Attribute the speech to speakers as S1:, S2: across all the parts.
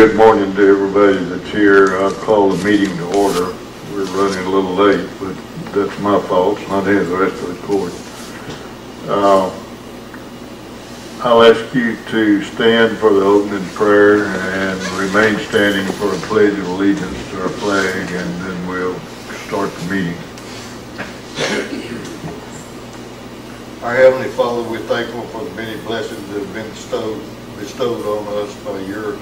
S1: Good morning to everybody that's here. I'll call the meeting to order. We're running a little late, but that's my fault, not any of the rest of the court. Uh, I'll ask you to stand for the opening prayer and remain standing for a pledge of allegiance to our flag, and then we'll start the meeting. Our Heavenly Father, we're thankful for the many blessings that have been bestowed, bestowed on us by your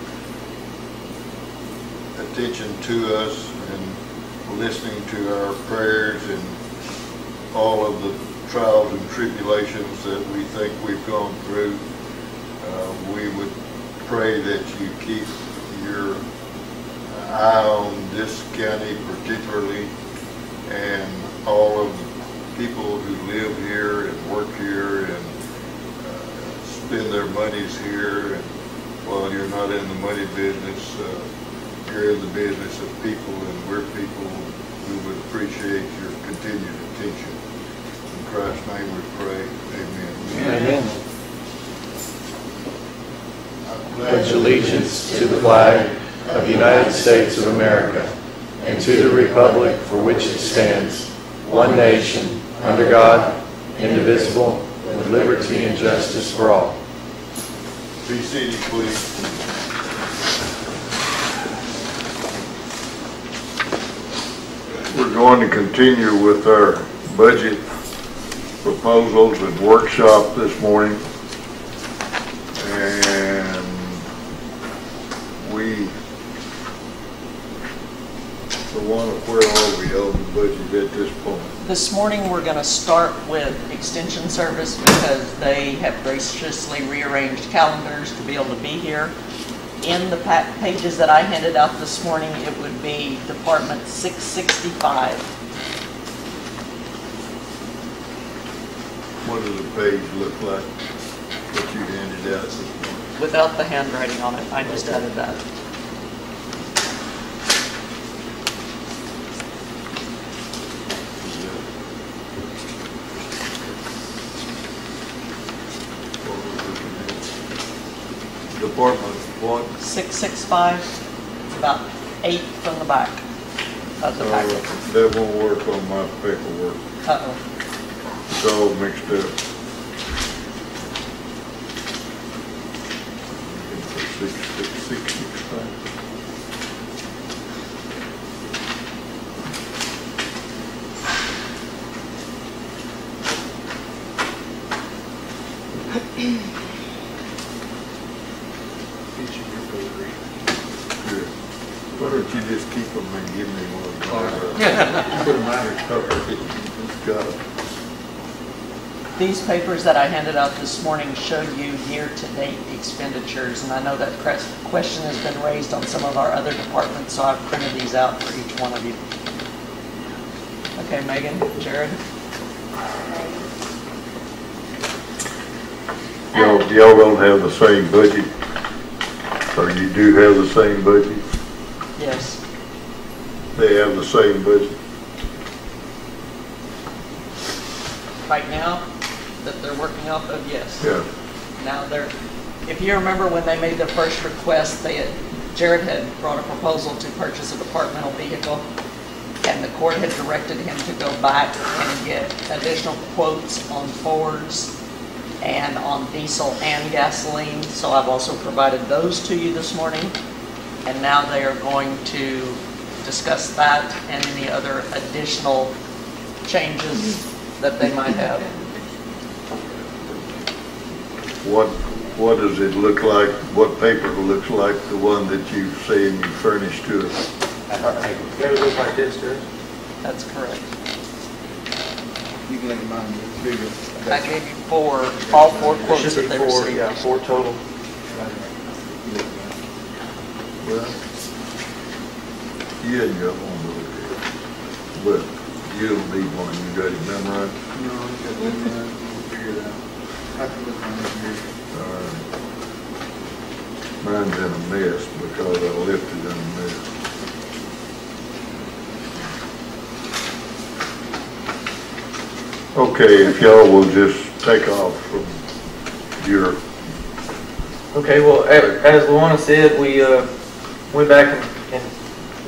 S1: attention to us and listening to our prayers and all of the trials and tribulations that we think we've gone through. Uh, We would pray that you keep your eye on this county particularly and all of the people who live here and work here and uh, spend their monies here. And while you're not in the money business, uh, you're in the business of people and we're people. We would appreciate your continued attention. In Christ's name we pray. Amen.
S2: Amen.
S1: I
S2: Pledge allegiance to the flag of the United States of America and to the republic for which it stands, one nation, under God, indivisible, with liberty and justice for all.
S1: Be seated, please. We're going to continue with our budget proposals and workshop this morning. And we, the one, where are we on the budget at this point?
S3: This morning, we're going to start with Extension Service because they have graciously rearranged calendars to be able to be here. In the pages that I handed out this morning, it would be Department 665.
S1: What does the page look like that you handed out this morning?
S3: Without the handwriting on it, I just added that.
S1: Department what?
S3: 665, it's about eight from the back of the
S1: Uh,
S3: packet.
S1: That won't work on my paperwork.
S3: Uh-oh.
S1: It's all mixed up. Six, six, six, six, five. Good. Why don't you just keep them and give me one? Put them out of Got it.
S3: These papers that I handed out this morning show you year-to-date expenditures, and I know that question has been raised on some of our other departments, so I've printed these out for each one of you. Okay, Megan, Jared?
S1: Y'all, y'all don't have the same budget? Or you do have the same budget?
S3: Yes.
S1: They have the same budget?
S3: Right now, that they're working off of, yes.
S1: Yeah.
S3: Now, they're, if you remember when they made their first request, they had, Jared had brought a proposal to purchase a departmental vehicle, and the court had directed him to go back and get additional quotes on Fords and on diesel and gasoline, so I've also provided those to you this morning. And now they are going to discuss that and any other additional changes that they might have.
S1: What, what does it look like, what paper looks like the one that you say you furnished to us?
S4: It look like this, does
S3: That's correct.
S4: You can let mine, it's bigger.
S3: I gave you four, all four
S4: There
S3: quotes
S4: should
S3: that
S4: be
S3: they
S4: four,
S3: received.
S4: yeah, four total.
S1: Well, you hadn't got one to look at, but you don't need one, you got it memorized?
S4: No, you got that,
S1: Mine's in a mess because I left it in a mess. Okay, if y'all will just take off from your,
S4: Okay, well, as Luana said, we, uh,
S5: went back and-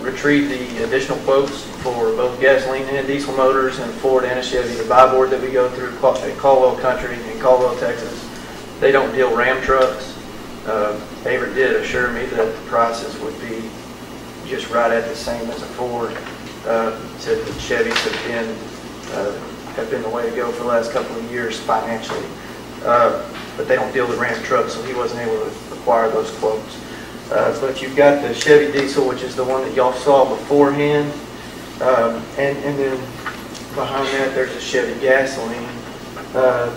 S5: and retrieved the additional quotes for both gasoline and diesel motors and Ford and a Chevy. The buy board that we go through at Caldwell Country in Caldwell, Texas, they don't deal Ram trucks. Uh, Avery did assure me that the prices would be just right at the same as a Ford. Uh, Said that Chevys have been, uh, have been the way to go for the last couple of years financially. Uh, But they don't deal with Ram trucks, so he wasn't able to acquire those quotes. Uh, But you've got the Chevy diesel, which is the one that y'all saw beforehand. Um, And, and then behind that, there's a Chevy gasoline, uh,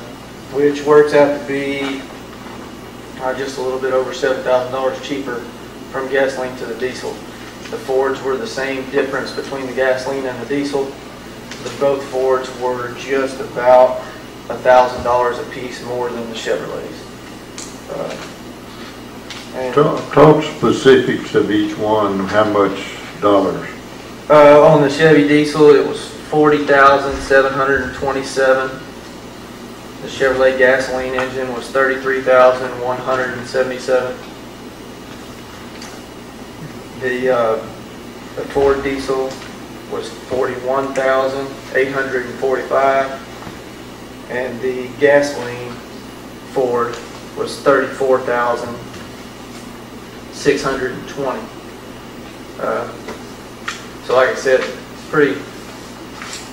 S5: which works out to be uh, just a little bit over $7,000 cheaper from gasoline to the diesel. The Fords were the same difference between the gasoline and the diesel. The both Fords were just about $1,000 a piece more than the Chevrolets.
S1: Talk specifics of each one, how much dollars?
S5: Uh, on the Chevy diesel, it was forty thousand seven hundred and twenty-seven. The Chevrolet gasoline engine was thirty-three thousand one hundred and seventy-seven. The, uh, the Ford diesel was forty-one thousand eight hundred and forty-five. And the gasoline Ford was thirty-four thousand six hundred and twenty. Uh, so like I said, it's pretty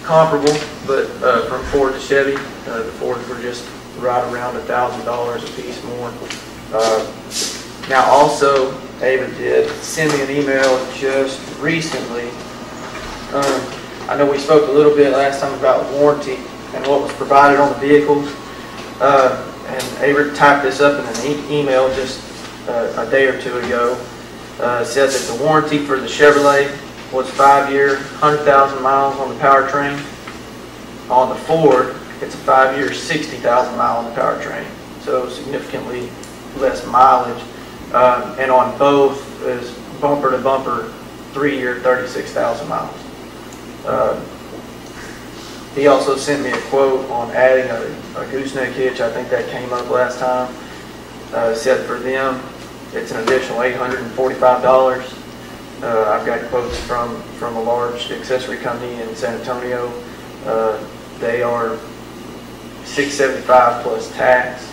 S5: comparable, but uh, from Ford to Chevy, uh, the Fords were just right around a thousand dollars a piece more. Uh, Now also, David did send me an email just recently. Um, I know we spoke a little bit last time about warranty and what was provided on the vehicles. Uh, And Avery typed this up in an e- email just a day or two ago. Uh, Said that the warranty for the Chevrolet was five-year, 100,000 miles on the powertrain. On the Ford, it's a five-year, 60,000 mile on the powertrain, so significantly less mileage. Um, And on both is bumper to bumper, three-year, 36,000 miles. Uh, He also sent me a quote on adding a a gooseneck hitch, I think that came up last time. Uh, Said for them, it's an additional $845. Uh, I've got quotes from, from a large accessory company in San Antonio. Uh, They are 675 plus tax,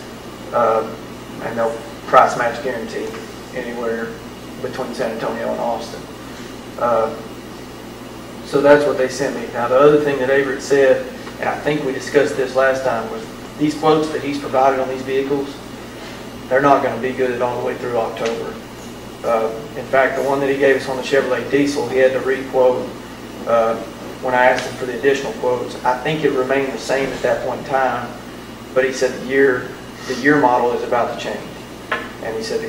S5: um, and they'll price match guarantee anywhere between San Antonio and Austin. Uh, So that's what they sent me. Now, the other thing that Avery said, and I think we discussed this last time, was these quotes that he's provided on these vehicles, they're not going to be good all the way through October. Uh, In fact, the one that he gave us on the Chevrolet diesel, he had to re-quote uh, when I asked him for the additional quotes. I think it remained the same at that point in time, but he said the year, the year model is about to change. And he said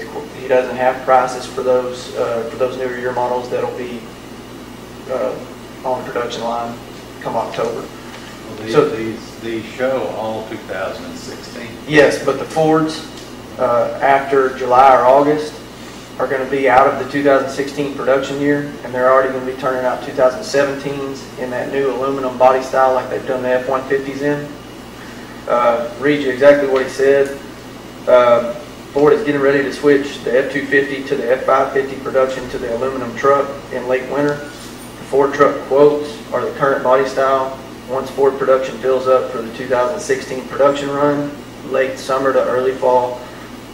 S5: he doesn't have prices for those, uh, for those newer year models that'll be uh, on the production line come October.
S6: Well,
S5: So-
S6: These, these, these show all 2016.
S5: Yes, but the Fords, uh, after July or August, are going to be out of the 2016 production year, and they're already going to be turning out 2017s in that new aluminum body style like they've done the F-150s in. Uh, Read you exactly what he said. Uh, Ford is getting ready to switch the F-250 to the F-550 production to the aluminum truck in late winter. The Ford truck quotes are the current body style. Once Ford production fills up for the 2016 production run, late summer to early fall,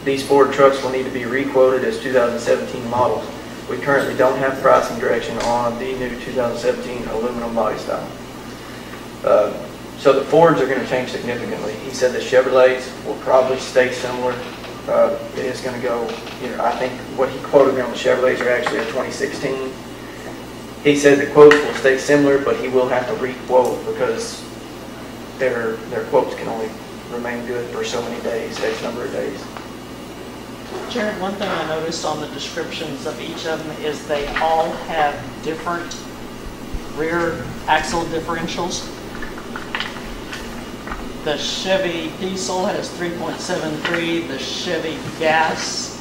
S5: these Ford trucks will need to be re-quoted as 2017 models. We currently don't have pricing direction on the new 2017 aluminum body style. Uh, So the Fords are going to change significantly. He said the Chevrolets will probably stay similar. Uh, It is going to go, you know, I think what he quoted me on the Chevrolets are actually a 2016. He said the quotes will stay similar, but he will have to re-quote because their, their quotes can only remain good for so many days, X number of days.
S3: Jared, one thing I noticed on the descriptions of each of them is they all have different rear axle differentials. The Chevy diesel has 3.73, the Chevy gas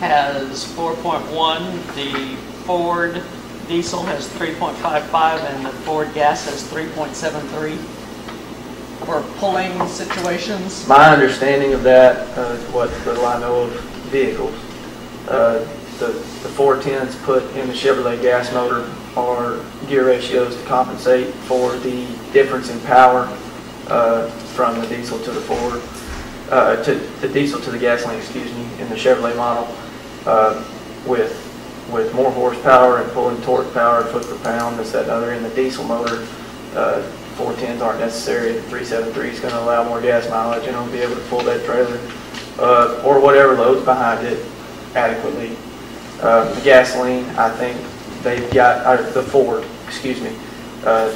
S3: has 4.1, the Ford diesel has 3.55, and the Ford gas has 3.73. For pulling situations,
S5: My understanding of that, uh, what little I know of vehicles, uh, the, the four tens put in the Chevrolet gas motor are gear ratios to compensate for the difference in power uh, from the diesel to the Ford, uh, to the diesel to the gasoline, excuse me, in the Chevrolet model, uh, with, with more horsepower and pulling torque power, foot per pound, this, that, other. In the diesel motor, uh, 410s aren't necessary, the 373 is going to allow more gas mileage, and it'll be able to pull that trailer, uh, or whatever loads behind it adequately. Uh, The gasoline, I think they've got, uh, the Ford, excuse me, uh,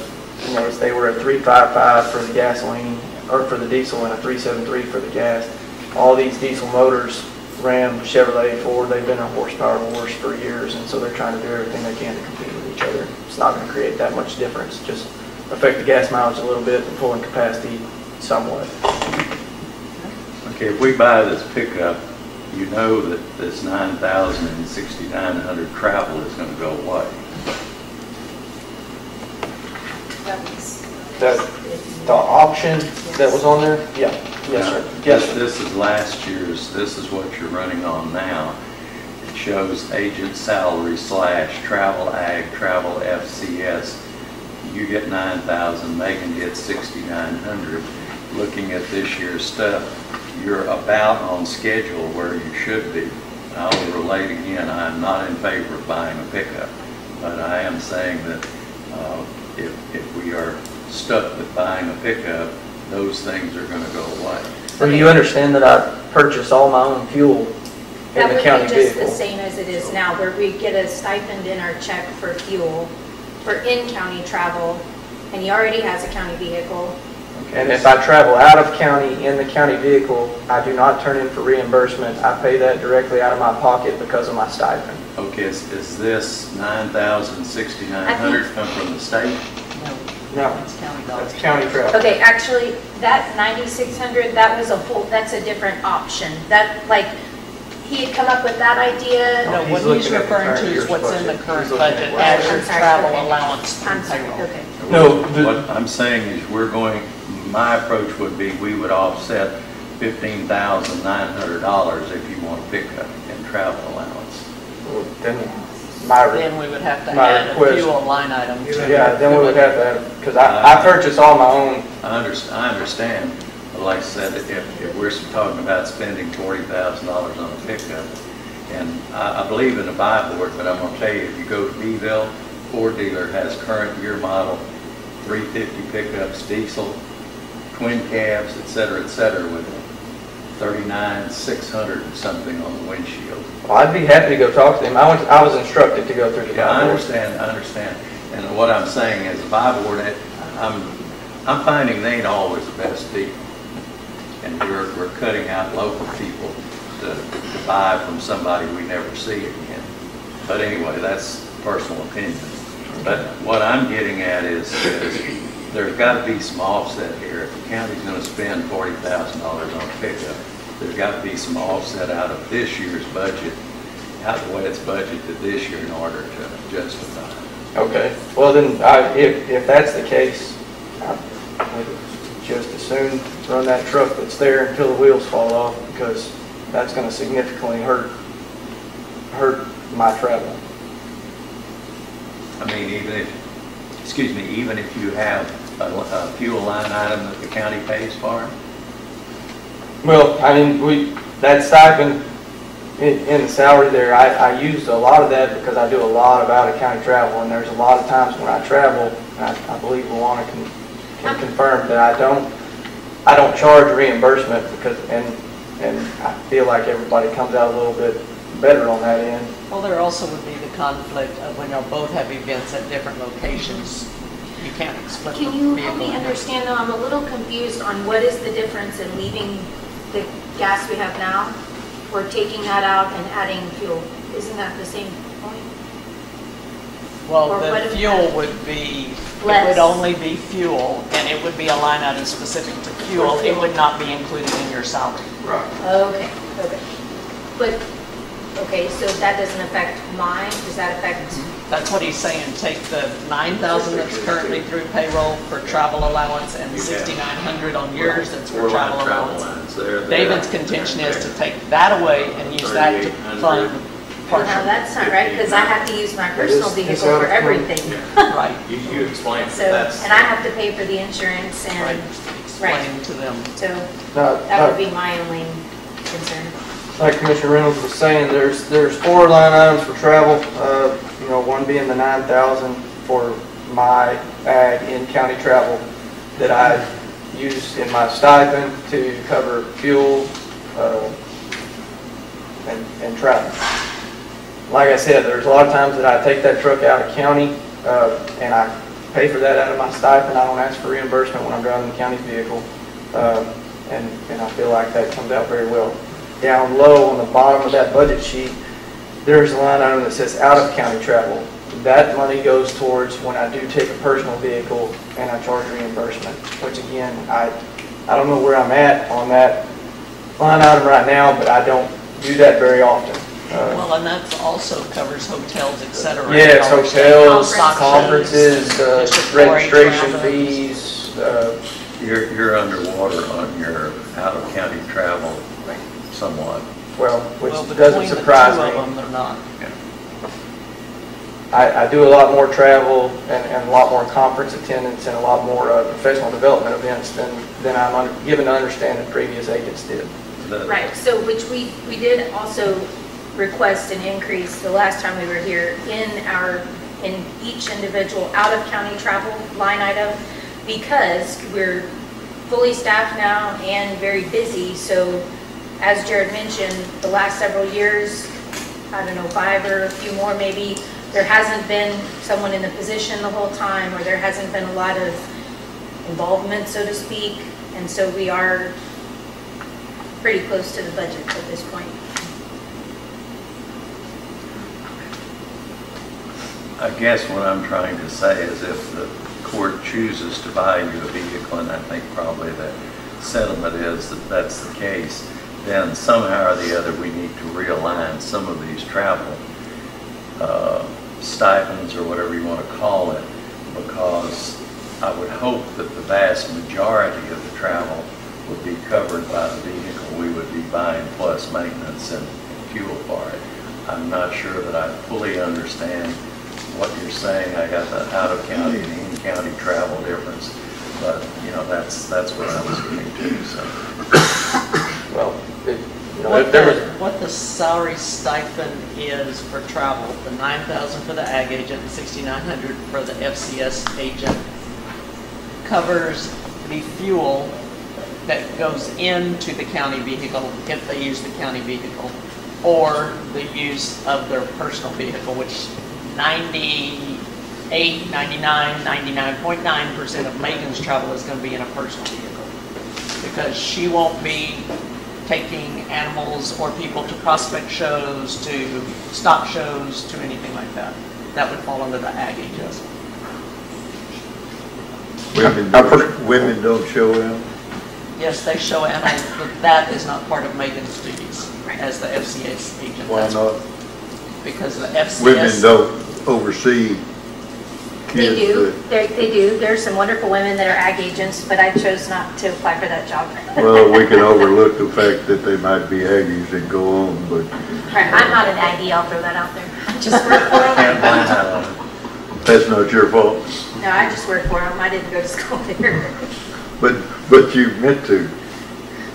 S5: you notice they were a 355 for the gasoline, or for the diesel, and a 373 for the gas. All these diesel motors, Ram, Chevrolet, Ford, they've been a horsepower wars for years, and so they're trying to do everything they can to compete with each other. It's not going to create that much difference, just affect the gas mileage a little bit and pulling capacity somewhat.
S6: Okay, if we buy this pickup, you know that this 9,000 and 6,900 travel is going to go away.
S5: The, the option that was on there? Yeah, yes, sir. Yes,
S6: This
S5: sir.
S6: this is last year's, this is what you're running on now. It shows agent salary slash travel ag, travel FCS. You get 9,000, Megan gets 6,900. Looking at this year's stuff, you're about on schedule where you should be. I'll relate again, I'm not in favor of buying a pickup, but I am saying that uh, if, if we are stuck with buying a pickup, those things are going to go away.
S5: Well, you understand that I purchase all my own fuel in
S7: That
S5: the county
S7: would be just the same as it is now, where we get a stipend in our check for fuel, for in-county travel, and he already has a county vehicle.
S5: And if I travel out of county in the county vehicle, I do not turn in for reimbursement. I pay that directly out of my pocket because of my stipend.
S6: Okay, is, is this nine thousand sixty-nine hundred come from the state?
S3: No,
S5: No,
S3: it's county dollars.
S5: that's county travel.
S7: Okay, actually, that 9,600, that was a whole, that's a different option. That, like, he had come up with that idea.
S3: No,
S5: He's
S3: what he's
S5: looking
S3: referring to is
S5: year's
S3: what's in the current
S5: He's looking at
S3: budget as your
S7: I'm sorry,
S3: travel
S7: okay.
S3: allowance through
S7: I'm sorry,
S3: payroll.
S7: okay.
S5: No, the-
S6: What I'm saying is we're going, my approach would be we would offset fifteen thousand nine hundred dollars if you want to pick up in travel allowance.
S5: Then my,
S3: Then we would have to
S5: My
S3: add a
S5: request-
S3: fuel line item to.
S5: yeah, then we would have to, because I, I purchase all my own.
S6: I under, I understand, but like I said, if, if we're talking about spending forty thousand dollars on a pickup, and I, I believe in the buy board, but I'm gonna tell you, if you go to Beeville, Ford dealer has current year model, three fifty pickups, diesel, twin cabs, et cetera, et cetera, with thirty-nine, six hundred and something on the windshield.
S5: Well, I'd be happy to go talk to them. I went, I was instructed to go through the
S6: Yeah, I
S5: buy board.
S6: understand, I understand. And what I'm saying is, the buy board, I'm, I'm finding they ain't always the best deal. And we're, we're cutting out local people to, to buy from somebody we never see again. But anyway, that's personal opinion. But what I'm getting at is, is there's got to be some offset here. If the county's going to spend forty thousand dollars on pickup, there's got to be some offset out of this year's budget, out of the way it's budgeted this year in order to justify it.
S5: Okay, well then, I, if, if that's the case, I just as soon run that truck that's there until the wheels fall off, because that's gonna significantly hurt, hurt my travel.
S6: I mean, even if, excuse me, even if you have a, a fuel line item that the county pays for,
S5: Well, I mean, we, that stipend in, in the salary there, I, I used a lot of that because I do a lot of out-of-county travel, and there's a lot of times when I travel, and I, I believe Luana can, can confirm that I don't, I don't charge reimbursement because, and, and I feel like everybody comes out a little bit better on that end.
S3: Well, there also would be the conflict of when you both have events at different locations, you can't split the
S7: Can you help me understand, though, I'm a little confused on what is the difference in leaving the gas we have now, or taking that out and adding fuel? Isn't that the same point?
S3: Well,
S7: or what
S3: the
S7: if
S3: fuel would be, it
S7: Less.
S3: would only be fuel, and it would be a line item specific to fuel. It would not be included in your salary. Right.
S7: Okay, okay. But, okay, so that doesn't affect mine, does that affect?
S3: That's what he's saying, take the nine thousand that's currently through payroll for travel allowance and
S6: You have-
S3: sixty-nine hundred on yours that's for
S6: Four line
S3: travel
S6: travel
S3: allowance.
S6: lines, there, there.
S3: David's contention is to take that away and use that to fund
S7: Well, now that's not right, because I have to use my personal vehicle for
S5: of county.
S7: everything.
S3: Right,
S2: You, you explained
S7: So,
S2: that that's.
S7: and I have to pay for the insurance
S3: right.
S7: and,
S3: Explain to them.
S7: so
S5: No,
S7: that
S5: no.
S7: would be my only concern.
S5: Like Commissioner Reynolds was saying, there's, there's four line items for travel, uh, you know, one being the nine thousand for my ag in-county travel that I use in my stipend to cover fuel, uh, and, and travel. Like I said, there's a lot of times that I take that truck out of county, uh, and I pay for that out of my stipend. I don't ask for reimbursement when I'm driving the county's vehicle. Um, and, and I feel like that comes out very well down low on the bottom of that budget sheet, there's a line item that says out-of-county travel. That money goes towards when I do take a personal vehicle and I charge reimbursement, which again, I, I don't know where I'm at on that line item right now, but I don't do that very often. Uh,
S3: Well, and that also covers hotels, et cetera.
S5: Yeah, it's hotels, conferences, uh,
S3: district four
S5: registration
S3: raffles.
S5: fees, uh,
S6: You're, you're underwater on your out-of-county travel somewhat.
S5: well, which doesn't
S3: between the
S5: surprise
S3: two
S5: me.
S3: of them, they're not.
S5: I, I do a lot more travel and, and a lot more conference attendance and a lot more uh, professional development events than, than I'm under- given to understand that previous agents did.
S6: The-
S7: Right, so which we, we did also request an increase the last time we were here in our, in each individual out-of-county travel line item because we're fully staffed now and very busy. So as Jared mentioned, the last several years, I don't know, five or a few more maybe, there hasn't been someone in the position the whole time or there hasn't been a lot of involvement, so to speak. And so we are pretty close to the budget at this point.
S6: I guess what I'm trying to say is if the court chooses to buy you a vehicle, and I think probably the sentiment is that that's the case, then somehow or the other, we need to realign some of these travel uh, stipends or whatever you want to call it, because I would hope that the vast majority of the travel would be covered by the vehicle we would be buying, plus maintenance and fuel for it. I'm not sure that I fully understand what you're saying. I got the out-of-county and in-county travel difference, but, you know, that's, that's what I was getting to, so.
S5: Well, it- you know,
S3: What
S5: there
S3: the,
S5: was,
S3: what the salary stipend is for travel, the nine thousand for the ag agent and sixty-nine hundred for the FCS agent covers the fuel that goes into the county vehicle if they use the county vehicle, or the use of their personal vehicle, which 98, 99, 99.9 percent of Megan's travel is gonna be in a personal vehicle because she won't be taking animals or people to prospect shows, to stock shows, to anything like that. That would fall under the ag agent.
S1: Women, don't- women don't show in.
S3: Yes, they show animals, but that is not part of Megan's duties as the FCS agent.
S1: Why
S3: That's
S1: not?
S3: Because the
S1: Women
S3: FCS,
S1: don't oversee
S7: They
S1: kids
S7: do,
S1: that,
S7: they they do. There's some wonderful women that are ag agents, but I chose not to apply for that job.
S1: well, we can overlook the fact that they might be Aggies and go on, but
S7: Right, I'm not an Aggie, I'll throw that out there. I just work for
S6: Can't
S7: them.
S6: blame that on it.
S1: that's not your fault.
S7: No, I just work for them. I didn't go to school there.
S1: But, but you meant to,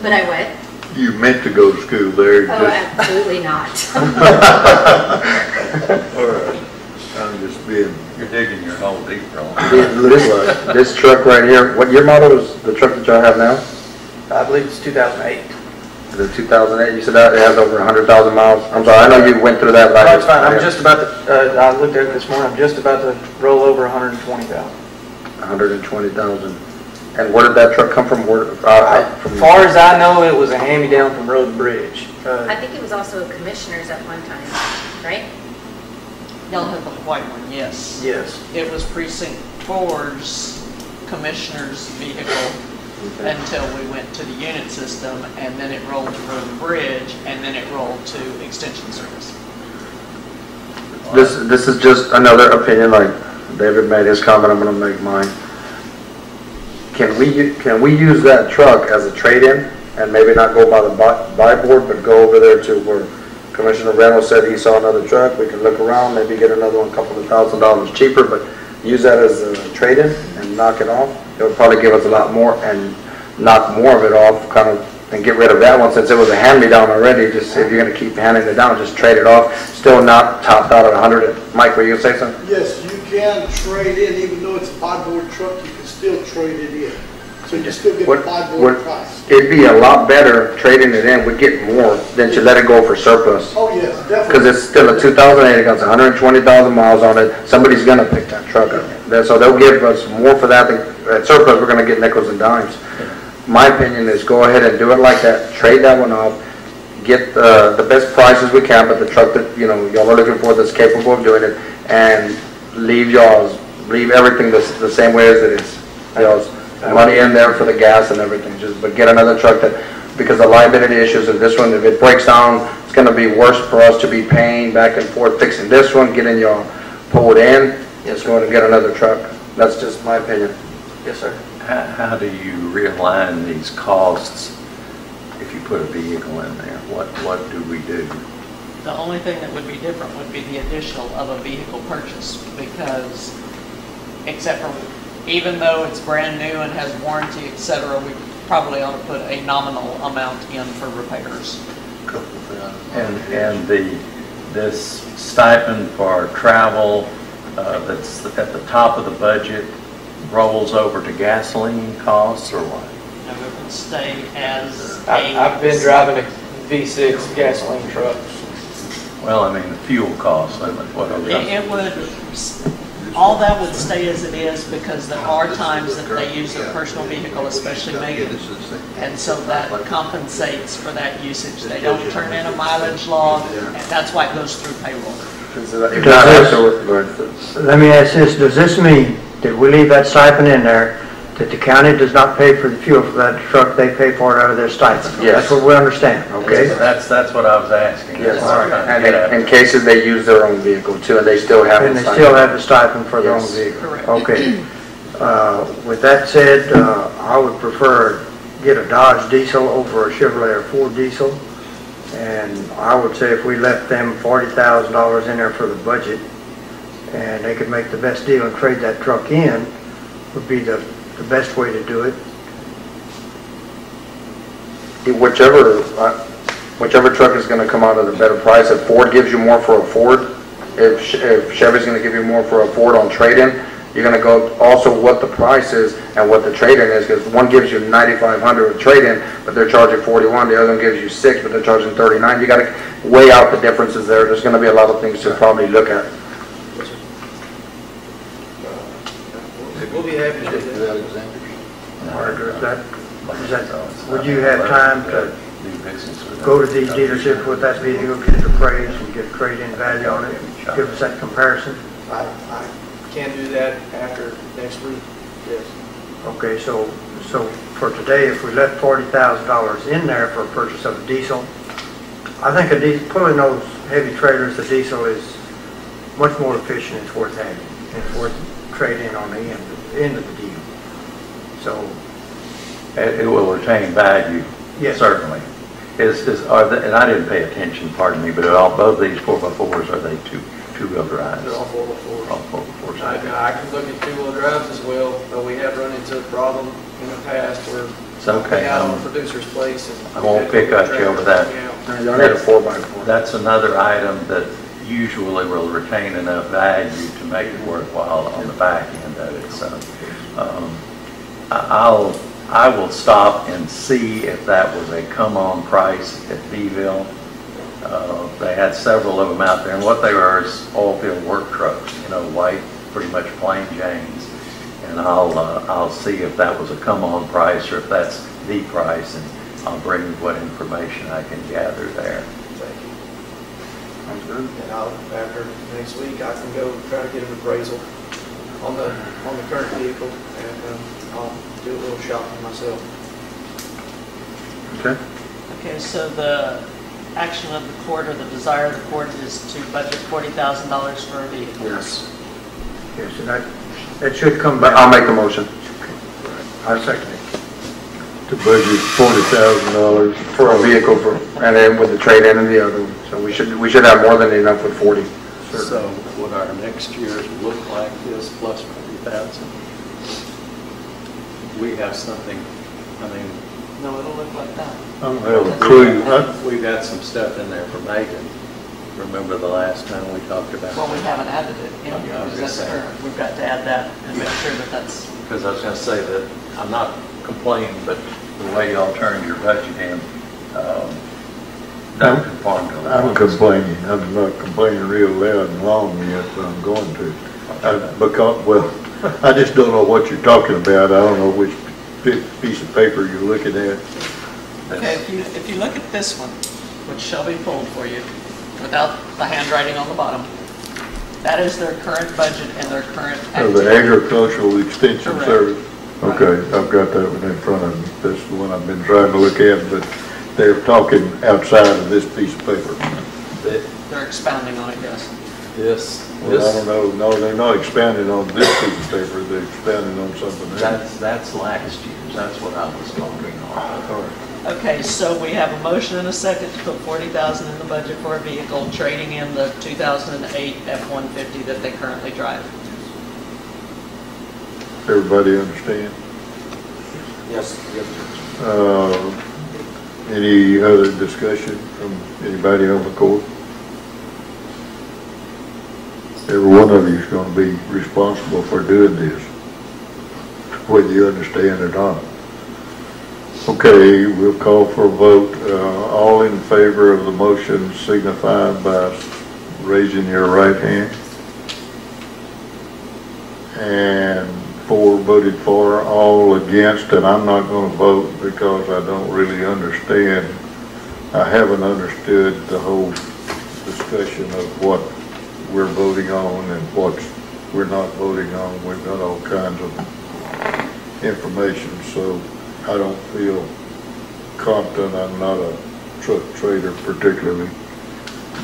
S7: But I went,
S1: you meant to go to school there.
S7: oh,
S1: just-
S7: absolutely not.
S1: All right, I'm just being,
S6: You're digging your hole deeper on
S2: This, this truck right here, what year model is the truck that y'all have now?
S5: I believe it's 2008.
S2: The 2008, you said that it has over 100,000 miles? I'm sorry, I know you went through that, but I
S5: That's fine, I'm just about to, uh, I looked at it this morning, I'm just about to roll over 120,000.
S2: 120,000. And where did that truck come from? Where, uh,
S5: As
S2: from?
S5: far as I know, it was a hand-me-down from Road and Bridge. Uh,
S7: I think it was also a commissioner's at one time, right?
S3: y'all have the white one, yes.
S5: Yes.
S3: It was precinct four's commissioner's vehicle until we went to the unit system, and then it rolled to road and bridge, and then it rolled to extension service.
S2: This, this is just another opinion, like David made his comment, I'm gonna make mine. Can we, can we use that truck as a trade-in and maybe not go by the buy, buy board, but go over there to where
S8: Commissioner Reynolds said he saw another truck, we can look around, maybe get another one a couple of thousand dollars cheaper, but use that as a trade-in and knock it off. It would probably give us a lot more and knock more of it off, kind of, and get rid of that one, since it was a hand-me-down already, just, if you're gonna keep handing it down, just trade it off, still not topped out at a hundred. Mike, were you gonna say something?
S4: Yes, you can trade in, even though it's a five-board truck, you can still trade it in. So you still get
S8: What-
S4: five-board
S8: what-
S4: price.
S8: It'd be a lot better trading it in, we'd get more than to let it go for surplus.
S4: Oh, yes, definitely.
S8: Because it's still a 2008, it got 120,000 miles on it, somebody's gonna pick that truck up. So they'll give us more for that, than- at surplus, we're gonna get nickels and dimes. My opinion is go ahead and do it like that, trade that one off, get the, the best prices we can, but the truck that, you know, y'all are looking for that's capable of doing it, and leave y'all's, leave everything the, the same way as it is. Y'all's money in there for the gas and everything, just, but get another truck that, because the liability issues of this one, if it breaks down, it's gonna be worse for us to be paying back and forth fixing this one, getting y'all pulled in, it's going to get another truck. That's just my opinion. Yes, sir.
S6: How, how do you realign these costs if you put a vehicle in there? What, what do we do?
S3: The only thing that would be different would be the additional of a vehicle purchase, because, except for, even though it's brand new and has warranty, et cetera, we probably ought to put a nominal amount in for repairs.
S6: And, and the, this stipend for travel uh, that's at the top of the budget rolls over to gasoline costs or what?
S3: And it would stay as a.
S5: I- I've been driving a V6 gasoline truck.
S6: Well, I mean, the fuel costs, I mean, what I'm
S3: It it would, all that would stay as it is because there are times that they use their personal vehicle, especially Megan. And so that compensates for that usage. They don't turn in a mileage log, and that's why it goes through payroll.
S8: If not, afterward, go ahead.
S9: Let me ask this, does this mean that we leave that stipend in there, that the county does not pay for the fuel for that truck, they pay for it out of their stipend?
S8: Yes.
S9: That's what we understand, okay?
S6: That's, that's what I was asking.
S8: Yes,
S6: That's what I'm trying to
S8: and
S6: get at.
S8: in- in cases they use their own vehicle too, and they still have.
S9: And they still have the stipend for their own
S8: Yes.
S9: vehicle?
S3: Correct.
S9: Okay. Uh, With that said, uh, I would prefer get a Dodge diesel over a Chevrolet or Ford diesel. And I would say if we left them $40,000 in there for the budget, and they could make the best deal and trade that truck in, would be the, the best way to do it.
S8: Whichever, uh, whichever truck is gonna come out at a better price, if Ford gives you more for a Ford, if if Chevy's gonna give you more for a Ford on trade-in, you're gonna go also what the price is and what the trade-in is, because one gives you ninety-five hundred with trade-in, but they're charging forty-one, the other one gives you six, but they're charging thirty-nine, you gotta weigh out the differences there, there's gonna be a lot of things to probably look at.
S5: We'll to do that.
S9: Or is that, is that, would you have time to
S6: Do business with them.
S9: go to these dealerships with that vehicle, get it appraised and get trade-in value on it? Give us that comparison?
S5: I, I can do that after next week, yes.
S9: Okay, so, so for today, if we left forty thousand dollars in there for a purchase of a diesel, I think a diesel, pulling those heavy trailers, the diesel is much more efficient, it's worth having, and it's worth trading on the end, end of the deal. So,
S6: It, it will retain value,
S9: yes,
S6: certainly. Is, is, are, uh, the- and I didn't pay attention, pardon me, but are all, both these four by fours, are they two, two-wheel drives?
S5: They're all four by fours.
S6: All four by fours,
S5: I,
S6: okay.
S5: I can look at two-wheel drives as well, but we have run into a problem in the past where
S6: It's okay,
S5: we out on the producer's place. and
S6: I won't pick up you over that.
S5: Yeah.
S8: Y'all a four by four.
S6: That's another item that usually will retain enough value to make it worthwhile on the back end so. um, I- I'll, I will stop and see if that was a come-on price at Beeville. Uh, They had several of them out there, and what they were is oil field work trucks, you know, white, pretty much plain Janes. And I'll, uh, I'll see if that was a come-on price or if that's the price, and I'll bring what information I can gather there.
S5: Thank you. And I'll, after next week, I can go try to get an appraisal on the, on the current vehicle, and um, I'll do a little shopping myself.
S8: Okay.
S3: Okay, so the action of the court or the desire of the court is to budget forty thousand dollars for a vehicle.
S8: Yes.
S9: yes, and that, that should come back.
S8: I'll make the motion.
S9: I second it.
S1: to budget forty thousand dollars.
S8: For a vehicle for, and then with the trade-in and the other one. So we should, we should have more than enough with 40.
S2: So would our next year's look like this plus 40,000? We have something, I mean,
S3: No, it'll look like that.
S1: I don't have a clue. I-
S2: we've got some stuff in there for Megan. Remember the last time we talked about?
S3: Well, we haven't added it in
S2: Okay, I
S3: that's
S2: gonna
S3: current. We've got to add that and make sure that that's,
S6: Because I was gonna say that, I'm not complaining, but the way y'all turned your budget in, um, don't conform to. the
S1: I'm
S6: ones-
S1: complaining, I'm not complaining real loud and long yet, but I'm going to. I- Because, well, I just don't know what you're talking about, I don't know which pi- piece of paper you're looking at.
S3: okay, if you, if you look at this one, which Shelby pulled for you, without the handwriting on the bottom, that is their current budget and their current
S1: Oh, the
S3: activity.
S1: agricultural extension
S3: Correct.
S1: service. Okay, I've got that one in front of me, that's the one I've been trying to look at, but they're talking outside of this piece of paper.
S3: They're expounding on it, yes.
S2: Yes.
S1: Well, I don't know, no, they're not expanding on this piece of paper, they're expanding on something else.
S6: That's, that's last year's, that's what I was wondering on.
S3: Okay, so we have a motion and a second to put forty thousand in the budget for a vehicle, trading in the two thousand and eight F-150 that they currently drive.
S1: Everybody understand?
S5: Yes, yes.
S1: Uh, Any other discussion from anybody on the court? Every one of you is going to be responsible for doing this, whether you understand or not. Okay, we'll call for a vote. Uh, All in favor of the motion signify by raising your right hand. And four voted for, all against, and I'm not going to vote because I don't really understand. I haven't understood the whole discussion of what we're voting on and what we're not voting on. We've got all kinds of information, so I don't feel confident. I'm not a truck trader particularly.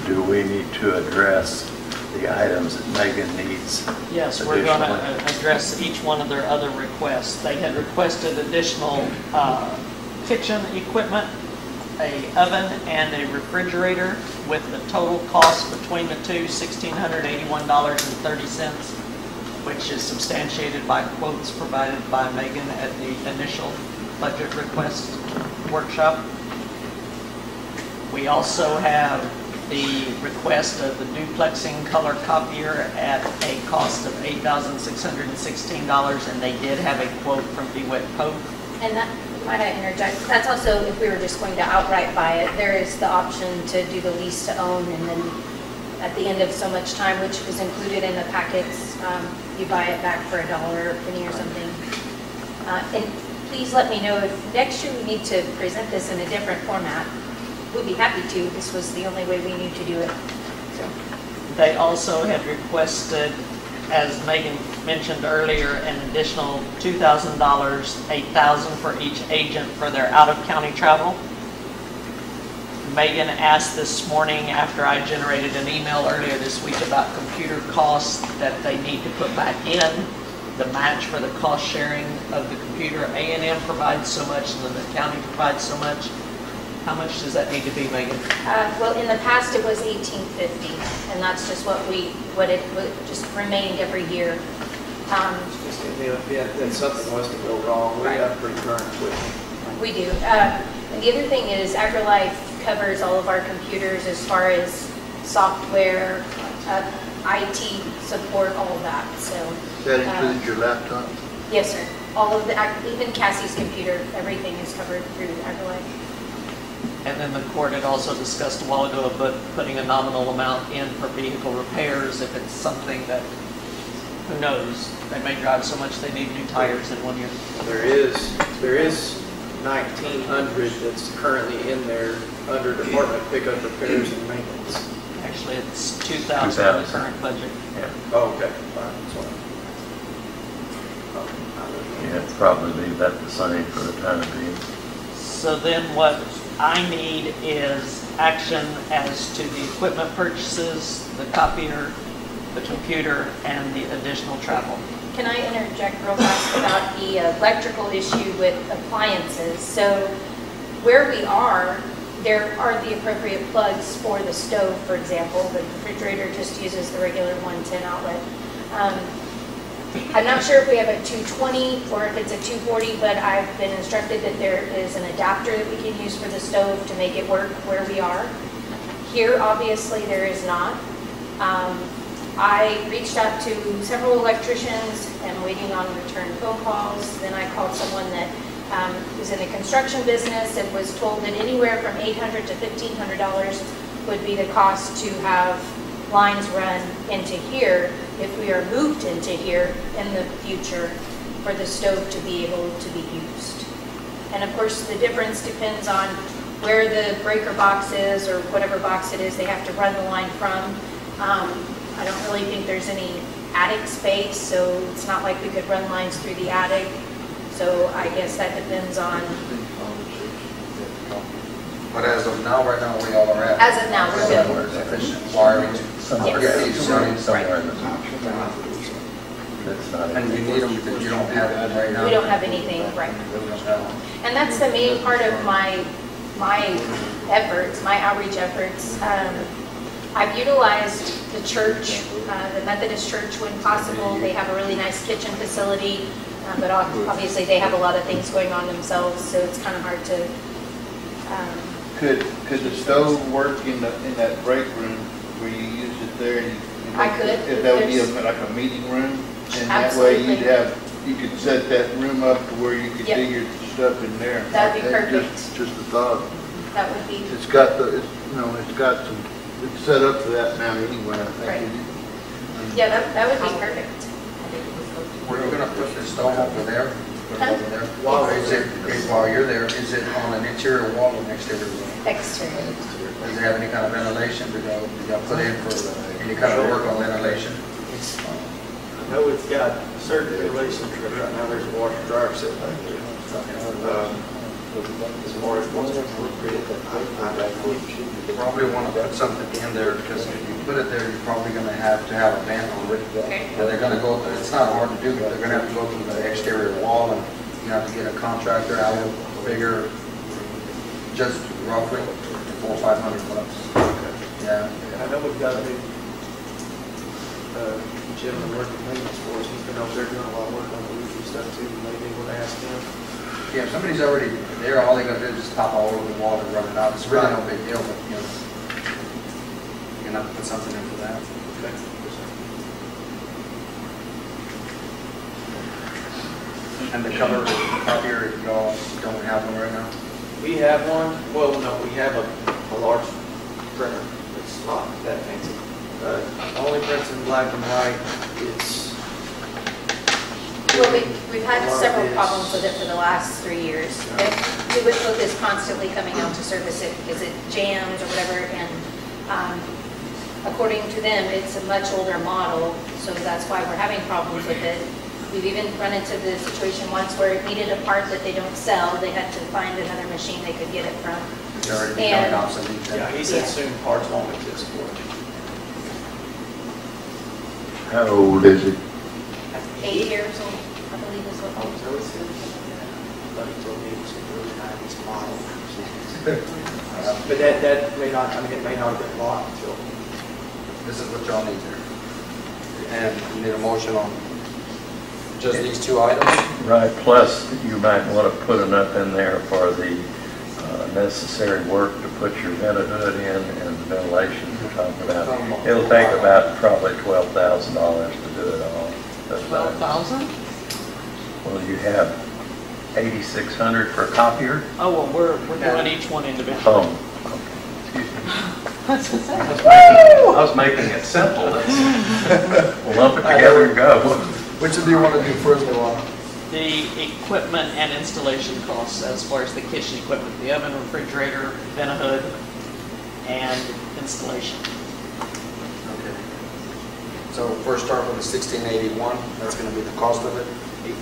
S6: Do we need to address the items that Megan needs?
S3: Yes, we're going to address each one of their other requests. They had requested additional uh, kitchen equipment, a oven, and a refrigerator with the total cost between the two, $1,681.30, which is substantiated by quotes provided by Megan at the initial budget request workshop. We also have the request of the duplexing color copier at a cost of $8,616, and they did have a quote from DeWitt Poth.
S7: And that, might I interject, that's also, if we were just going to outright buy it, there is the option to do the lease to own, and then at the end of so much time, which was included in the packets, um, you buy it back for a dollar a penny or something. Uh, And please let me know if next year we need to present this in a different format. We'd be happy to, this was the only way we knew to do it, so.
S3: They also had requested, as Megan mentioned earlier, an additional $2,000, $8,000 for each agent for their out-of-county travel. Megan asked this morning, after I generated an email earlier this week about computer costs that they need to put back in, the match for the cost sharing of the computer. A and M provides so much, and then the county provides so much. How much does that need to be, Megan?
S7: Uh, Well, in the past, it was 1850, and that's just what we, what it would just remained every year. Um,
S5: Just, you know, yeah, then something was to go wrong, we
S7: Right.
S5: have pretty current equipment.
S7: We do. Uh, And the other thing is AgriLife covers all of our computers as far as software, uh, IT support, all of that, so.
S1: That
S7: includes
S1: your laptop?
S7: Yes, sir. All of the, even Cassie's computer, everything is covered through AgriLife.
S3: And then the court had also discussed a while ago about putting a nominal amount in for vehicle repairs if it's something that, who knows, they may drive so much they need new tires in one year.
S5: There is, there is 1,900 that's currently in there under department pickup repairs and maintenance.
S3: Actually, it's 2,000 in the
S6: 2,000.
S3: current budget.
S5: Oh, okay, fine, that's fine. Oh, I don't know.
S6: Yeah, probably leave that the same for the time being.
S3: So then what I need is action as to the equipment purchases, the copier, the computer, and the additional travel.
S7: Can I interject real fast about the electrical issue with appliances? So where we are, there are the appropriate plugs for the stove, for example. The refrigerator just uses the regular 110 outlet. Um, I'm not sure if we have a 220 or if it's a 240, but I've been instructed that there is an adapter that we can use for the stove to make it work where we are. Here, obviously, there is not. Um, I reached out to several electricians and waiting on return phone calls. Then I called someone that um, is in the construction business and was told that anywhere from 800 to $1,500 would be the cost to have lines run into here if we are moved into here in the future for the stove to be able to be used. And of course, the difference depends on where the breaker box is or whatever box it is they have to run the line from. Um, I don't really think there's any attic space, so it's not like we could run lines through the attic. So I guess that depends on,
S8: But as of now, right now, we all are at.
S7: as of now, we're good.
S8: We're sufficient wiring.
S6: Somewhere,
S7: Yes.
S8: Yeah, it's running
S6: somewhere in the, that's not.
S8: And you need them because you don't have them right now.
S7: We don't have anything right now.
S8: We don't have them.
S7: And that's the main part of my, my efforts, my outreach efforts. Um, I've utilized the church, uh, the Methodist Church when possible. They have a really nice kitchen facility, uh, but obviously they have a lot of things going on themselves, so it's kind of hard to, um,
S10: Could, could the stove work in the, in that break room where you use it there? and you-
S7: I could,
S10: If that would be a- like a meeting room? And that way
S7: Absolutely.
S10: you'd have, you could set that room up to where you could
S7: Yep.
S10: do your stuff in there.
S7: that'd be
S1: That's
S7: perfect.
S1: just- Just a thought.
S7: That would be,
S10: It's got the, it's, you know, it's got some, it's set up for that now anyway, I
S7: Right.
S10: think.
S7: yeah, that, that would be perfect.
S8: Were you gonna put the stove over there? Put it over there? Or is it, is- while you're there, is it on an interior wall or an exterior wall?
S7: Exterior.
S8: Does it have any kind of ventilation to go, to go put in for any kind of work on ventilation?
S5: I know it's got certain ventilation, but right now there's a washer dryer set back there. Um, As far as what's appropriate, I, I
S8: You probably wanna put something in there, because if you put it there, you're probably gonna have to have a vent on it.
S7: Okay.
S8: And they're gonna go, it's not hard to do, but they're gonna have to go through the exterior wall, and you have to get a contractor out, figure, just roughly, four, or five hundred bucks. Yeah.
S5: I know we've got a new uh, gentleman working maintenance for us, he's been over there doing a lot of work on the roof and stuff too, maybe we'll ask him.
S8: Yeah, if somebody's already there, all they gotta do is just pop all over the wall and run it out. It's really no big deal, but, you know, you're gonna have to put something in for that. And the cover copier, y'all don't have one right now?
S5: We have one, well, no, we have a, a large printer, it's not that fancy. Uh, Only prints in black and white, it's,
S7: Well, we, we've had
S5: A lot of
S7: several problems with it for the last three years. DeWitt Poth is constantly coming out to service it because it jams or whatever, and, um, according to them, it's a much older model, so that's why we're having problems with it. We've even run into the situation once where it needed a part that they don't sell, they had to find another machine they could get it from.
S8: It's already
S7: And-
S8: obsolete. then.
S5: yeah, he said
S7: Yeah.
S5: soon parts won't exist for it.
S1: How old is it?
S7: Eight years old, I believe is what.
S5: Oh, so it's, but he told me it was a really nice model. But that, that may not, I mean, it may not have been bought until
S8: This is what y'all need here. And you need a motion on just these two items?
S6: Right, plus you might want to put enough in there for the uh, necessary work to put your vent hood in and the ventilation you're talking about. It'll take about probably twelve thousand dollars to do it all. That's
S3: Twelve
S6: about-
S3: thousand?
S6: Well, you have eighty-six hundred for a copier?
S3: Oh, well, we're, we're doing each one individually.
S6: Oh, okay, excuse me. I was making it simple. Let's- We'll lump it together and go.
S8: Which do you want to do first of all?
S3: The equipment and installation costs as far as the kitchen equipment, the oven, refrigerator, vent hood, and installation.
S8: Okay. So first start with the sixteen eighty-one, that's gonna be the cost of it?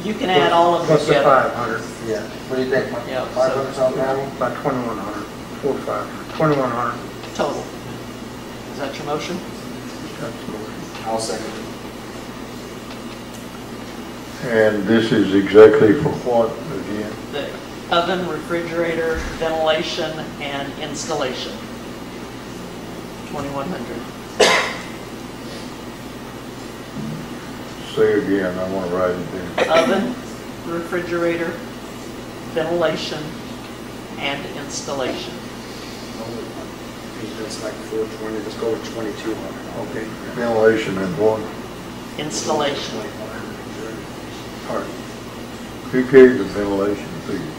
S3: You can add all of them
S9: Plus the
S3: together.
S9: five hundred,
S8: Yeah. What do you think, Mike?
S3: Yeah, so-
S8: Five hundred something now?
S9: about twenty-one hundred, forty-five, twenty-one hundred.
S3: Total. Is that your motion?
S8: I'll second
S1: And this is exactly for what again?
S3: The oven, refrigerator, ventilation, and installation. 2,100.
S1: Say again, I want to write it down.
S3: Oven, refrigerator, ventilation, and installation.
S8: It's like four twenty, let's go with twenty-two hundred.
S1: Okay. Ventilation and what?
S3: Installation.
S1: All right. Who gave the ventilation figure?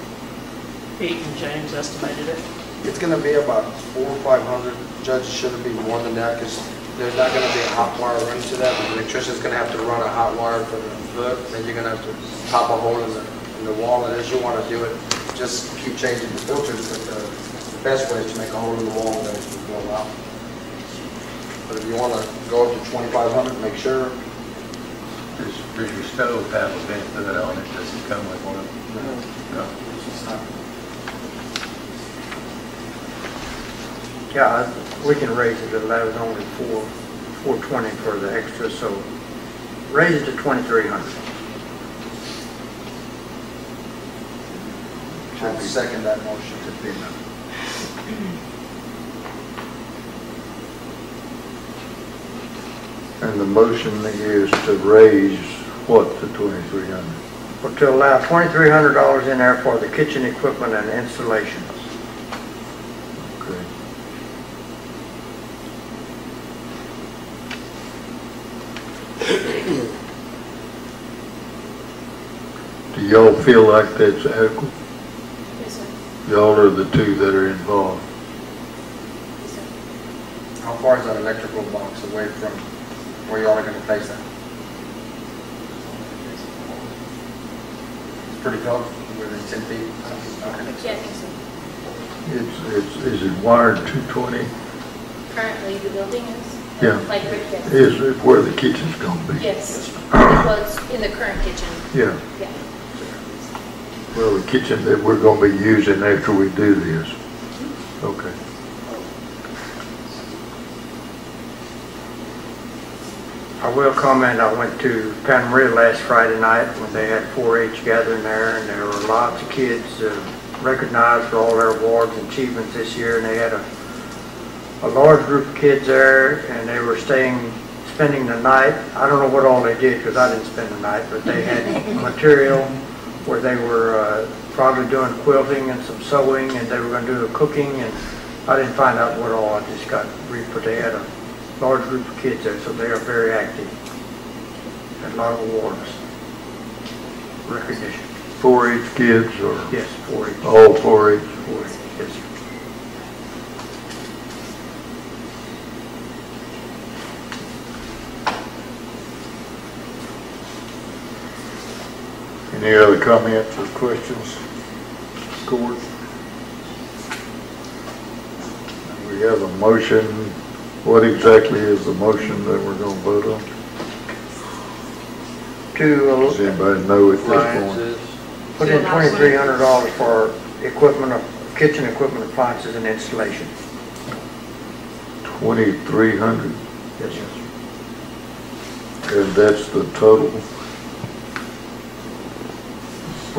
S3: Pete and James estimated it.
S8: It's gonna be about four or five hundred, judge, it shouldn't be more than that, because there's not gonna be a hot wire run to that, the electrician's gonna have to run a hot wire for the foot, then you're gonna have to pop a hole in the, in the wall, and as you wanna do it, just keep changing the filters, but the the best way is to make a hole in the wall and then it will go out. But if you wanna go up to twenty-five hundred, make sure,
S6: Does, your stove have a vent hood on it? Does it come with one? Mm-hmm. No.
S9: Yeah, I- we can raise it, that was only four, four twenty for the extra, so raise it to twenty-three hundred.
S8: I'll second that motion. To be.
S1: And the motion is to raise what to twenty-three hundred?
S9: Or to allow twenty-three hundred dollars in there for the kitchen equipment and installations.
S1: Okay. Do y'all feel like that's adequate?
S7: Yes, sir.
S1: Y'all are the two that are involved.
S7: Yes, sir.
S8: How far is that electrical box away from where y'all are gonna place that? It's pretty close, within ten feet. Okay.
S7: Yeah, I think so.
S1: It's, it's, is it wired two twenty?
S7: Currently, the building is?
S1: Yeah.
S7: Like, yes.
S1: Is it where the kitchen's gonna be?
S7: Yes. Well, it's in the current kitchen,
S1: Yeah,
S7: yeah.
S1: Well, the kitchen that we're gonna be using after we do this. Okay.
S9: I will comment, I went to Pan last Friday night when they had 4-H gathering there, and there were lots of kids uh, recognized for all their awards and achievements this year, and they had a, a large group of kids there, and they were staying, spending the night. I don't know what all they did, because I didn't spend the night, but they had material where they were uh, probably doing quilting and some sewing, and they were going to do a cooking, and I didn't find out what all, I just got brief, but they had a large group of kids there, so they are very active. And a lot of awards. Recognition.
S1: Four H kids or
S9: Yes, 4-H.
S1: all four H?
S9: 4-H, yes. sir.
S1: Any other comments or questions? Court? We have a motion. What exactly is the motion that we're gonna vote on? Uh, Does
S9: To
S1: anybody know at this point?
S10: Appliances,
S9: put in twenty-three hundred dollars for equipment, of kitchen equipment appliances and installation.
S1: Twenty-three hundred,
S9: Yes, sir.
S1: and that's the total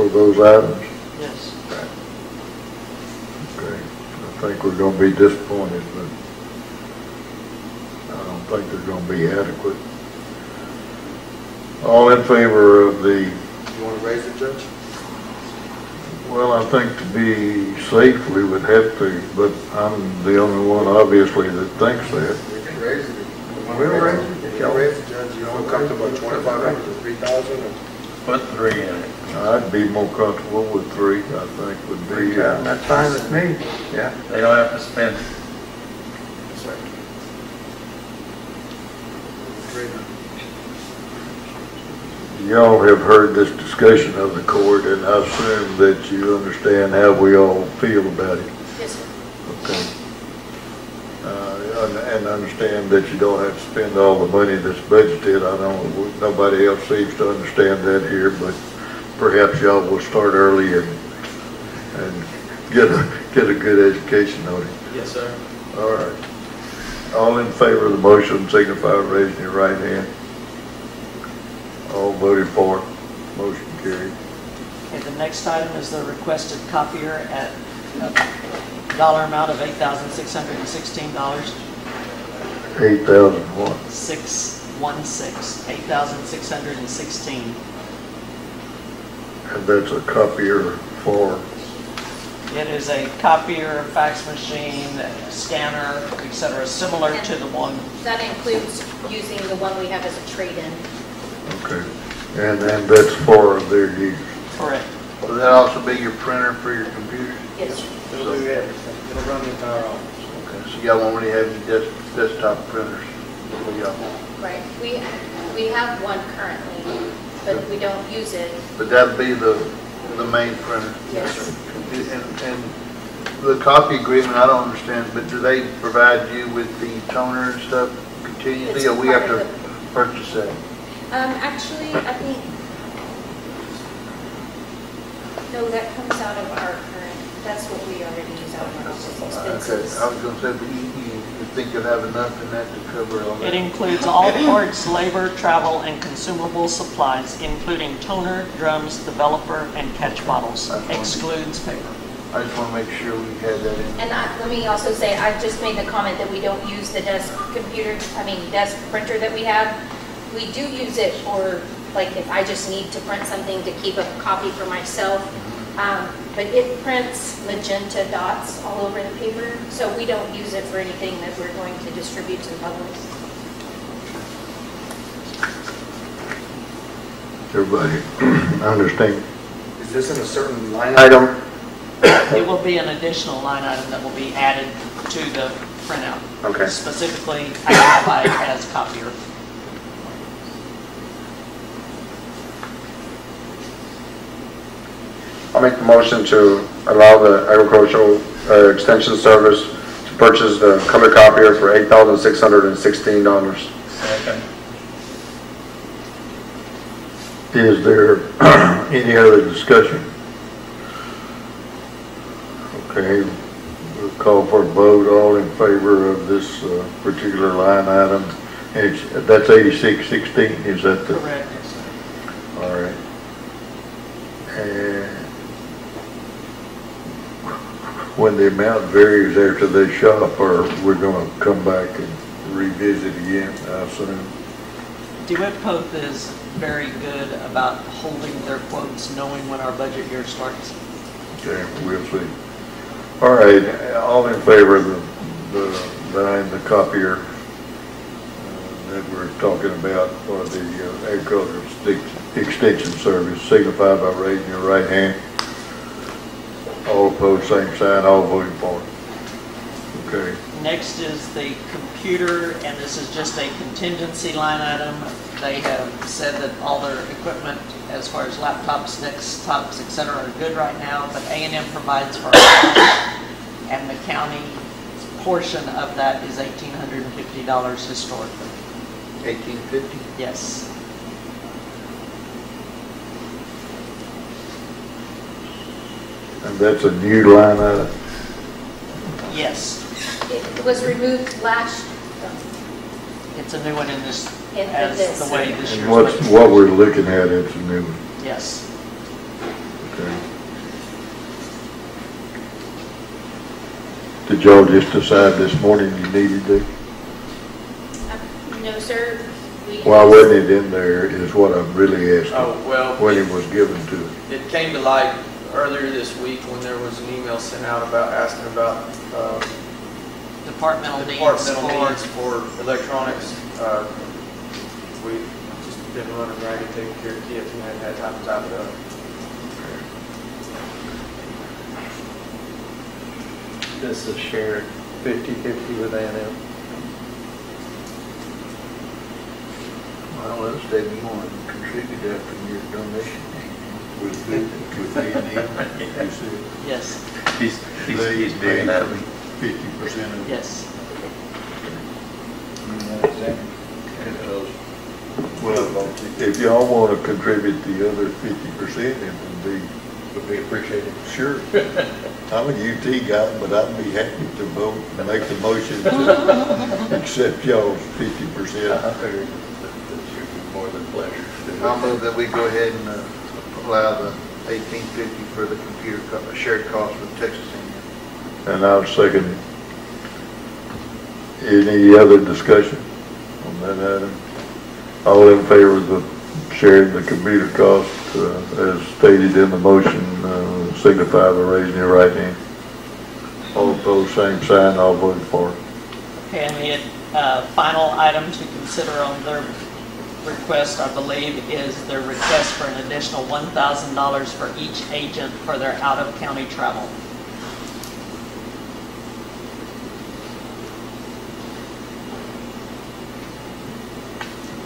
S1: for those items?
S3: Yes.
S1: Okay, I think we're gonna be disappointed, but I don't think they're gonna be adequate. All in favor of the,
S8: You wanna raise it, Judge?
S1: well, I think to be safe, we would have to, but I'm the only one obviously that thinks that.
S8: We can raise it.
S9: We'll raise it.
S8: If y'all raise it, Judge, you don't come to about twenty-five hundred to three thousand,
S6: Put three in it.
S1: I'd be more comfortable with three, I think would be,
S9: Yeah,
S1: uh,
S9: That's fine with me, yeah.
S6: They don't have to spend it.
S1: y'all have heard this discussion of the court, and I assume that you understand how we all feel about it.
S7: Yes, sir.
S1: Okay. Uh, And and understand that you don't have to spend all the money that's budgeted. I don't, nobody else seems to understand that here, but perhaps y'all will start early and, and get a, get a good education on it.
S5: Yes, sir.
S1: All right. All in favor of the motion signify by raising your right hand. All voted for, motion carried.
S3: Okay, the next item is the requested copier at a dollar amount of eight thousand six hundred and sixteen dollars,
S1: Eight thousand one.
S3: six one six, eight thousand six hundred and
S1: that's a copier for,
S3: It is a copier, fax machine, scanner, et cetera, similar to the one,
S7: That includes using the one we have as a trade-in.
S1: okay. And, and that's for their use.
S3: correct.
S4: Will that also be your printer for your computer?
S7: Yes.
S11: It'll do everything. It'll run the entire office.
S4: Okay, so y'all won't really have any des- desktop printers? Will y'all?
S7: Right. We, we have one currently, but we don't use it.
S4: But that'd be the, the main printer?
S7: Yes.
S4: And, and the copy agreement, I don't understand, but do they provide you with the toner and stuff continuously,
S7: It's
S4: or we have
S7: part
S4: to
S7: of
S4: purchase it?
S7: Um, actually, I think, no, that comes out of our current, that's what we already use out of our office
S4: Okay,
S7: expenses.
S4: I was gonna say, but you think you'll have enough in that to cover all
S3: It
S4: that?
S3: includes all parts, labor, travel, and consumable supplies, including toner, drums, developer, and catch bottles. Excludes paper.
S4: I just wanna make sure we had that in.
S7: And I, let me also say, I just made the comment that we don't use the desk computer, I mean, desk printer that we have. We do use it for, like, if I just need to print something to keep a copy for myself. Um, but it prints magenta dots all over the paper, so we don't use it for anything that we're going to distribute to the public.
S1: Everybody I understand?
S8: Is this in a certain line item?
S3: It will be an additional line item that will be added to the printout.
S8: Okay.
S3: Specifically identified as copier.
S8: I'll make the motion to allow the agricultural uh, extension service to purchase the color copier for $8,616.
S6: Second.
S1: Is there any other discussion? Okay, we'll call for a vote, all in favor of this uh, particular line item. It's, that's eighty-six sixteen, is that the?
S3: Correct. Yes.
S1: All right. And when the amount varies after they shop, or we're gonna come back and revisit again, I assume?
S3: DeWitt Poth is very good about holding their quotes, knowing when our budget year starts.
S1: Okay, we'll see. All right, all in favor of the, the, buying the copier uh, that we're talking about for the uh, agricultural extension service, signify by raising your right hand. All opposed, same sign, all voting for it. Okay,
S3: Next is the computer, and this is just a contingency line item. They have said that all their equipment, as far as laptops, desktops, et cetera, are good right now, but A and M provides for our and the county portion of that is eighteen hundred and fifty dollars historically.
S4: Eighteen fifty?
S3: Yes.
S1: And that's a new line item.
S3: Yes,
S7: It was removed last,
S3: it's a new one in this,
S7: In
S3: as
S7: this.
S3: the way this year's.
S1: And what's,
S3: budget-
S1: what we're looking at, it's a new one,
S3: Yes.
S1: okay? Did y'all just decide this morning you needed to?
S7: uh, no, sir. we-
S1: Why wasn't it in there is what I'm really asking,
S5: Oh, well,
S1: when it was given to us.
S5: it came to light earlier this week when there was an email sent out about, asking about um,
S3: Departmental needs
S5: departmental
S3: for,
S5: needs for electronics. Uh, We've just been running ragged taking care of kids and hadn't had time to type it up.
S2: This is shared 50/50 with A and M.
S4: Well, let's say you want to contribute that from your donation.
S1: With, with A and M, you said
S3: yes,
S6: He's, he's, he's doing that.
S1: fifty percent of it.
S3: yes.
S1: Well, if y'all wanna contribute the other fifty percent, it would be
S6: would be appreciated.
S1: Sure. I'm a UT guy, but I'd be happy to vote, and make the motion to accept y'all's fifty percent.
S6: I
S1: percent.
S6: figured that that you'd be more than pleasure
S10: I'll
S6: it.
S10: move that we go ahead and uh, allow the eighteen fifty for the computer, co- shared cost with Texas A&M.
S1: And I'll second it. Any other discussion on that item? All in favor of the sharing the computer cost, uh, as stated in the motion, uh, signify by raising your right hand. All opposed, same sign, all voted for.
S3: Okay, and the uh, final item to consider on their request, I believe, is their request for an additional $1,000 for each agent for their out-of-county travel.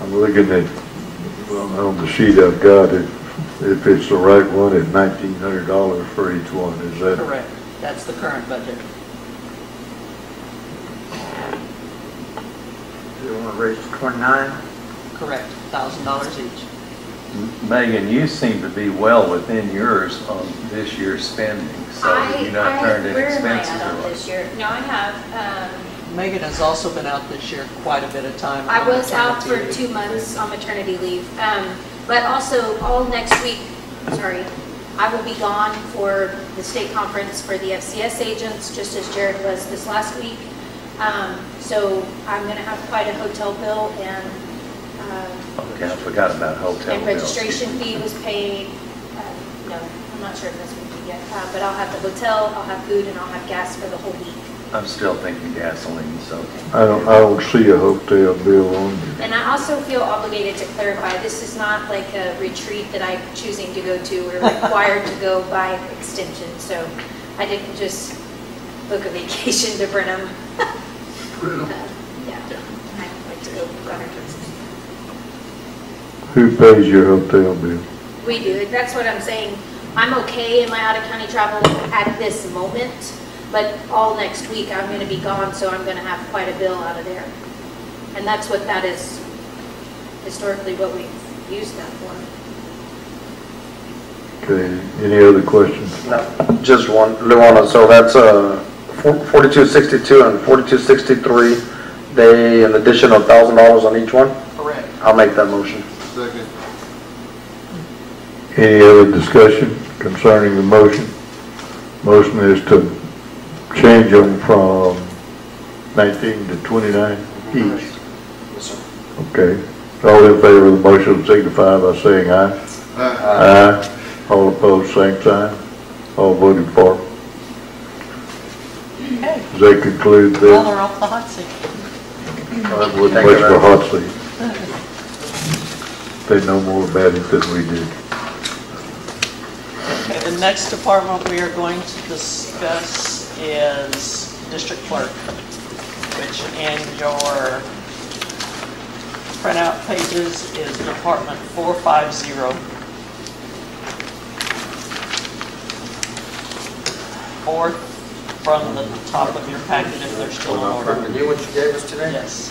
S1: I'm looking at, on the sheet I've got, it, if it's the right one, it's nineteen hundred dollars for each one, is that?
S3: Correct. That's the current budget.
S9: Do you want to raise to 29?
S3: Correct, $1,000 each.
S6: Megan, you seem to be well within yours on this year's spending, so
S7: I,
S6: you not
S7: I,
S6: turned in
S7: where am I
S6: expenses
S7: at
S6: or
S7: on
S6: what?
S7: this year? No, I have, um,
S3: Megan has also been out this year quite a bit of time.
S7: I
S3: on
S7: was out for
S3: maternity
S7: two months on maternity leave. Um, but also all next week, sorry, I will be gone for the state conference for the FCS agents, just as Jared was this last week. Um, so I'm gonna have quite a hotel bill and, um,
S6: Okay, I forgot about hotel
S7: and
S6: bills.
S7: registration fee was paid. Uh, No, I'm not sure if that's been paid yet, Uh, but I'll have the hotel, I'll have food, and I'll have gas for the whole week.
S6: I'm still thinking gasoline, so.
S1: I don't, I don't see a hotel bill on you.
S7: And I also feel obligated to clarify, this is not like a retreat that I'm choosing to go to. We're required to go by extension, so I didn't just book a vacation to Brenham. Uh, Yeah, I like to go other places.
S1: Who pays your hotel bill?
S7: We do, that's what I'm saying. I'm okay in my out-of-county travel at this moment, but all next week I'm gonna be gone, so I'm gonna have quite a bill out of there. And that's what that is, historically what we've used that for.
S1: Okay, any other questions?
S8: No, just one, Luana, so that's uh, 4262 and 4263, they, an additional $1,000 on each one?
S3: Correct.
S8: I'll make that motion.
S10: Second.
S1: Any other discussion concerning the motion? Motion is to change them from 19 to 29 each.
S5: Yes, sir.
S1: Okay. All in favor of the motion signify by saying aye.
S10: Uh,
S1: Aye. All opposed, same sign. All voted for.
S3: Okay,
S1: Does that conclude
S3: now
S1: this?
S3: they're off the hot seat.
S1: That wasn't
S8: Thank you
S1: much of a hot seat. They know more about it than we do.
S3: Okay, the next department we are going to discuss is district clerk, which in your printout pages is Department 450. Fourth from the top of your packet if they're still in order.
S5: The new one you gave us today?
S3: Yes.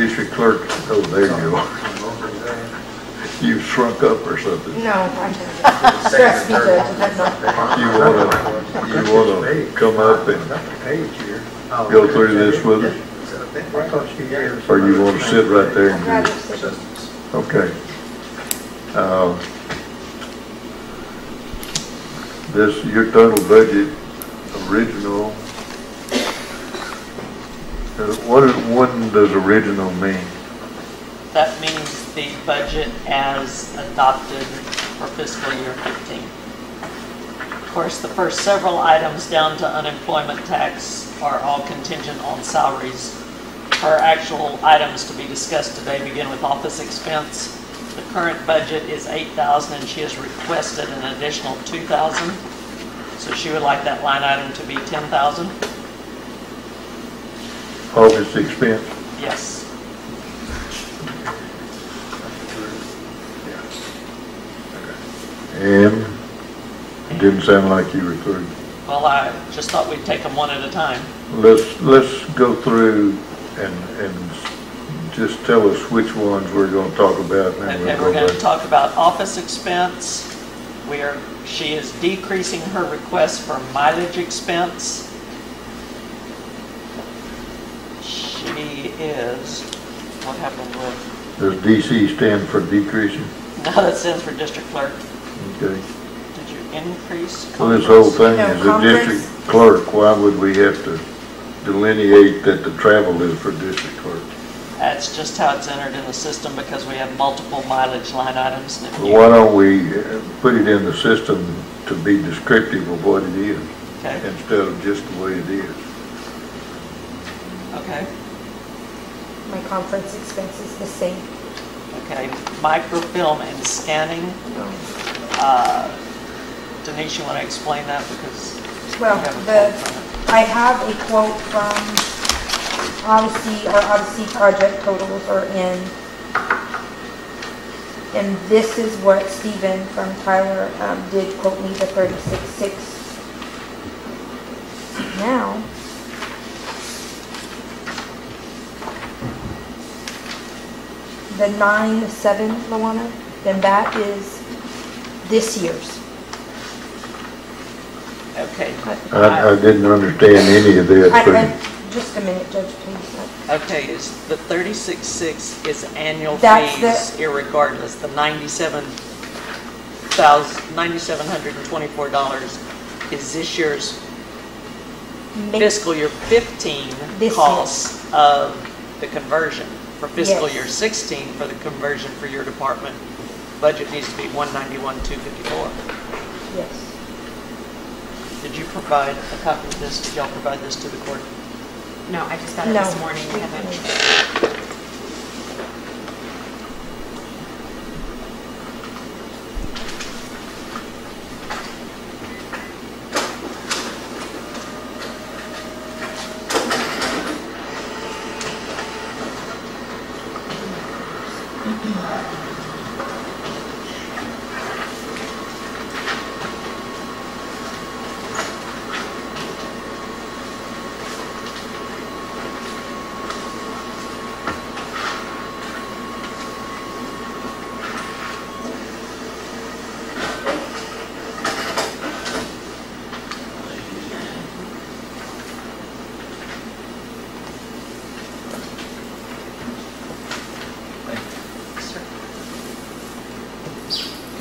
S10: District clerk,
S1: oh, there you are. You shrunk up or something.
S12: No, I didn't. Stress me to, that's not.
S1: You wanna, you wanna come up and
S9: Page here.
S1: go through this with us?
S9: I thought she gave.
S1: Or you wanna sit right there
S12: I'd rather
S1: and do
S12: sit.
S1: it? Okay. Um, This, your total budget, original, Uh, what, is- does original mean?
S3: That means the budget as adopted for fiscal year 15. Of course, the first several items down to unemployment tax are all contingent on salaries. Her actual items to be discussed today begin with office expense. The current budget is 8,000 and she has requested an additional 2,000. So she would like that line item to be 10,000?
S1: Office expense,
S3: Yes.
S1: and it didn't sound like you were through.
S3: Well, I just thought we'd take them one at a time.
S1: Let's, let's go through and, and just tell us which ones we're gonna talk about and
S3: Okay,
S1: we'll
S3: we're going to talk about office expense. We are, she is decreasing her request for mileage expense. She is, what happened with,
S1: Does DC stand for decreasing?
S3: no, that stands for district clerk.
S1: Okay.
S3: Did you increase?
S1: So this whole thing
S12: No,
S1: is a
S12: conference.
S1: district clerk, why would we have to delineate that the travel is for district clerk?
S3: That's just how it's entered in the system because we have multiple mileage line items. and if you-
S1: Why don't we uh, put it in the system to be descriptive of what it is,
S3: Okay,
S1: instead of just the way it is?
S3: okay,
S12: My conference expenses the same.
S3: okay. Microfilm and scanning. Uh, Denise, you want to explain that because
S12: Well,
S3: we have a
S12: the,
S3: quote from it.
S12: I have a quote from Odyssey, our Odyssey project totals are in. And this is what Stephen from Tyler um, did quote me, the thirty-six six. Now, the nine seven, Luana, then that is this year's.
S3: Okay.
S1: I, I didn't understand any of that,
S12: I- I- Just a minute, Judge, please.
S3: Okay, is the thirty-six six is annual
S12: That's
S3: fees irregardless, the ninety-seven thousand, ninety-seven hundred and twenty-four dollars is this year's
S12: Ma-
S3: fiscal year fifteen
S12: This year.
S3: costs of the conversion. For fiscal
S12: Yes.
S3: year sixteen, for the conversion for your department, budget needs to be one ninety-one, two fifty-four.
S12: Yes.
S3: Did you provide a copy of this? Did y'all provide this to the court?
S13: No, I just got it
S12: No.
S13: this morning. We haven't.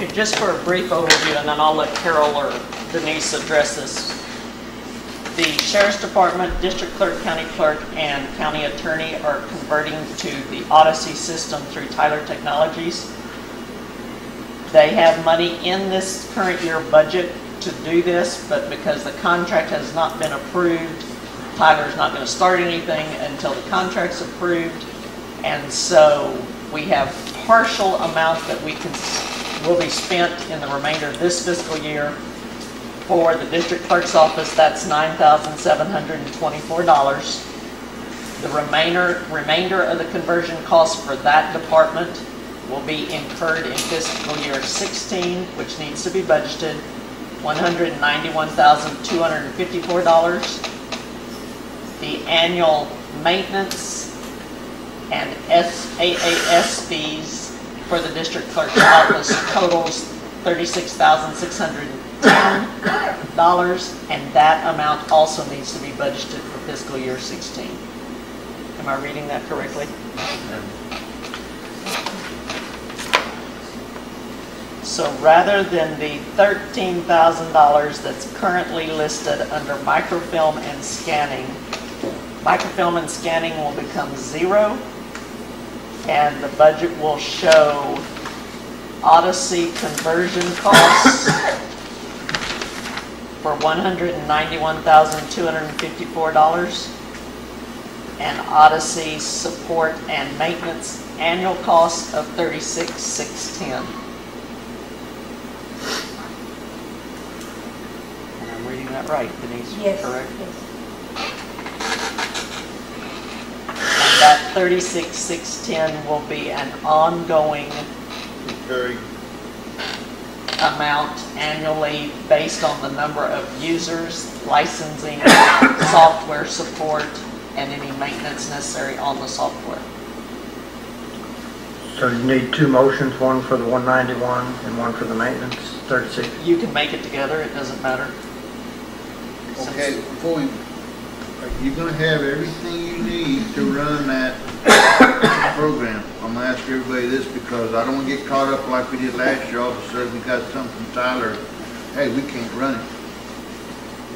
S3: Okay, just for a brief overview, and then I'll let Carol or Denise address this. The Sheriff's Department, District Clerk, County Clerk, and County Attorney are converting to the Odyssey system through Tyler Technologies. They have money in this current year budget to do this, but because the contract has not been approved, Tyler's not going to start anything until the contract's approved. And so we have partial amount that we can, will be spent in the remainder of this fiscal year. For the district clerk's office, that's $9,724. The remainder, remainder of the conversion costs for that department will be incurred in fiscal year 16, which needs to be budgeted, $191,254. The annual maintenance and SAAS fees for the district clerk's office totals $36,610, and that amount also needs to be budgeted for fiscal year 16. Am I reading that correctly? So rather than the $13,000 that's currently listed under microfilm and scanning, microfilm and scanning will become zero, and the budget will show Odyssey conversion costs for $191,254. And Odyssey support and maintenance annual cost of $36,610. And I'm reading that right, Denise,
S12: Yes,
S3: correct?
S12: yes.
S3: And that 36,610 will be an ongoing
S1: Very
S3: amount annually based on the number of users, licensing, software support, and any maintenance necessary on the software.
S9: So you need two motions, one for the 191 and one for the maintenance, 36.
S3: You can make it together, it doesn't matter.
S10: Okay, before we, are gonna have everything you need to run that program? I'm gonna ask everybody this because I don't wanna get caught up like we did last year, all of a sudden we got something from Tyler, hey, we can't run it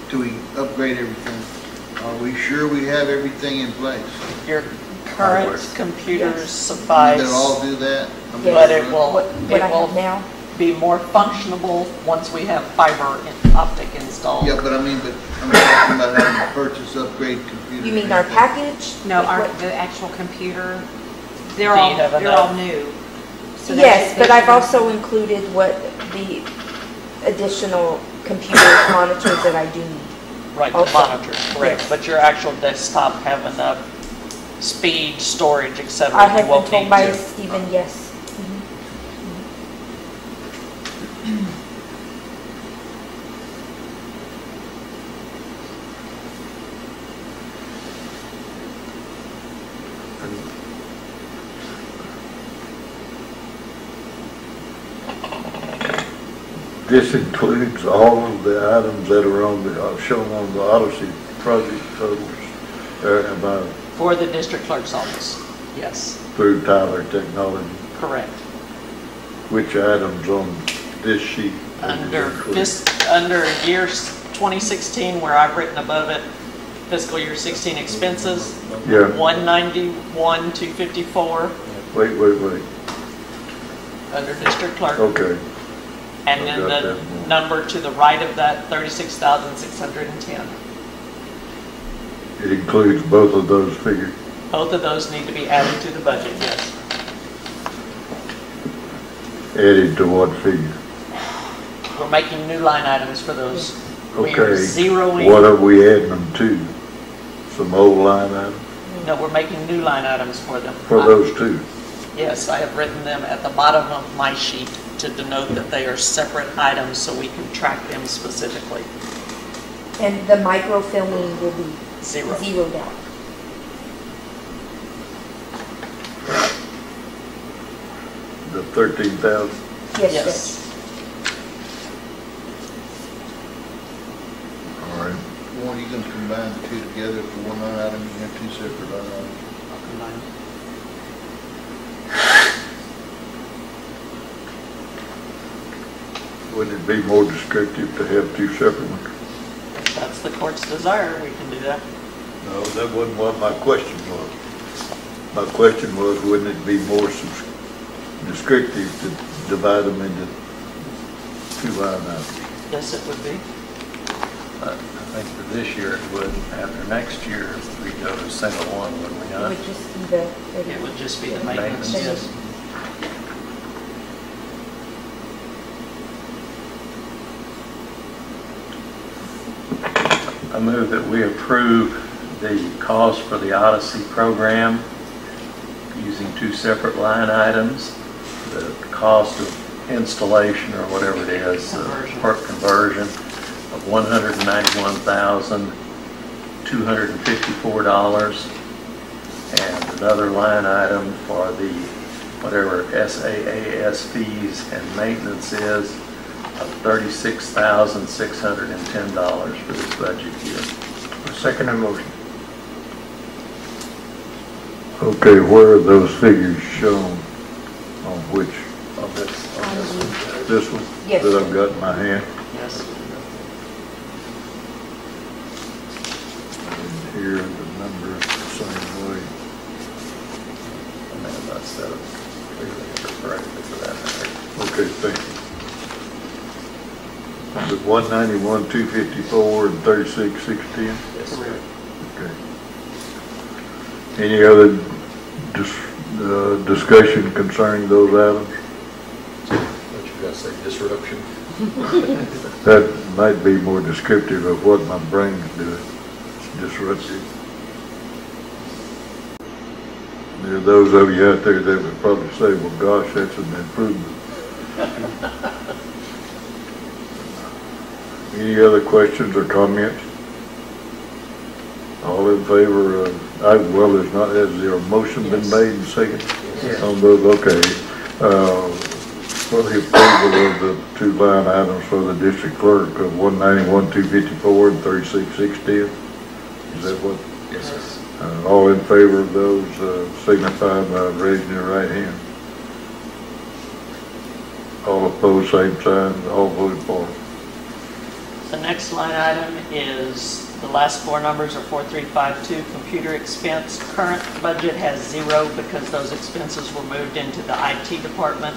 S10: till we upgrade everything. Are we sure we have everything in place?
S3: Your current computers
S12: Yes.
S3: suffice,
S10: They'll all do that? I mean,
S3: but it uh, will,
S12: What, what I
S3: it will
S12: have now?
S3: Be more functionable once we have fiber in- optic installed.
S10: Yeah, but I mean, but I'm talking about having to purchase upgrade computers.
S12: You mean our package?
S13: No, our,
S12: What-
S13: the actual computer, they're all, they're all new. So
S12: Yes,
S13: should-
S12: but I've also included what the additional computer monitors that I do need.
S3: Right, the
S12: Also.
S3: monitors, correct,
S12: Yes.
S3: but your actual desktop have enough speed, storage, etc.
S12: I have been
S3: won't
S12: told by
S3: to-
S12: Stephen, yes. Mhm.
S1: This includes all of the items that are on the, uh, shown on the Odyssey project totals, uh, about,
S3: For the district clerk's office, yes,
S1: through Tyler Technology.
S3: correct.
S1: Which items on this sheet?
S3: Under this, under years 2016, where I've written above it, fiscal year 16 expenses,
S1: Yeah,
S3: 191, 254,
S1: wait, wait, wait,
S3: under district clerk.
S1: okay.
S3: And then the number to the right of that, 36,610.
S1: It includes both of those figures.
S3: Both of those need to be added to the budget, yes.
S1: Added to what figure?
S3: We're making new line items for those. We
S1: Okay.
S3: zeroing.
S1: What are we adding them to? Some old line items
S3: No, we're making new line items for them.
S1: for those two?
S3: Yes, I have written them at the bottom of my sheet to denote that they are separate items so we can track them specifically.
S12: And the microfilming will be
S3: Zero.
S12: zeroed out.
S1: The thirteen thousand?
S12: Yes,
S3: Yes.
S12: yes.
S1: All right.
S10: Warren, you gonna combine the two together for one item, you have two separate items?
S1: Wouldn't it be more descriptive to have two separate ones?
S3: If that's the court's desire, we can do that.
S1: No, that wasn't what my question was. My question was, wouldn't it be more subs- descriptive to divide them into two line items?
S3: Yes, it would be.
S6: But I think for this year it would, after next year, we go to single one, would we
S12: It
S6: not?
S12: would just be the.
S3: It would just be the maintenance,
S6: Maintenance. I move that we approve the cost for the Odyssey program using two separate line items. The cost of installation or whatever it is,
S3: Conversion.
S6: conversion of $191,254. And another line item for the, whatever SAAS fees and maintenance is, of $36,610 for this budget year.
S9: Second motion.
S1: Okay, where are those figures shown? On which,
S6: On this, on this one.
S1: this one?
S12: Yes.
S1: That I've got in my hand?
S3: Yes.
S1: And here, the number, the same way.
S6: I may have not said it clearly or correctly for that matter.
S1: Okay, thank you. The one ninety-one, two fifty-four, and thirty-six, six ten?
S5: Yes, sir.
S1: Okay. Any other dis, uh, discussion concerning those items?
S2: What you gotta say, disruption?
S1: That might be more descriptive of what my brain's doing. It's disruptive. There are those of you out there that would probably say, well, gosh, that's an improvement. Any other questions or comments? All in favor of, I, well, there's not, has there a motion been
S3: Yes.
S1: made and second? On those, okay. Uh, for the approval of the two line items for the district clerk of one ninety-one, two fifty-four and thirty-six, six ten? Is that what?
S2: Yes, sir.
S1: Uh, all in favor of those, uh, signify by raising your right hand. All opposed, same sign, all voted for.
S3: The next line item is, the last four numbers are 4352, computer expense. Current budget has zero because those expenses were moved into the IT department.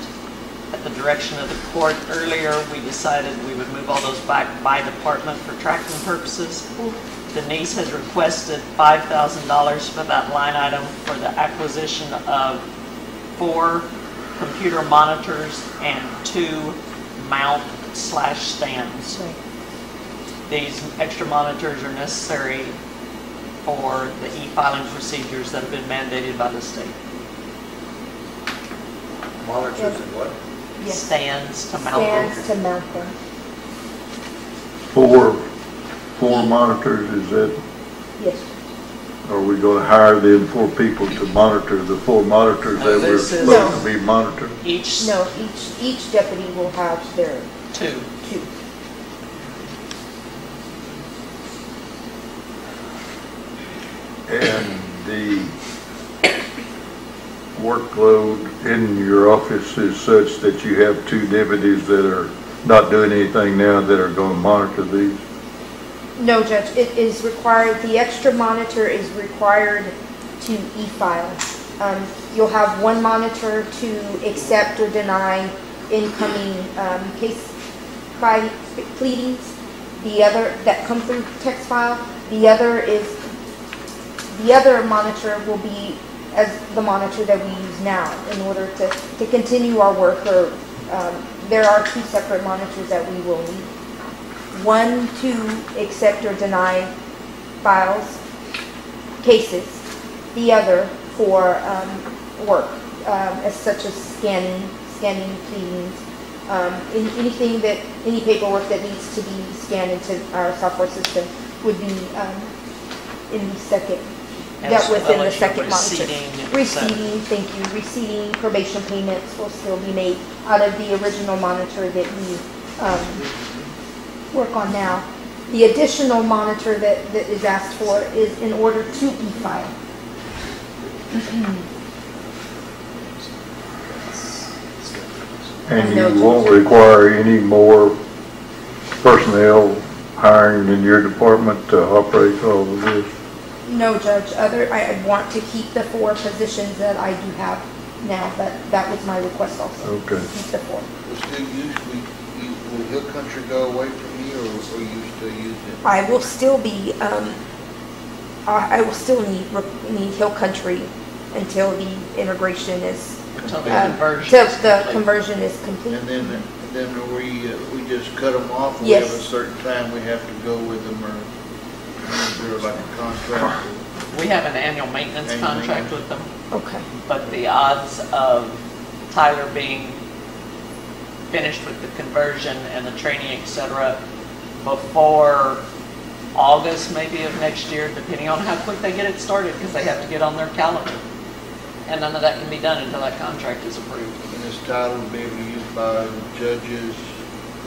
S3: At the direction of the court earlier, we decided we would move all those back by department for tracking purposes. Denise has requested $5,000 for that line item for the acquisition of four computer monitors and two mount slash stands. These extra monitors are necessary for the e-filing procedures that have been mandated by the state.
S5: Monitors and what?
S12: Yes.
S3: Stands to mount them.
S12: Stands to mount them.
S1: Four, four monitors, is that,
S12: Yes.
S1: are we gonna hire them four people to monitor the four monitors
S3: No,
S1: that we're
S3: this is-
S1: supposed to be monitored?
S3: Each
S12: No, each, each deputy will have their
S3: two.
S12: two.
S1: And the workload in your office is such that you have two deputies that are not doing anything now that are gonna monitor these?
S12: No, Judge, it is required, the extra monitor is required to e-file. Um, You'll have one monitor to accept or deny incoming um, case pleadings, the other, that come through text file. The other is, the other monitor will be as the monitor that we use now in order to, to continue our work or, um, there are two separate monitors that we will need. One to accept or deny files, cases. The other for um, work, um, as such as scanning, scanning pleadings, um, any- anything that, any paperwork that needs to be scanned into our software system would be um, in the second,
S3: As
S12: dealt with in
S3: well
S12: the second monitor.
S3: receiving.
S12: Receiving, thank you, receiving probation payments will still be made out of the original monitor that we um, work on now. The additional monitor that, that is asked for is in order to e-file.
S1: And you won't require any more personnel hiring in your department to operate all of this?
S12: No, Judge, other, I I want to keep the four positions that I do have now, but that was my request also.
S1: Okay.
S12: Keep the four.
S10: Will still use, we, you, will Hill Country go away from you, or will you still use it?
S12: I will still be, um, I I will still need, need Hill Country until the integration is,
S3: Until the
S12: um,
S3: conversion
S12: till
S3: is
S12: the
S3: complete.
S12: conversion is complete.
S10: And then, and then we, uh, we just cut them off, and we have a
S12: Yes.
S10: certain time we have to go with them, or is there like a contract?
S3: We have an annual maintenance
S10: Annual
S3: contract
S10: maintenance.
S3: with them,
S12: Okay.
S3: but the odds of Tyler being finished with the conversion and the training, et cetera, before August maybe of next year, depending on how quick they get it started, because they have to get on their calendar. And none of that can be done until that contract is approved.
S10: And this title will be able to be used by judges,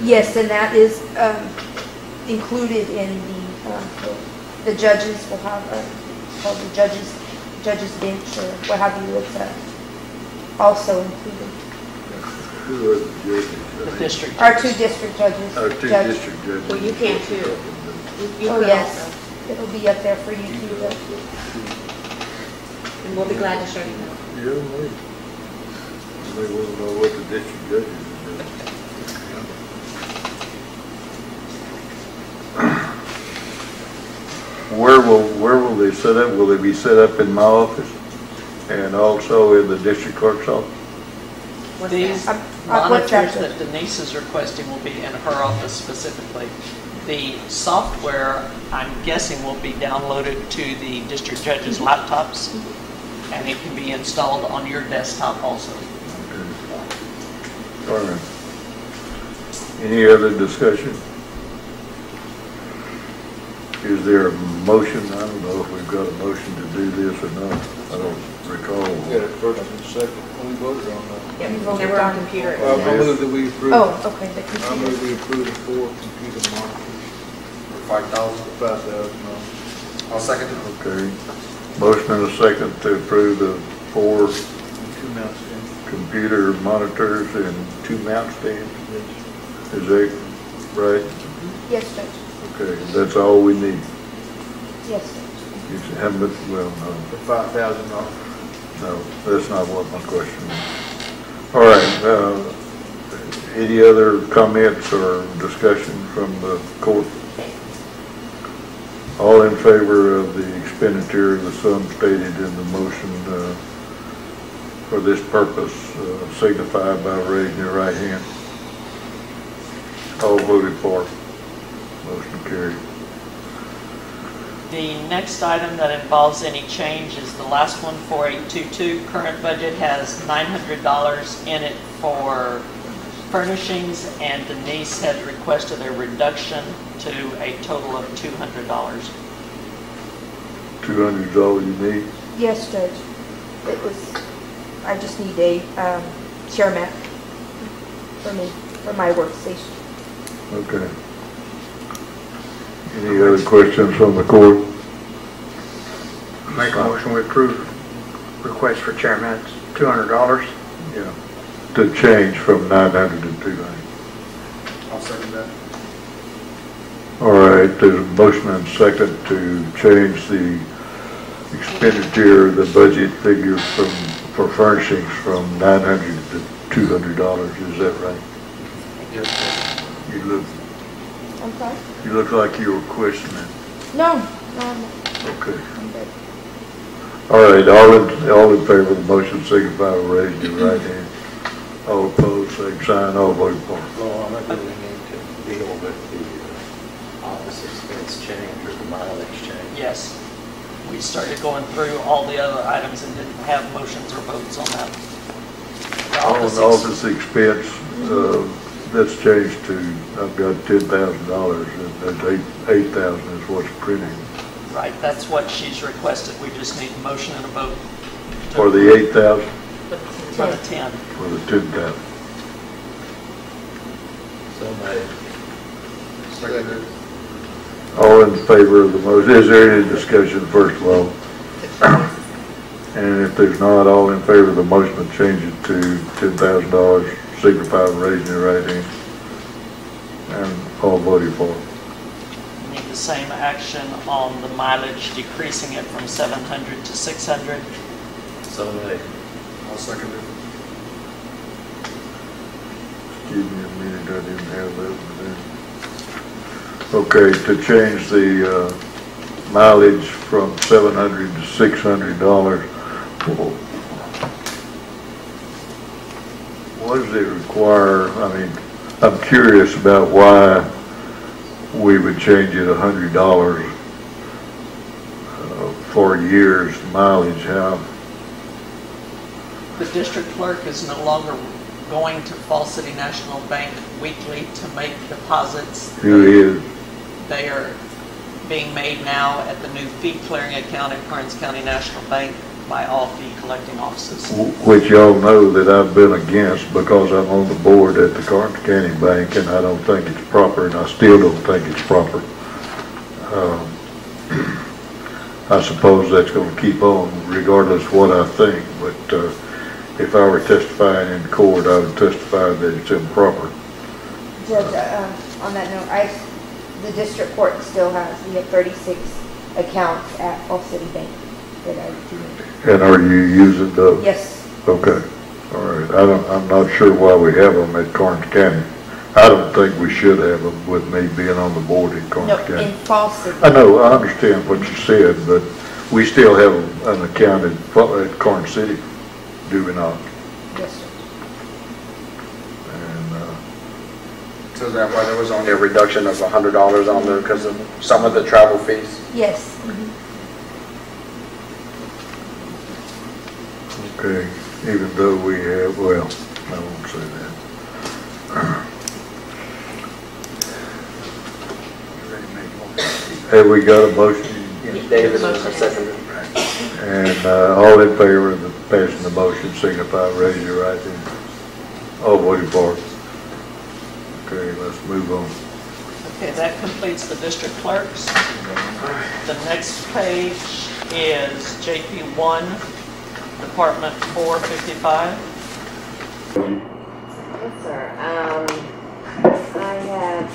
S12: Yes, and that is um, included in the, uh, the judges will have, a, called the judges, judges bench or what have you, it's uh, also included.
S1: Who are the judges?
S3: The district.
S12: Our two district judges.
S1: Our two
S12: Judge-
S1: district judges.
S13: Well, you can too. You- you
S12: Oh,
S13: could
S12: yes,
S13: also.
S12: it'll be up there for you too, Judge.
S13: And we'll be glad to show you.
S1: Yeah, maybe. They want to know what the district judges are doing. Where will, where will they set up? Will they be set up in my office? And also in the district clerk's office?
S3: These
S12: uh, what's that,
S3: monitors that Denise is requesting will be in her office specifically. The software, I'm guessing, will be downloaded to the district judge's laptops, and it can be installed on your desktop also. Okay.
S1: All right. Any other discussion? Is there a motion? I don't know if we've got a motion to do this or not. I don't recall.
S10: Yeah, first and second, we voted on that.
S12: Yeah, we voted
S13: on
S12: on-
S13: computer.
S10: Well, I move that we approve.
S12: Oh, okay, the
S10: I
S12: computer.
S10: move we approve the four computer monitors. For five thousand? Five thousand, I'll second it.
S1: Okay. Motion and a second to approve the four
S10: Two mounts in.
S1: computer monitors and two mount stands. Is that right?
S12: Yes, Judge.
S1: Okay, that's all we need.
S12: Yes, Judge.
S1: You haven't, well, no.
S10: For five thousand dollars.
S1: No, that's not what my question is. All right, uh, any other comments or discussion from the court? All in favor of the expenditure of the sum stated in the motion uh, for this purpose uh, signify by raising your right hand. All voted for. Motion carried.
S3: The next item that involves any change is the last one, 4822. Current budget has $900 in it for furnishings, and Denise had requested a reduction to a total of $200.
S1: Two hundred is all you need?
S12: Yes, Judge. It was, I just need a, um, share map for me, for my workstation.
S1: Okay. Any other questions from the court?
S9: Make a motion, we approve request for chairman, two hundred dollars.
S1: Yeah. To change from nine hundred to two hundred.
S10: I'll second that.
S1: All right, there's a motion and second to change the expenditure, the budget figure from, for furnishings from nine hundred to two hundred dollars, is that right?
S14: Yes,
S1: You look,
S12: I'm sorry?
S1: You look like you were questioning.
S12: No, no, I'm not.
S1: Okay.
S12: I'm good.
S1: All right, all in, all in favor of the motion, signify by raising your right hand. All opposed, same sign, all voting for.
S6: Well, I think we need to deal with the uh, office expense change or the mileage change.
S3: Yes. We started going through all the other items and didn't have motions or votes on that. The
S1: On
S3: office ex-
S1: office expense, uh, that's changed to, I've got ten thousand dollars, and that's eight, eight thousand is what's printed.
S3: Right, that's what she's requested. We just need a motion and a vote. to-
S1: For the eight thousand,
S3: For the 10.
S1: for the ten thousand.
S6: So made.
S10: Second.
S1: All in favor of the motion, is there any discussion first of all? And if there's not, all in favor of the motion to change it to ten thousand dollars, signify by raising your right hand. And all voting for. it.
S3: Need the same action on the mileage, decreasing it from 700 to 600.
S6: So made.
S10: I'll second it.
S1: Excuse me a minute, I didn't have that one there. Okay, to change the uh, mileage from seven hundred to six hundred dollars. What does it require, I mean, I'm curious about why we would change it a hundred dollars uh, for years mileage, how,
S3: The district clerk is no longer going to Falls City National Bank weekly to make deposits.
S1: who is?
S3: They are being made now at the new fee clearing account at Karnes County National Bank by all fee collecting offices.
S1: Which y'all know that I've been against because I'm on the board at the Karnes County Bank and I don't think it's proper and I still don't think it's proper. Um, I suppose that's gonna keep on regardless of what I think, but, uh, if I were testifying in court, I would testify that it's improper.
S12: Judge, uh, on that note, I, the district court still has, we have 36 accounts at Falls City Bank that I do.
S1: And are you using those?
S12: Yes,
S1: Okay, all right. I don't, I'm not sure why we have them at Karnes County. I don't think we should have them with me being on the board in
S12: No,
S1: Karnes
S12: in
S1: County.
S12: Fawcett.
S1: I know, I understand what you said, but we still have an account at, Fa- at Karnes City, do we not?
S12: Yes, sir.
S1: And, uh,
S8: So is that why there was only a reduction of hundred dollars on there because of some of the travel fees?
S12: Yes. mhm.
S1: Okay, even though we have, well, I won't say that. Have we got a motion?
S8: Davis was the second.
S1: And, uh, all in favor of the passing the motion, signify, raise your right hand. All voted for. Okay, let's move on.
S3: Okay, that completes the district clerks. The next page is JP one, Department four fifty-five.
S15: Yes, sir. Um, I have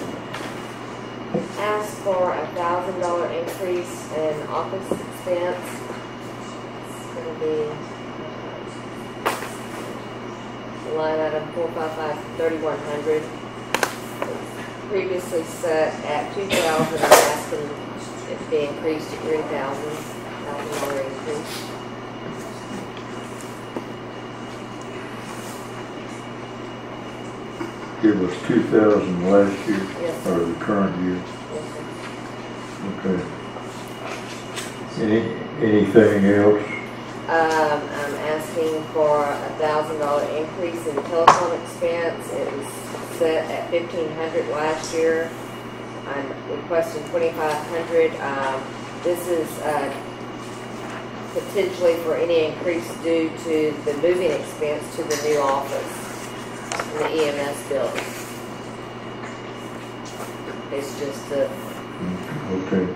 S15: asked for a thousand dollar increase in office expense. It's gonna be uh, line item four five five thirty-one hundred. Previously set at two thousand, I'm asking it to be increased to three thousand, thousand dollar increase.
S1: It was two thousand last year,
S15: Yes,
S1: or the current year, okay. Any, anything else?
S15: Um, I'm asking for a thousand dollar increase in telephone expense. It was set at fifteen hundred last year. I'm requesting twenty-five hundred. Um, this is, uh, potentially for any increase due to the moving expense to the new office the EMS building. It's just a
S1: Okay.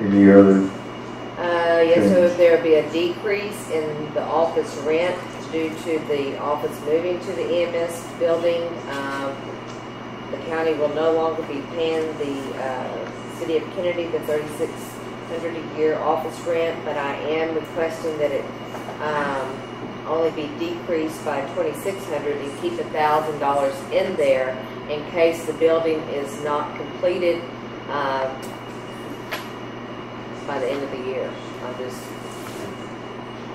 S1: Any other,
S15: Uh, yes, so there'll be a decrease in the office rent due to the office moving to the EMS building. Um, the county will no longer be paying the, uh, city of Kenedy the thirty-six hundred a year office rent, but I am requesting that it, um, only be decreased by twenty-six hundred and keep a thousand dollars in there in case the building is not completed, um, by the end of the year. I just,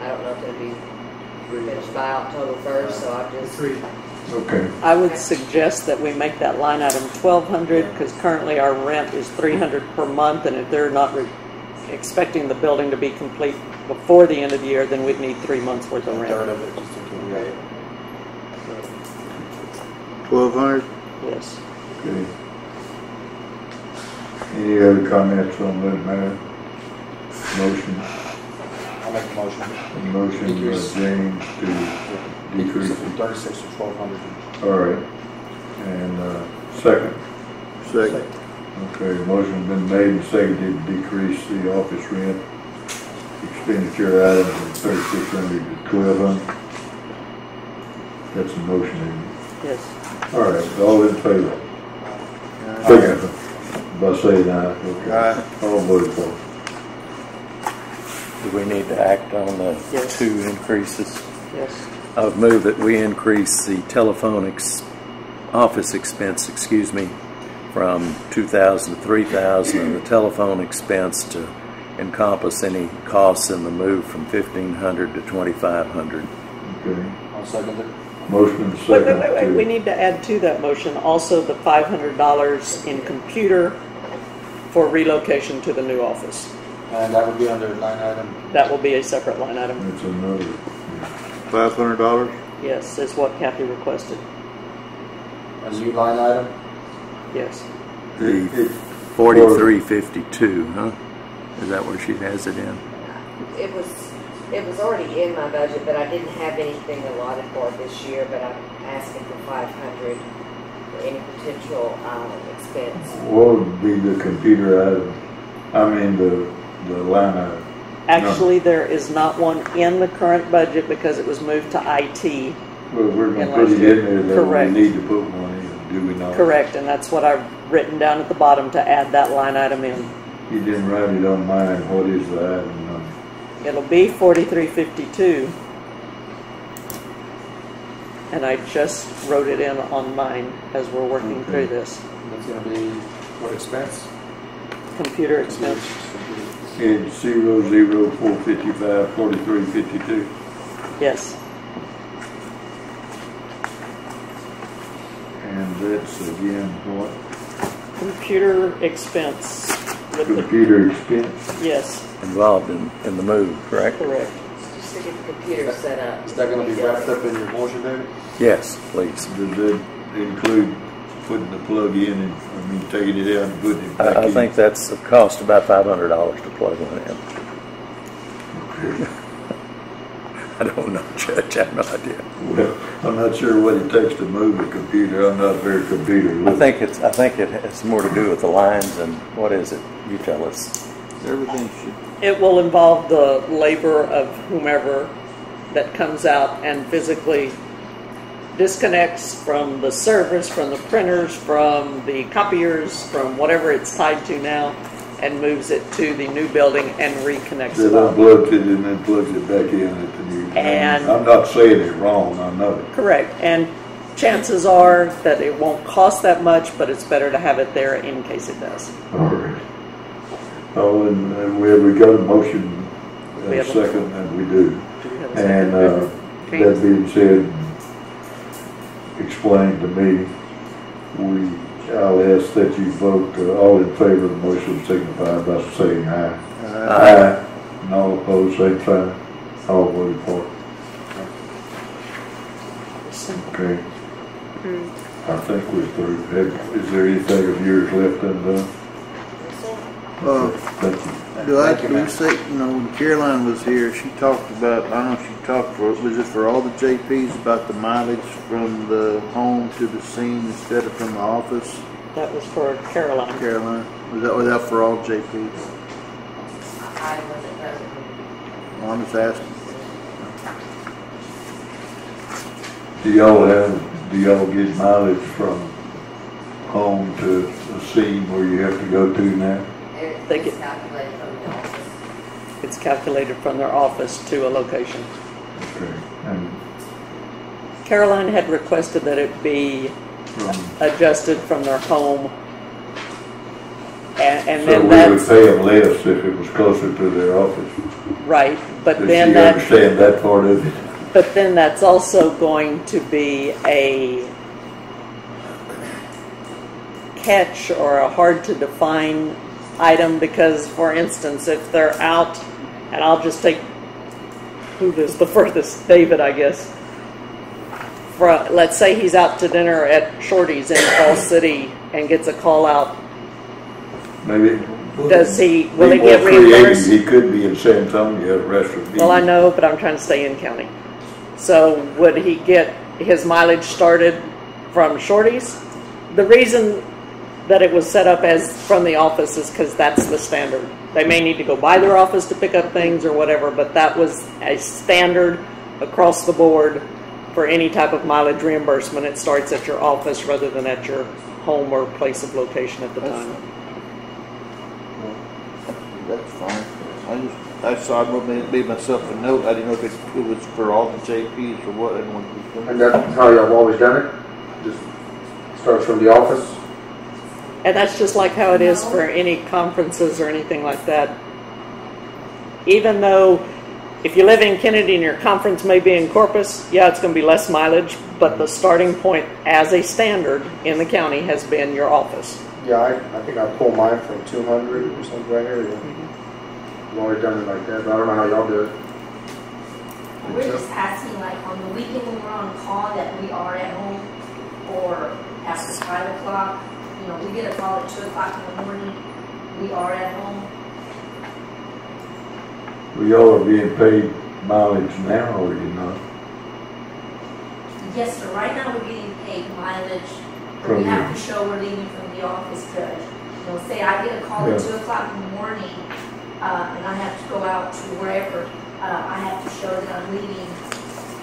S15: I don't know if it'll be finished by October first, so I just.
S1: okay,
S3: I would suggest that we make that line item twelve hundred, because currently our rent is three hundred per month, and if they're not re- expecting the building to be complete before the end of the year, then we'd need three months worth of rent.
S8: of it, just to keep
S1: twelve hundred?
S3: Yes.
S1: Okay. Any other comments on that matter? Motion,
S8: I'll make a motion.
S1: a motion by
S8: Decrease.
S1: James to
S8: Decrease
S1: decrease
S8: it from thirty-six to twelve hundred.
S1: All right, and, uh, second? Second. Okay, motion's been made and seconded to decrease the office rent expenditure item from thirty-six hundred to twelve hundred. That's a motion, isn't it?
S3: Yes.
S1: All right, all in favor? Signify by saying aye, okay. All voted for.
S6: Do we need to act on the
S3: Yes.
S6: two increases?
S3: Yes.
S6: I would move that we increase the telephone ex, office expense, excuse me, from two thousand to three thousand, and the telephone expense to encompass any costs in the move from fifteen hundred to twenty-five hundred.
S1: Okay,
S8: I'll second it.
S1: motion and
S3: Wait,
S1: second.
S3: wait, wait, wait, we need to add to that motion also the five hundred dollars in computer for relocation to the new office.
S8: And that would be under line item.
S3: That will be a separate line item.
S1: That's another.
S10: Five hundred dollars?
S3: Yes, is what Kathy requested.
S8: A new line item?
S3: Yes.
S6: The
S1: It- it-
S6: forty-three fifty-two, huh? Is that where she has it in?
S15: It was, it was already in my budget, but I didn't have anything allotted for it this year, but I'm asking for five hundred for any potential, um, expense.
S1: What would be the computer item? I mean, the, the line item?
S3: Actually, there is not one in the current budget because it was moved to IT.
S1: Well, we're
S3: In
S1: gonna put it in there, then
S3: Correct.
S1: we need to put one in, do we not?
S3: Correct, and that's what I've written down at the bottom to add that line item in.
S1: You didn't write it on mine, what is the item number?
S3: It'll be forty-three fifty-two. and I just wrote it in on mine as we're working through this.
S5: That's gonna be what expense?
S3: Computer expense,
S1: It's zero, zero, four fifty-five, forty-three, fifty-two.
S3: yes.
S1: And that's again what?
S3: Computer expense with the,
S1: Computer expense.
S3: yes,
S6: Involved in, in the move, correct?
S3: correct.
S15: Just to get the computer set up.
S5: Is that gonna be wrapped up in your motion, David?
S6: Yes, please.
S1: Does that include putting the plug in and, I mean, taking it out and putting it back in?
S6: I, I think that's a cost about five hundred dollars to plug one in. I don't know, Judge, I have no idea.
S1: Well, I'm not sure what it takes to move a computer. I'm not very computer
S6: I
S1: literate.
S6: think it's, I think it has more to do with the lines and what is it? You tell us.
S4: Everything should,
S3: It will involve the labor of whomever that comes out and physically disconnects from the servers, from the printers, from the copiers, from whatever it's tied to now, and moves it to the new building and reconnects
S1: That
S3: it all.
S1: unplugs it and then plugs it back in at the new.
S3: And-
S1: I'm not saying it wrong, I know.
S3: Correct, and chances are that it won't cost that much, but it's better to have it there in case it does.
S1: All right. Oh, and, and we, we got a motion,
S3: We
S1: a
S3: have a-
S1: second, and we do.
S3: Do we have a second?
S1: And, uh, that being said, explain to me, we, I'll ask that you vote, uh, all in favor of the motion signify by saying aye. Aye. And all opposed, same sign. All voted for. Okay. I think we're through. Have- Is there anything of yours left undone?
S4: uh,
S1: Thank you.
S4: do I,
S5: Thank you,
S4: do we say, you know, when Caroline was here, she talked about, I don't know if she talked for, was it for all the JPs about the mileage from the home to the scene instead of from the office?
S3: That was for Caroline.
S4: Caroline, was that, was that for all JPs?
S15: I wasn't present.
S4: Well, I'm just asking.
S1: Do y'all have, do y'all get mileage from home to the scene where you have to go to now?
S3: They
S15: It's calculated from the office.
S3: It's calculated from their office to a location.
S1: Okay. And
S3: Caroline had requested that it be
S1: from,
S3: adjusted from their home. And, and
S1: so
S3: then
S1: we would
S3: that's,
S1: pay them less if it was closer to their office.
S3: right, but
S1: Does
S3: then
S1: she
S3: that,
S1: understand that part of it?
S3: But then that's also going to be a catch or a hard to define item because, for instance, if they're out, and I'll just take who is the furthest, David, I guess. For, let's say he's out to dinner at Shorty's in Falls City and gets a call out.
S1: Maybe.
S3: Does he, will he
S1: Well,
S3: get reimbursed?
S1: He could be in San Antonio at a restaurant.
S3: Well, I know, but I'm trying to stay in county. So would he get his mileage started from Shorty's? The reason that it was set up as from the office is because that's the standard. They may need to go by their office to pick up things or whatever, but that was a standard across the board for any type of mileage reimbursement. It starts at your office rather than at your home or place of location at the time.
S4: That's fine. I just, I saw, I made, made myself a note, I didn't know if it, it was for all the JPs or what, I didn't want to.
S8: And that's how y'all have always done it? Just starts from the office?
S3: And that's just like how it is for any conferences or anything like that. Even though if you live in Kenedy and your conference may be in Corpus, yeah, it's going to be less mileage, but the starting point as a standard in the county has been your office.
S8: Yeah, I, I think I pulled mine from two hundred or something right here, yeah. Mm-hmm. I've always done it like that, but I don't know how y'all do it.
S13: We're just asking, like, on the weekend when we're on call, that we are at home, or after five o'clock, you know, we get a call at two o'clock in the morning, we are at home.
S1: Well, y'all are being paid mileage now, or you not?
S13: Yes, sir, right now we're getting paid mileage, but
S1: From
S13: we have to show we're leaving from the office, Judge. You know, say I get a call at two o'clock in the morning, uh, and I have to go out to wherever, uh, I have to show that I'm leaving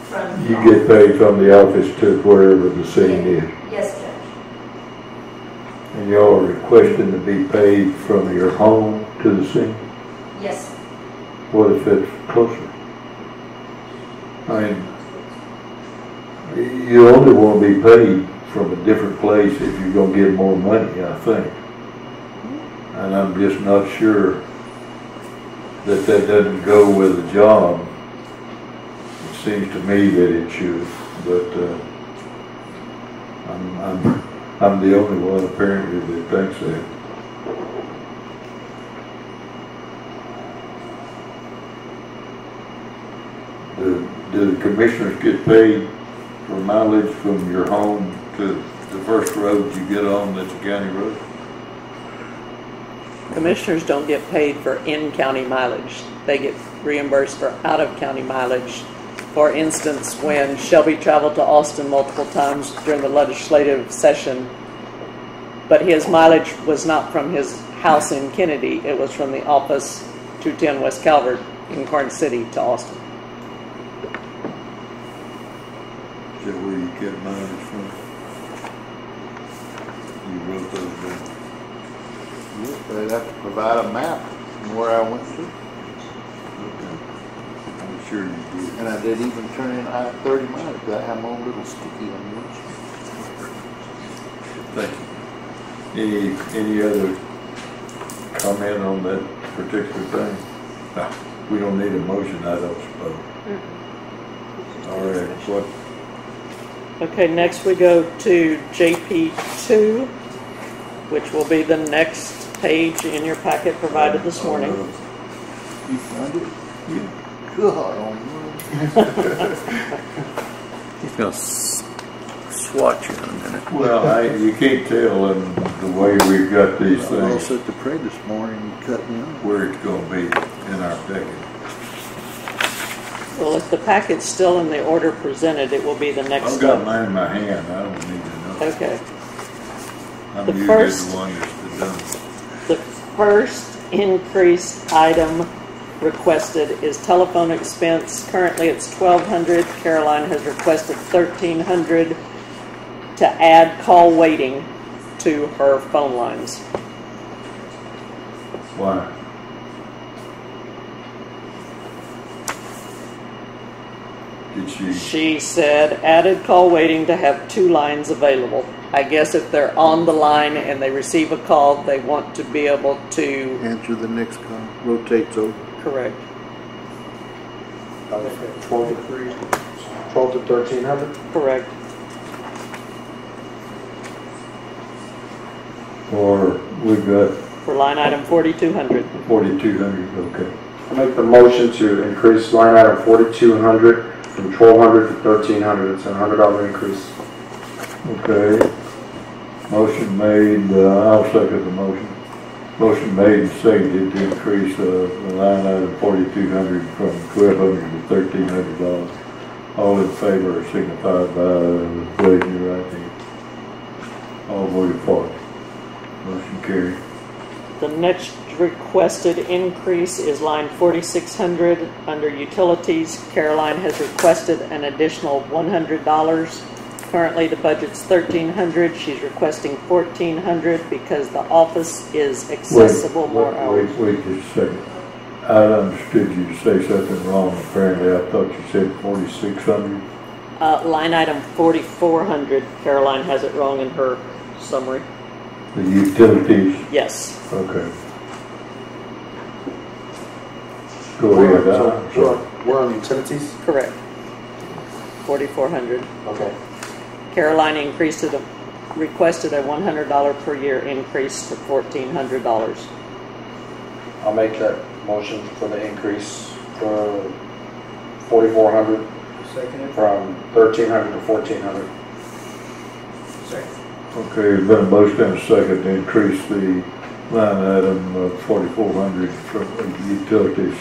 S13: from
S1: You
S13: office.
S1: get paid from the office to wherever the scene is.
S13: Yes, Judge.
S1: And y'all are requesting to be paid from your home to the scene?
S13: Yes.
S1: What if it's closer? I mean, You only want to be paid from a different place if you're gonna get more money, I think. And I'm just not sure that that doesn't go with the job. It seems to me that it should, but, uh, I'm, I'm, I'm the only one apparently that thinks that. Do, do the commissioners get paid for mileage from your home to the first road you get on that's a county road?
S3: Commissioners don't get paid for in-county mileage. They get reimbursed for out-of-county mileage. For instance, when Shelby traveled to Austin multiple times during the legislative session, but his mileage was not from his house in Kenedy, it was from the office 210 West Calvert in Karnes City to Austin.
S1: Is that where you get mileage from? You wrote those down.
S10: Yes, they'd have to provide a map from where I went to.
S1: Okay. I'm sure you did.
S10: And I did even turn in I thirty miles, because I have my own little sticky on yours.
S1: Thank you. Any, any other comment on that particular thing? No, We don't need a motion, I don't suppose. All right, what,
S3: Okay, next we go to JP two, which will be the next page in your packet provided this morning.
S10: You found it? You, God, on
S6: He's gonna s- swat you in a minute.
S1: well, I, you can't tell in the way we've got these things.
S10: I was
S1: things
S10: at the parade this morning, you cut me off.
S1: where it's gonna be in our packet.
S3: Well, if the packet's still in the order presented, it will be the next
S1: I've got
S3: step.
S1: mine in my hand, I don't need to know.
S3: Okay.
S1: I'm
S3: the first-
S1: the one that's the done.
S3: First increased item requested is telephone expense. Currently, it's twelve hundred. Caroline has requested thirteen hundred to add call waiting to her phone lines.
S1: Why? Did she,
S3: She said added call waiting to have two lines available. I guess if they're on the line and they receive a call, they want to be able to,
S10: Answer the next call, rotates over.
S3: correct.
S8: Twelve to three, twelve to thirteen hundred?
S3: Correct.
S1: or we've got
S3: For line item forty-two hundred.
S1: forty-two hundred, okay.
S8: I make the motion to increase line item forty-two hundred from twelve hundred to thirteen hundred. It's a hundred dollar increase.
S1: Okay. Motion made, uh, I'll second the motion. Motion made and seconded to increase, uh, the line item forty-two hundred from twelve hundred to thirteen hundred dollars. All in favor signify by raising your right hand. All voted for. Motion carried.
S3: The next requested increase is line forty-six hundred under utilities. Caroline has requested an additional one hundred dollars. Currently, the budget's thirteen hundred. She's requesting fourteen hundred because the office is accessible
S1: Wait,
S3: more
S1: wait,
S3: hours.
S1: Wait, wait just a second. I understood you to say something wrong apparently. I thought you said forty-six hundred.
S3: Uh, line item forty-four hundred, Caroline has it wrong in her summary.
S1: The utilities,
S3: Yes.
S1: okay. Go ahead, I'm sorry.
S8: We're on utilities?
S3: Correct. Forty-four hundred.
S8: Okay.
S3: Caroline increased it, requested a one hundred dollar per year increase to fourteen hundred dollars.
S8: I'll make that motion for the increase for forty-four hundred
S14: Second.
S8: from thirteen hundred to fourteen hundred.
S1: Okay, there's been a motion and a second to increase the line item of forty-four hundred from utilities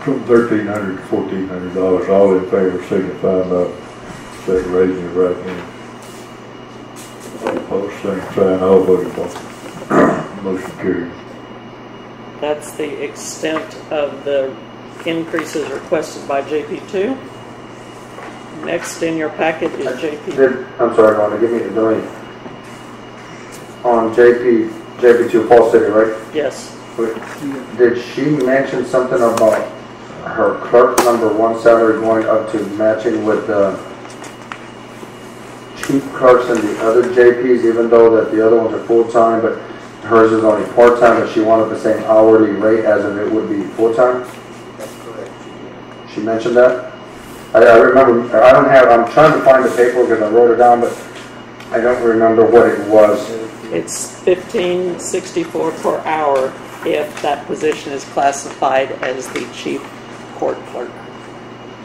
S1: from thirteen hundred to fourteen hundred dollars. All in favor signify by saying raising your right hand. All Opposed, same sign, all voted for. Motion carried.
S3: That's the extent of the increases requested by JP two. Next in your packet is JP.
S8: Did, uh, I'm sorry, Rhonda, give me the million. On JP, JP two Falls City, right?
S3: Yes.
S8: Did she mention something about her clerk number one salary going up to matching with the keep clerks in the other JPs, even though that the other ones are full-time, but hers is only part-time, but she wanted the same hourly rate as if it would be full-time?
S4: That's correct.
S8: She mentioned that? I, I remember, I don't have, I'm trying to find the paperwork because I wrote it down, but I don't remember what it was.
S3: It's fifteen sixty-four per hour if that position is classified as the chief court clerk.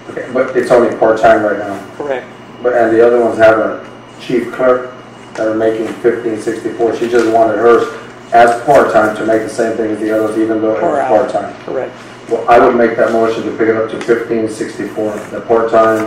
S8: Okay, But it's only part-time right now.
S3: Correct.
S8: But, and the other ones have a chief clerk that are making fifteen sixty-four. She just wanted hers as part-time to make the same thing as the others, even though it
S3: Per
S8: was
S3: hour.
S8: part-time.
S3: Correct.
S8: Well, I would make that motion to pick it up to fifteen sixty-four, the part-time,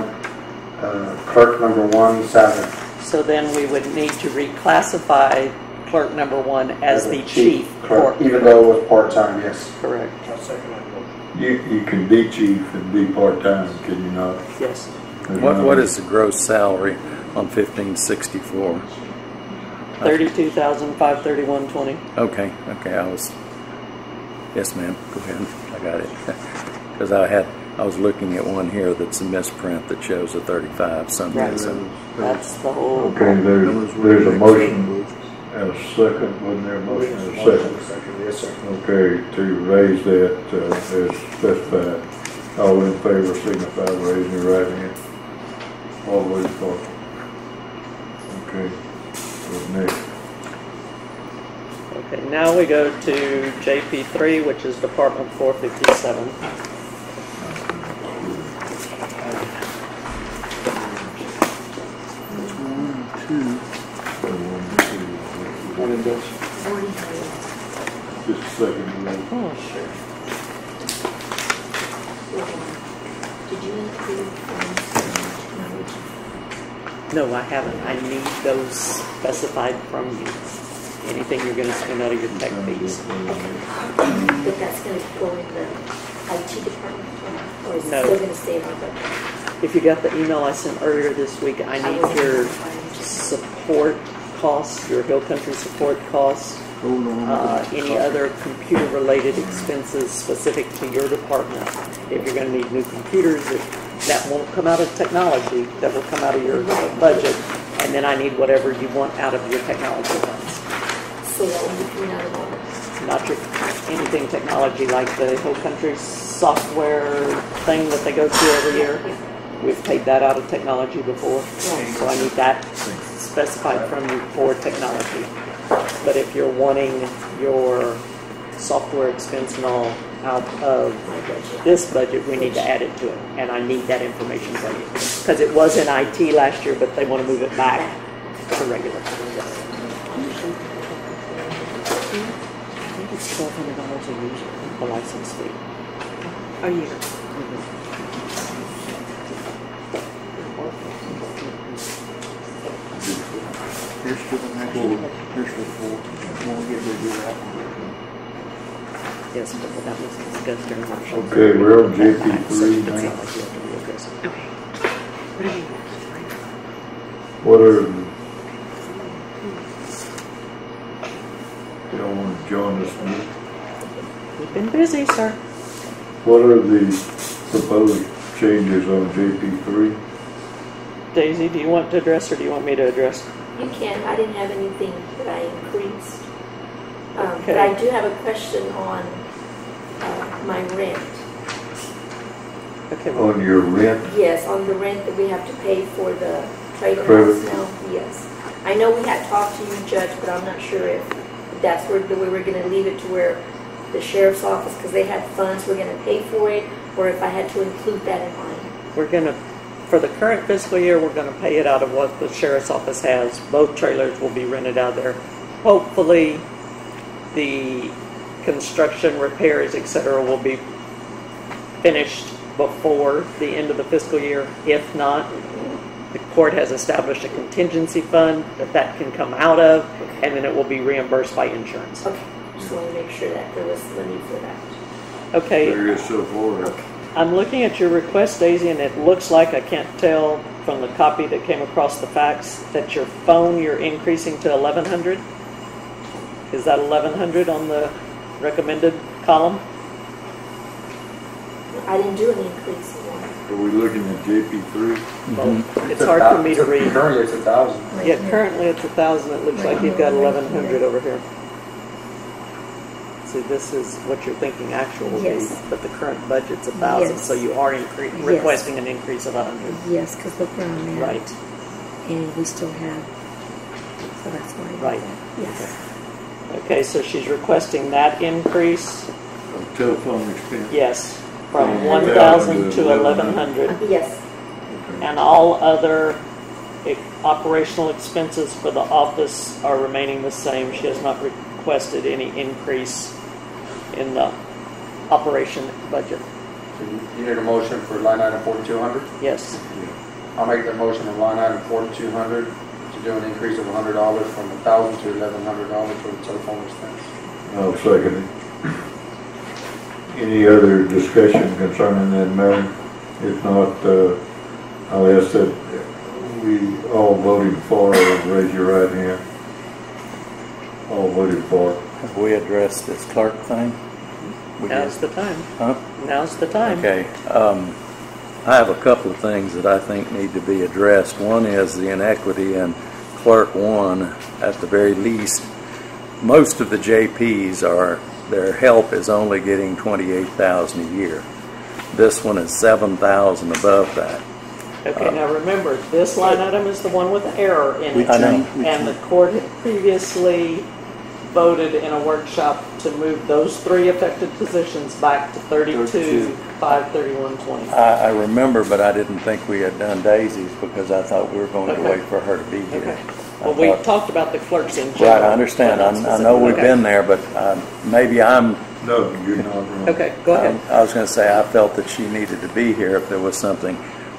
S8: uh, clerk number one, salary.
S3: So then we would need to reclassify clerk number one as the chief court.
S8: Clerk, even though it was part-time, yes.
S3: Correct,
S4: I'll second that motion.
S1: You, you can be chief and be part-time, can you not?
S3: yes.
S6: What, what is the gross salary on fifteen sixty-four?
S3: Thirty-two thousand five thirty-one twenty.
S6: Okay, okay, I was, yes, ma'am, go ahead, I got it. Because I had, I was looking at one here that's a misprint that shows a thirty-five something,
S3: Right.
S6: so.
S3: That's the whole.
S1: Okay, there's, there's a motion and a second, wasn't there a motion and a second?
S8: Yes, sir.
S1: Okay, to raise that, uh, as specified. All in favor signify by raising your right hand. All the way across. Okay, what's next?
S3: Okay, now we go to JP three, which is Department four fifty-seven.
S1: One, two. Just a second, Ray.
S3: Oh, sure.
S13: Did you include funds?
S3: No, I haven't. I need those specified from you. Anything you're gonna spend out of your tech fees.
S13: But that's gonna go in the IT department, or is it
S3: No.
S13: still gonna stay in our budget?
S3: If you got the email I sent earlier this week, I
S13: I
S3: need
S13: wasn't
S3: your
S13: able to find it.
S3: support costs, your Hill Country support costs, uh, any other computer-related expenses specific to your department. If you're gonna need new computers, if- that won't come out of technology, that will come out of your budget. And then I need whatever you want out of your technology funds.
S13: So that will be coming out of our,
S3: Not your, anything technology like the Hill Country software thing that they go through every year. We've paid that out of technology before, so I need that specified from you for technology. But if you're wanting your software expense and all out of this budget, we need to add it to it, and I need that information from you. Because it was in IT last year, but they want to move it back to regular. I think it's twelve hundred dollars a year, the license fee.
S13: a year.
S10: Here's to the next one, here's the four, when we get ready to do that one.
S3: Yes, but that was discussed during workshop.
S1: Okay, we're on JP three
S3: That's
S1: now.
S3: not like you have to readdress it.
S1: What are, the- you don't want to join us, now?
S3: We've been busy, sir.
S1: what are the proposed changes on JP three?
S3: Daisy, do you want to address or do you want me to address?
S13: You can, I didn't have anything that I increased. Um, But I do have a question on my rent.
S3: Okay, well,
S1: On your rent?
S13: Yes, on the rent that we have to pay for the trailer
S1: Trailer.
S13: house now, yes. I know we had talked to you, Judge, but I'm not sure if that's where, that we were gonna leave it to where the sheriff's office, because they had funds, we're gonna pay for it, or if I had to include that in mine.
S3: we're gonna, for the current fiscal year, we're gonna pay it out of what the sheriff's office has. Both trailers will be rented out there. Hopefully, the construction, repairs, et cetera, will be finished before the end of the fiscal year. If not, the court has established a contingency fund that that can come out of, and then it will be reimbursed by insurance.
S13: Okay, just wanted to make sure that there was money for that.
S3: Okay,
S1: There is so far.
S3: I'm looking at your request, Daisy, and it looks like, I can't tell from the copy that came across the fax, that your phone, you're increasing to 1100? Is that 1100 on the recommended column?
S13: I didn't do any increase.
S1: Are we looking at JP three? Mhm.
S3: It's hard for me to read.
S8: Currently, it's a thousand.
S3: Yeah, currently it's a thousand, it looks like you've got eleven hundred over here. See, this is what you're thinking actual will be,
S13: Yes.
S3: but the current budget's a thousand,
S13: Yes.
S3: so you are incre-
S13: Yes.
S3: requesting an increase of a hundred.
S13: Yes, because look where I'm at.
S3: Right,
S13: And we still have, so that's why. I did
S3: Right.
S13: that. Yes.
S3: Okay, so she's requesting that increase,
S1: Telephone expense?
S3: yes, from
S1: From
S3: one
S1: 1,000
S3: thousand
S1: to
S3: to eleven hundred.
S13: Uh, yes,
S3: And all other e- operational expenses for the office are remaining the same. She has not requested any increase in the operation budget.
S8: So you- You need a motion for line item forty-two hundred?
S3: Yes.
S8: I'll make the motion on line item forty-two hundred to do an increase of hundred dollars from a thousand to eleven hundred dollars for the telephone expense.
S1: I'll second it. Any other discussion concerning that matter? If not, uh, I'll ask that we all voted for, raise your right hand. All voted for.
S6: Have we addressed this Clark thing? We did.
S3: Now's the time.
S6: Huh?
S3: Now's the time.
S6: Okay, um, I have a couple of things that I think need to be addressed. One is the inequity in clerk one, at the very least. Most of the JPs are, their help is only getting twenty-eight thousand a year. This one is seven thousand above that.
S3: Okay, uh, now remember, this line item is the one with the error in it.
S6: I know.
S3: And the court had previously voted in a workshop to move those three affected positions back to thirty-two, five thirty-one, twenty.
S6: I, I remember, but I didn't think we had done Daisy's because I thought we were going to
S3: Okay.
S6: wait for her to be here.
S3: Okay.
S6: I
S3: Well, we
S6: thought-
S3: talked about the clerks in general.
S6: Right, I understand. I,
S3: but not
S6: I know we've
S3: specifically.
S6: been there, but um, maybe I'm
S1: No, you're not wrong.
S3: Okay, go ahead.
S6: Um, I was going to say, I felt that she needed to be here if there was something,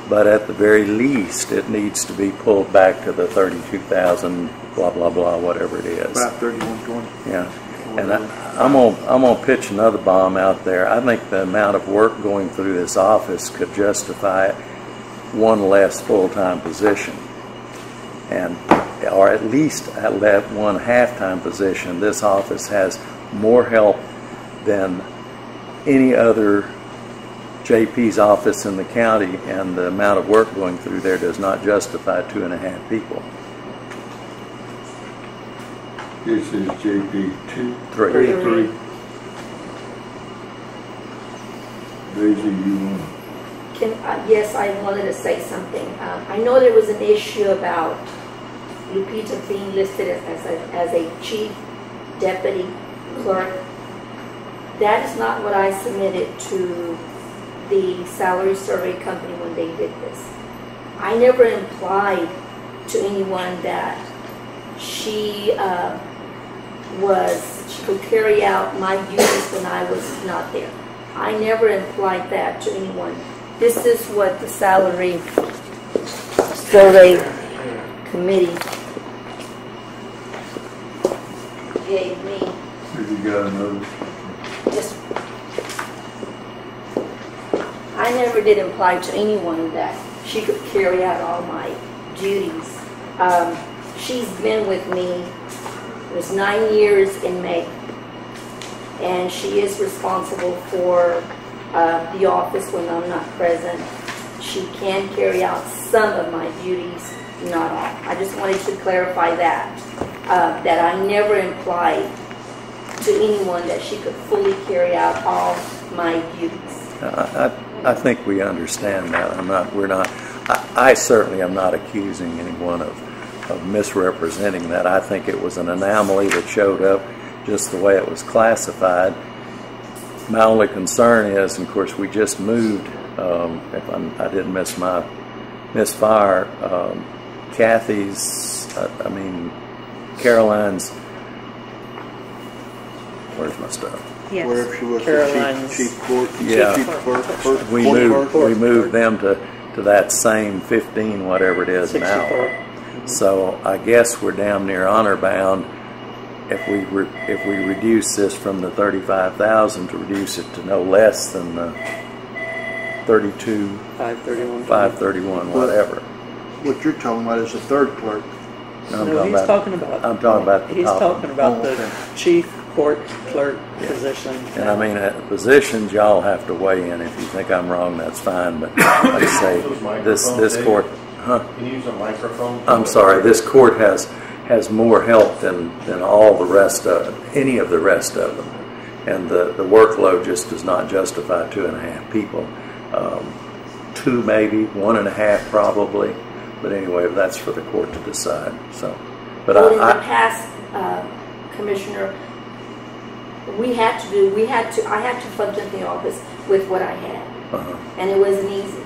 S6: but at the very least, it needs to be pulled back to the 32,000, blah, blah, blah, whatever it is.
S4: About thirty-one twenty.
S6: Yeah. And I, I'm gonna, I'm gonna pitch another bomb out there. I think the amount of work going through this office could justify one less full-time position. And, or at least at that one half-time position. This office has more help than any other JP's office in the county, and the amount of work going through there does not justify two and a half people.
S1: This is JP two,
S6: Three.
S1: three. Daisy, you want?
S13: can, uh, yes, I wanted to say something. Um, I know there was an issue about Lupita being listed as, as a, as a chief deputy clerk. That is not what I submitted to the salary survey company when they did this. I never implied to anyone that she uh, was, she could carry out my duties when I was not there. I never implied that to anyone. This is what the salary survey committee gave me.
S1: Have you got another?
S13: Just, I never did imply to anyone that she could carry out all my duties. Um, she's been with me, was nine years in May. And she is responsible for, uh, the office when I'm not present. She can carry out some of my duties, not all. I just wanted to clarify that, uh, that I never implied to anyone that she could fully carry out all my duties.
S6: I, I, I think we understand that. I'm not, we're not, I, I certainly am not accusing anyone of, of misrepresenting that. I think it was an anomaly that showed up just the way it was classified. My only concern is, and of course, we just moved, um, if I'm, I didn't miss my, miss fire, um, Kathy's, I, I mean, Caroline's, where's my stuff?
S3: Yes.
S4: Wherever she was, the
S3: Caroline's-
S4: chief, chief court,
S6: Yeah.
S4: chief clerk, first
S6: We
S4: court
S6: moved,
S4: clerk.
S6: we moved them to, to that same fifteen, whatever it is an
S3: 64.
S6: Hour. So I guess we're damn near honor bound if we, re- if we reduce this from the thirty-five thousand to reduce it to no less than the thirty-two,
S3: Five thirty-one.
S6: five thirty-one, whatever.
S4: What you're talking about is the third clerk.
S6: I'm
S3: No, he's
S6: about-
S3: talking about.
S6: I'm talking about the
S3: He's
S6: top one.
S3: talking about
S4: Oh,
S3: the
S4: okay.
S3: chief court clerk position.
S6: And I mean, at positions, y'all have to weigh in. If you think I'm wrong, that's fine, but like I say, this, this court, huh?
S2: Can you use a microphone?
S6: I'm sorry, this court has, has more help than, than all the rest of, any of the rest of them. And the, the workload just does not justify two and a half people. Um, Two maybe, one and a half probably, but anyway, that's for the court to decide, so. But
S13: Well, in the
S6: I, I,
S13: past, uh, Commissioner, we had to do, we had to, I had to function in the office with what I had,
S6: uh,
S13: and it wasn't easy.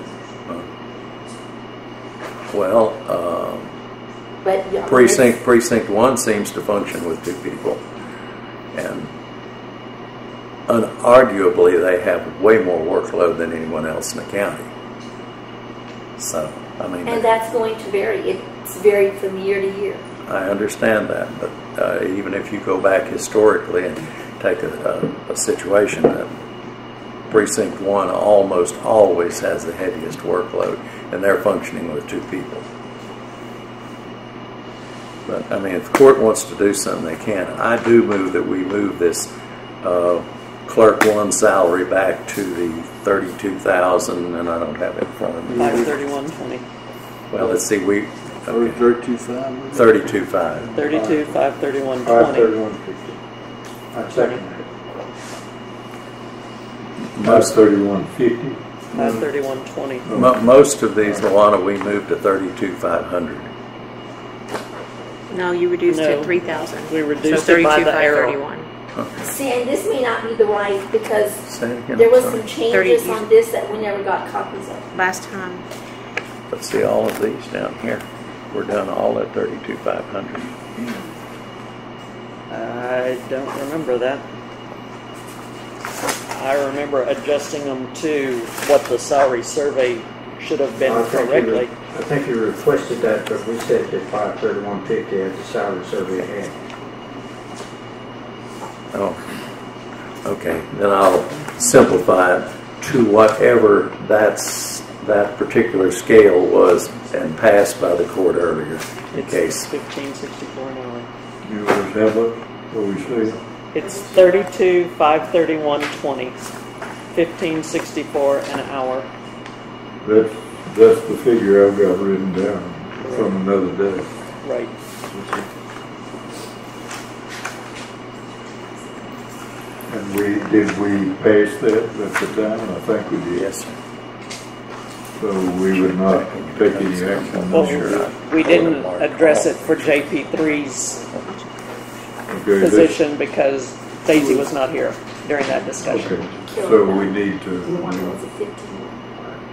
S6: Well, um,
S13: But, yeah.
S6: precinct, precinct one seems to function with two people. And unarguably, they have way more workload than anyone else in the county. So, I mean.
S13: And that's going to vary. It's varied from year to year.
S6: I understand that, but uh, even if you go back historically and take a, a, a situation that precinct one almost always has the heaviest workload, and they're functioning with two people. But I mean, if the court wants to do something, they can. I do move that we move this uh, clerk one salary back to the thirty-two thousand, and I don't have it in front of me.
S3: Five thirty-one twenty.
S6: Well, let's see, we. Okay.
S1: Thirty-two five?
S6: Thirty-two five.
S3: Thirty-two, five thirty-one
S9: Five
S3: twenty.
S9: thirty-one fifty. I second that.
S6: Most,
S9: thirty-one fifty.
S3: Five mm. thirty-one twenty.
S6: mo- most of these, Luana, we moved to thirty-two five hundred.
S16: No, you reduced
S3: No.
S16: it three thousand.
S3: We reduced it by the arrow.
S13: See, and this may not be the right, because
S6: Say it again,
S13: there was
S6: sorry.
S13: some changes
S16: 30.
S13: on this that we never got copies of.
S16: Last time,
S6: Let's see, all of these down here, we're done all at thirty-two five hundred.
S3: I don't remember that. I remember adjusting them to what the salary survey should have been
S9: I think you
S3: correctly.
S9: re- I think you requested that, but we said that five thirty-one fifty as the salary survey had.
S6: Oh, okay, then I'll simplify it to whatever that's, that particular scale was and passed by the court earlier, in
S3: It's
S6: case.
S3: fifteen sixty-four an hour.
S1: You always have it, what we say?
S3: It's thirty-two, five thirty-one twenty. Fifteen sixty-four an hour.
S1: That's, that's the figure I've got written down from another day.
S3: Right.
S1: And we, did we pass that at the time? I think we did.
S6: Yes, sir.
S1: So we would not take any action
S3: Well,
S1: this year.
S3: we didn't address it for JP 3's
S1: Okay, this-
S3: position because Daisy was not here during that discussion.
S1: Okay, so we need to,
S13: The one that was a fifteen.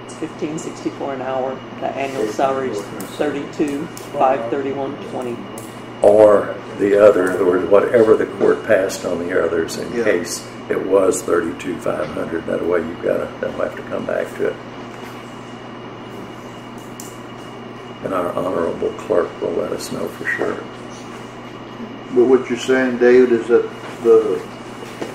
S3: It's fifteen sixty-four an hour. The annual salary is thirty-two, five thirty-one twenty.
S6: Or the other, in other words, whatever the court passed on the others in
S4: Yeah.
S6: case it was thirty-two five hundred, that way you've got to, they'll have to come back to it. And our honorable clerk will let us know for sure.
S4: But what you're saying, David, is that the,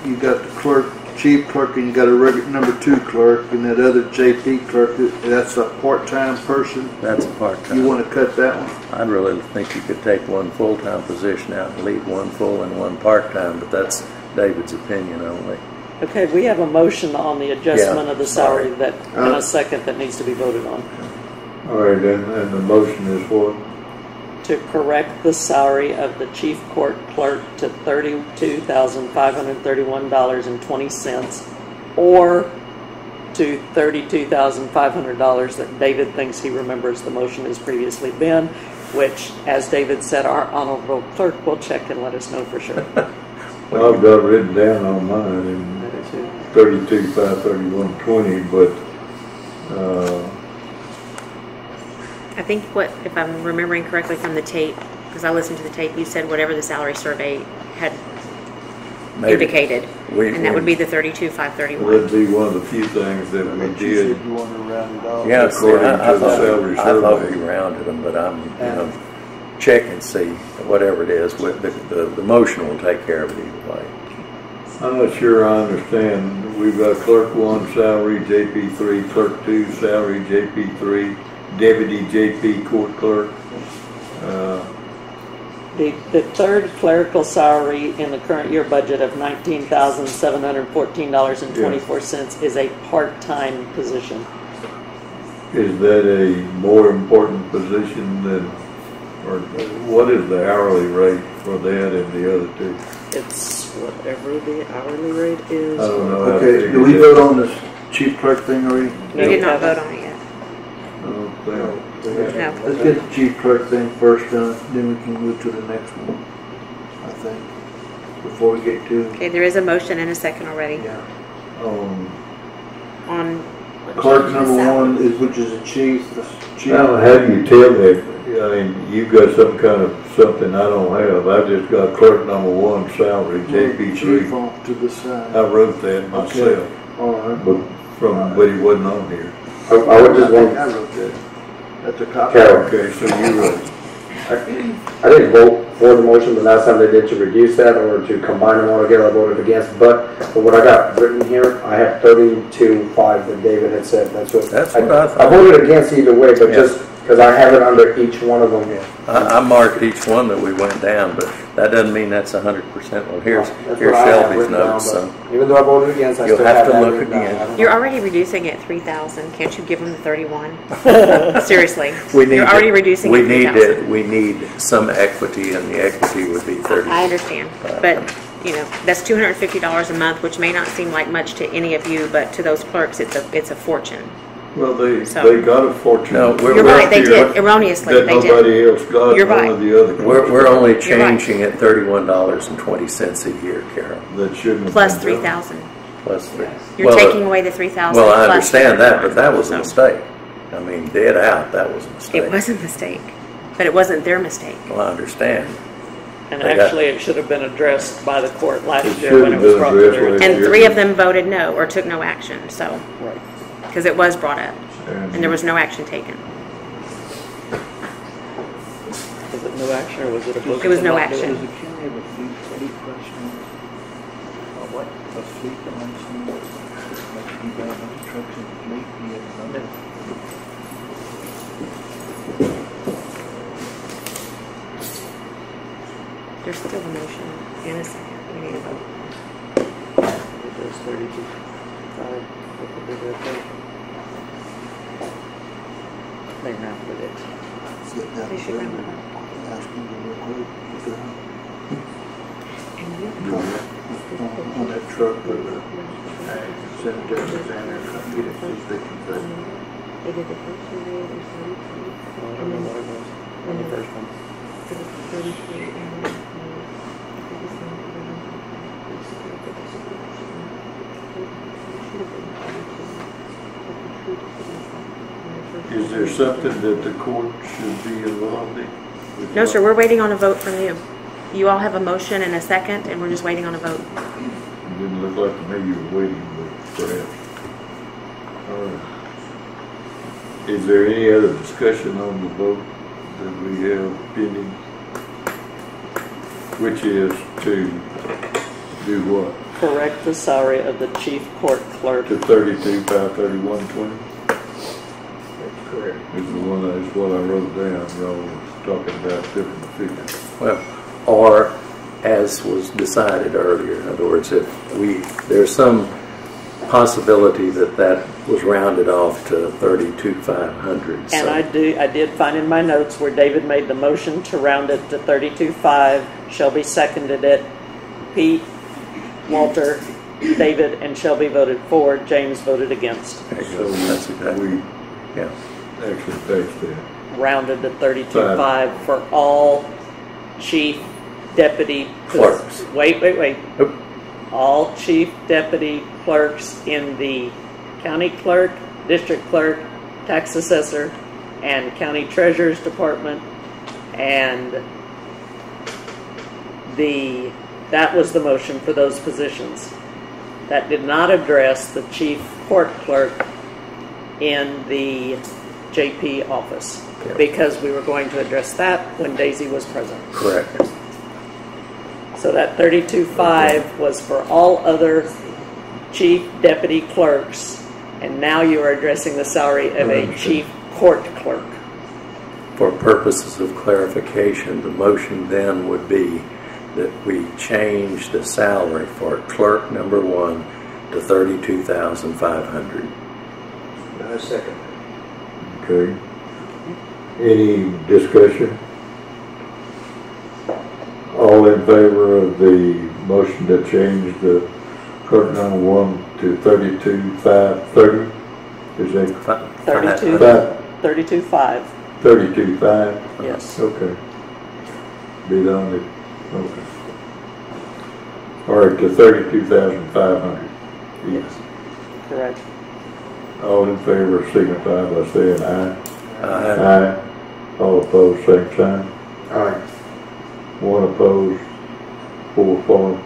S4: you got the clerk, chief clerk, and you got a regular number two clerk, and that other JP clerk, that's a part-time person.
S6: That's a part-time.
S4: You wanna cut that one?
S6: I'd really think you could take one full-time position out and leave one full and one part-time, but that's David's opinion only.
S3: Okay, we have a motion on the adjustment
S6: Yeah,
S3: of the salary
S6: sorry.
S3: that, and
S4: Uh,
S3: a second that needs to be voted on.
S1: all right, and, and the motion is what?
S3: To correct the salary of the chief court clerk to thirty-two thousand five hundred thirty-one dollars and twenty cents, or to thirty-two thousand five hundred dollars that David thinks he remembers the motion has previously been, which, as David said, our honorable clerk will check and let us know for sure.
S1: well, I've got written down on mine in thirty-two, five, thirty-one, twenty, but, uh,
S16: I think what, if I'm remembering correctly from the tape, because I listened to the tape, you said whatever the salary survey had
S6: Maybe.
S16: indicated.
S6: We-
S16: And that would be the thirty-two, five thirty-one.
S1: that'd be one of the few things that we did.
S4: You wanna round it off?
S6: Yeah, see,
S1: According
S6: I, I
S1: to the
S6: thought,
S1: salary
S6: I thought
S1: survey.
S6: we rounded them, but I'm, you know, check and see, whatever it is, with the, the, the motion will take care of it either way.
S1: I'm not sure I understand. We've got clerk one salary, JP three, clerk two salary, JP three, deputy JP court clerk. Uh,
S3: The, the third clerical salary in the current year budget of nineteen thousand seven hundred fourteen dollars and twenty-four cents is a part-time position.
S1: Is that a more important position than, or what is the hourly rate for that and the other two?
S3: It's whatever the hourly rate is.
S1: I don't know. how to
S4: Okay,
S1: figure
S4: do we
S1: that.
S4: vote on this chief clerk thing already?
S16: You did not vote on it yet.
S1: I don't think-
S16: No.
S4: Let's get the chief clerk thing first done, then we can move to the next one, I think, before we get to,
S16: Okay, there is a motion and a second already
S4: yeah.
S1: Um,
S16: on,
S4: Clerk number one is, which is the chief, the chief.
S1: Now, how do you tell that? I mean, you've got some kind of something I don't have. I just got clerk number one salary, JP
S4: Chief
S1: three.
S4: off to the side.
S1: I wrote that myself,
S4: All right.
S1: but from, but he wasn't on here.
S8: I I would just
S4: I think
S8: want,
S4: I wrote that. That's a copy.
S8: Carol,
S1: Okay, so you wrote,
S8: I didn't vote for the motion, the last time they did to reduce that or to combine them all together, I voted against. But for what I got written here, I have thirty-two, five that David had said, that's what.
S6: That's what I thought.
S8: I voted against either way, but
S6: Yeah.
S8: just, because I have it under each one of them.
S6: I, I marked each one that we went down, but that doesn't mean that's a hundred percent. Well, here's,
S8: That's
S6: here's
S8: what I have
S6: Shelby's
S8: written down,
S6: notes, so.
S8: Even though I voted against, I
S6: You'll
S8: still
S6: have
S8: have
S6: to
S8: that
S6: look
S8: written down.
S6: again.
S8: I don't
S16: you're already reducing it three thousand. Can't you give them the thirty-one? Seriously.
S6: We need
S16: You're
S6: to-
S16: already reducing
S6: We
S16: it three
S6: need
S16: thousand.
S6: to, we need some equity, and the equity would be thirty.
S16: I understand, uh, but, you know, that's two hundred and fifty dollars a month, which may not seem like much to any of you, but to those clerks, it's a, it's a fortune.
S1: Well, they,
S16: So-
S1: they got a fortune.
S6: No, we're-
S16: You're right, they
S1: That
S16: did, erroneously, they did.
S1: nobody else got,
S16: You're
S1: one
S16: right.
S1: of the other.
S6: We're, we're only
S16: You're right.
S6: changing it thirty-one dollars and twenty cents a year, Carol,
S1: That shouldn't have
S16: Plus
S1: been
S16: three
S1: done.
S16: thousand.
S6: plus three.
S16: You're
S6: Well, uh,
S16: taking away the three thousand.
S6: Well, I understand that, but that was a
S16: So-
S6: mistake. I mean, dead out, that was a mistake.
S16: It was a mistake, but it wasn't their mistake.
S6: Well, I understand.
S3: And
S6: They got-
S3: actually, it should have been addressed by the court last year
S1: should
S3: when it
S1: have
S3: was
S1: been
S3: brought to
S1: addressed
S3: their attention.
S16: And three of them voted no, or took no action, so,
S3: Right.
S16: Because it was brought up, and there was no action taken.
S3: Was it no action or was it a vote?
S16: It was no
S3: not it?
S16: action.
S4: Does the county have a fleet, fleet license? What? A fleet license? Like you got a bunch of trucks in fleet, you?
S16: There's still a motion and a second. We need a vote.
S3: It was thirty-two. Five, there? They rounded it.
S4: On that truck, or the Alexander, come get it, see they
S16: did the first
S3: it was on the first one.
S16: Thirty-three and then, uh,
S1: Is there something that the court should be involved in?
S16: No, sir, we're waiting on a vote from you. You all have a motion and a second, and we're just waiting on a vote.
S1: It Didn't look like to me you were waiting, but perhaps. All right. Is there any other discussion on the vote that we have pending? Which is to do what?
S3: Correct the salary of the chief court clerk.
S1: To thirty-two, five thirty-one, twenty?
S4: That's correct.
S1: Is the one, that's what I wrote down, y'all was talking about different figures.
S6: Well, or as was decided earlier, in other words, if we, there's some possibility that that was rounded off to thirty-two, five hundred.
S3: And I do, I did find in my notes where David made the motion to round it to thirty-two five. Shelby seconded it. Pete, Walter, David, and Shelby voted for. James voted against.
S6: There you
S1: So
S6: go, that's exactly,
S1: we
S6: yeah.
S1: Actually passed that.
S3: Rounded to thirty-two five for all chief deputy
S6: Clerks.
S3: Wait, wait, wait.
S6: Oop.
S3: All chief deputy clerks in the county clerk, district clerk, tax assessor, and county treasurer's department, and the, that was the motion for those positions. That did not address the chief court clerk in the JP office,
S6: Yeah.
S3: because we were going to address that when Daisy was present.
S6: Correct.
S3: So that thirty-two five was for all other chief deputy clerks, and now you are addressing the salary of a chief court clerk.
S6: for purposes of clarification, the motion then would be that we change the salary for clerk number one to thirty-two thousand five hundred.
S9: I second.
S1: Okay. Any discussion? All in favor of the motion to change the clerk number one to thirty-two five thirty? Is that
S3: Thirty-two,
S1: five,
S3: thirty-two five,
S1: thirty-two five?
S3: yes.
S1: Okay. Be the only, okay. All right, to thirty-two thousand five hundred.
S3: Yes. Correct.
S1: All in favor signify by saying aye.
S6: Aye.
S1: Aye. All opposed, same sign.
S9: Aye.
S1: One opposed, four for.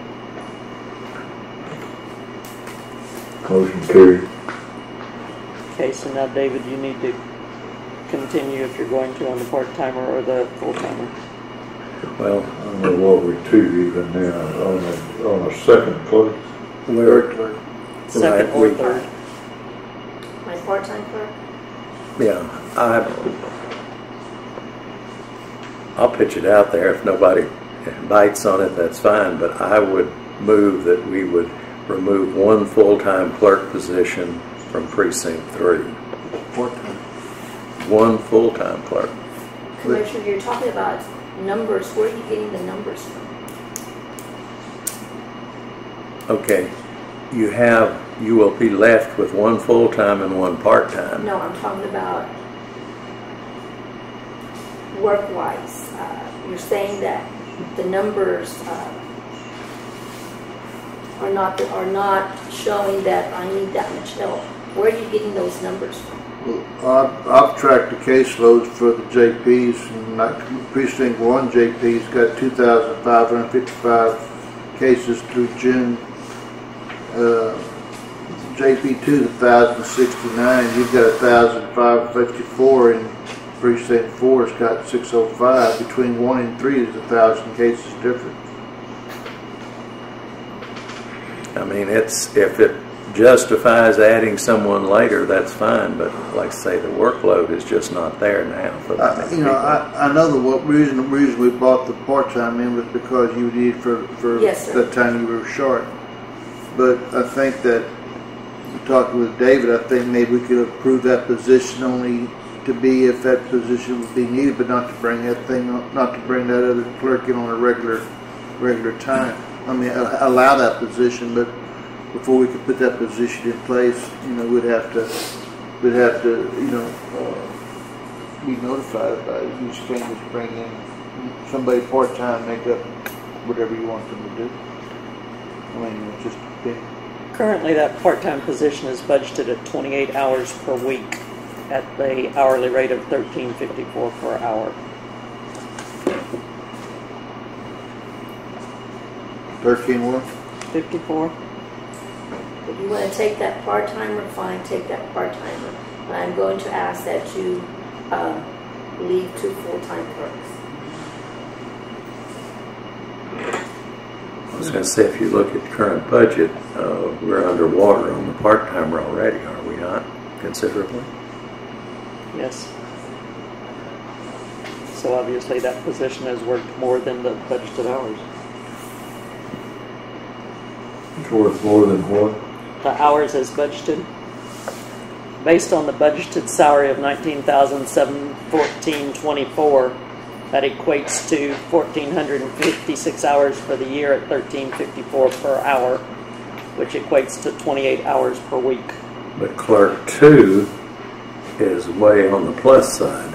S1: Motion carried.
S3: Okay, so now David, you need to continue if you're going to on the part-timer or the full-timer.
S6: Well,
S1: I don't know what we to even now, on a, on a second clerk.
S6: we're,
S3: Second
S6: Right,
S3: or third.
S13: My part-time clerk?
S6: yeah, I, I'll pitch it out there. If nobody bites on it, that's fine, but I would move that we would remove one full-time clerk position from precinct three. One full-time clerk.
S13: Commissioner, you're talking about numbers, where are you getting the numbers from?
S6: Okay, you have, you will be left with one full-time and one part-time.
S13: No, I'm talking about work-wise. Uh, You're saying that the numbers uh, are not, are not showing that I need that much help. Where are you getting those numbers from?
S4: Well, I've, I've tracked the caseloads for the JPs, and like precinct one JP's got two thousand five hundred fifty-five cases through June. Uh, JP two, the thousand sixty-nine, you've got a thousand five fifty-four, and precinct four's got six oh five. Between one and three, is a thousand cases difference.
S6: I mean, it's, if it justifies adding someone later, that's fine, but like I say, the workload is just not there now for that many
S4: You know. I, I know the what reason, the reason we bought the part-time in was because you needed for, for
S13: Yes,
S4: the time you were short. But I think that, talking with David, I think maybe we could approve that position only to be if that position would be needed, but not to bring that thing, not to bring that other clerk in on a regular, regular time. I mean, allow that position, but before we could put that position in place, you know, we'd have to, we'd have to, you know, uh, be notified about it. You just bring in somebody part-time, make up whatever you want them to do. I mean, it's just, been-
S3: Currently, that part-time position is budgeted at twenty-eight hours per week at the hourly rate of thirteen fifty-four per hour.
S4: thirteen what?
S3: Fifty-four?
S13: If you want to take that part-timer, fine, take that part-timer. But I'm going to ask that you uh, leave two full-time clerks.
S6: I was gonna say, if you look at the current budget, uh, we're underwater on the part-timer already, are we not, considerably?
S3: Yes. So obviously, that position has worked more than the budgeted hours.
S1: It's worth more than what?
S3: The hours as budgeted, based on the budgeted salary of nineteen thousand seven fourteen twenty-four, that equates to fourteen hundred and fifty-six hours for the year at thirteen fifty-four per hour, which equates to twenty-eight hours per week.
S6: But clerk two is way on the plus side.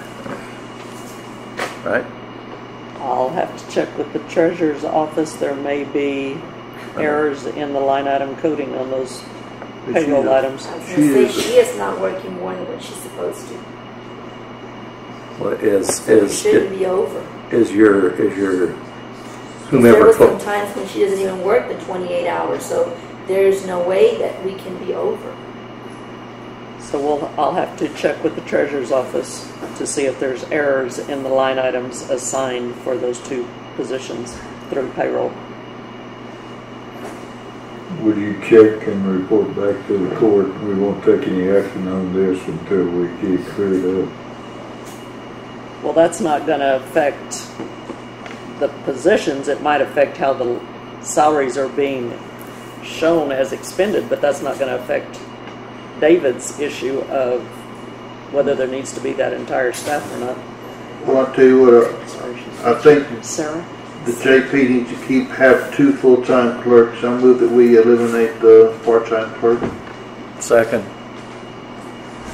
S6: Right?
S3: I'll have to check with the treasurer's office. There may be uh-huh. errors in the line item coding on those
S4: But
S3: payroll
S4: she-
S3: items.
S13: I was going to say, she is not working more than what she's supposed to.
S6: Well, is,
S13: It
S6: is,
S13: shouldn't be over.
S6: is your, is your whomever?
S13: There
S6: whomever,
S13: were some times when she doesn't even work the 28 hours, so there's no way that we can be over.
S3: So we'll, I'll have to check with the treasurer's office to see if there's errors in the line items assigned for those two positions through payroll.
S1: Would you check and report back to the court? We won't take any action on this until we get it cleared up.
S3: Well, that's not gonna affect the positions, it might affect how the salaries are being shown as expended, but that's not gonna affect David's issue of whether there needs to be that entire staff or not.
S4: Well, I'll tell you what, uh, I think
S3: Sarah?
S4: the JP needs to keep, have two full-time clerks. I move that we eliminate the part-time clerk.
S6: Second.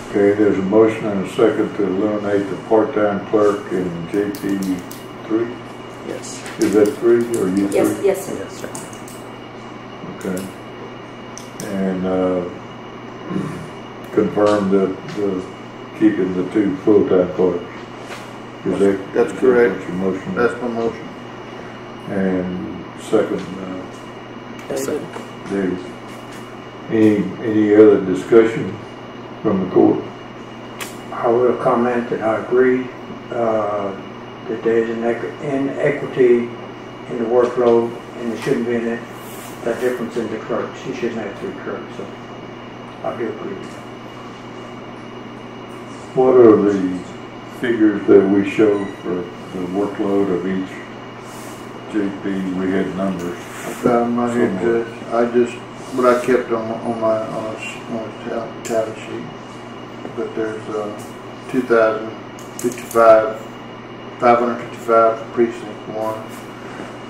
S1: Okay, there's a motion and a second to eliminate the part-time clerk in JP three?
S3: Yes.
S1: Is that three or you three?
S13: Yes, yes, sir.
S6: Yes, sir.
S1: Okay. And, uh, confirm that, the, keeping the two full-time clerks. Is that?
S4: That's
S1: is
S4: correct.
S1: what your motion?
S4: That's my motion.
S1: And second, uh,
S3: David?
S1: David. Any, any other discussion from the court?
S9: I will comment that I agree, uh, that there's an equi- inequity in the workload, and it shouldn't be in it, that difference in the clerks. You shouldn't have three clerks, so I do agree with that.
S1: What are the figures that we show for the workload of each JP? We had numbers.
S4: I found my here,
S1: somewhere.
S4: I just, what I kept on, on my on a, on a tally sheet. But there's uh, 2,055, for precinct one,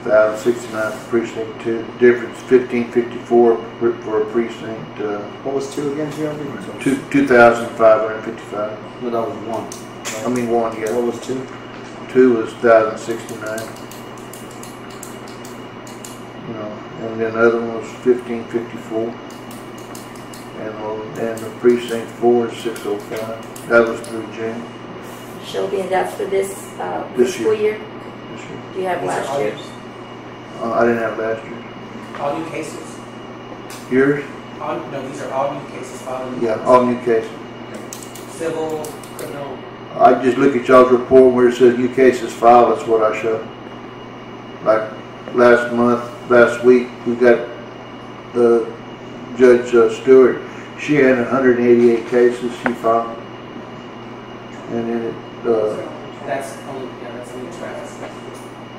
S4: 1,069 for precinct two. The difference 1,554 for, a precinct. Uh,
S17: what was two again?
S4: Two, 2,555.
S17: No, that was one.
S4: I mean one. Yeah.
S17: What was two?
S4: Two was 1,069. And then the other one was fifteen fifty-four. And, uh, and the precinct four is six oh five. That was through June
S13: Shelby, and that's for this, uh,
S4: This
S13: fiscal
S4: year.
S13: year?
S4: this year.
S13: Do you have
S17: These are
S13: last
S17: all
S13: year's?
S4: Uh, I didn't have last year.
S17: All new cases.
S4: Yours?
S17: All, no, these are all new cases filed in.
S4: Yeah, all new cases.
S17: Civil, criminal.
S4: I just look at y'all's report where it says new cases filed, that's what I show. Like last month, last week, we got the Judge uh, Stewart, she had hundred and eighty-eight cases she filed. And then it, uh,
S17: That's only, yeah, that's only traffic.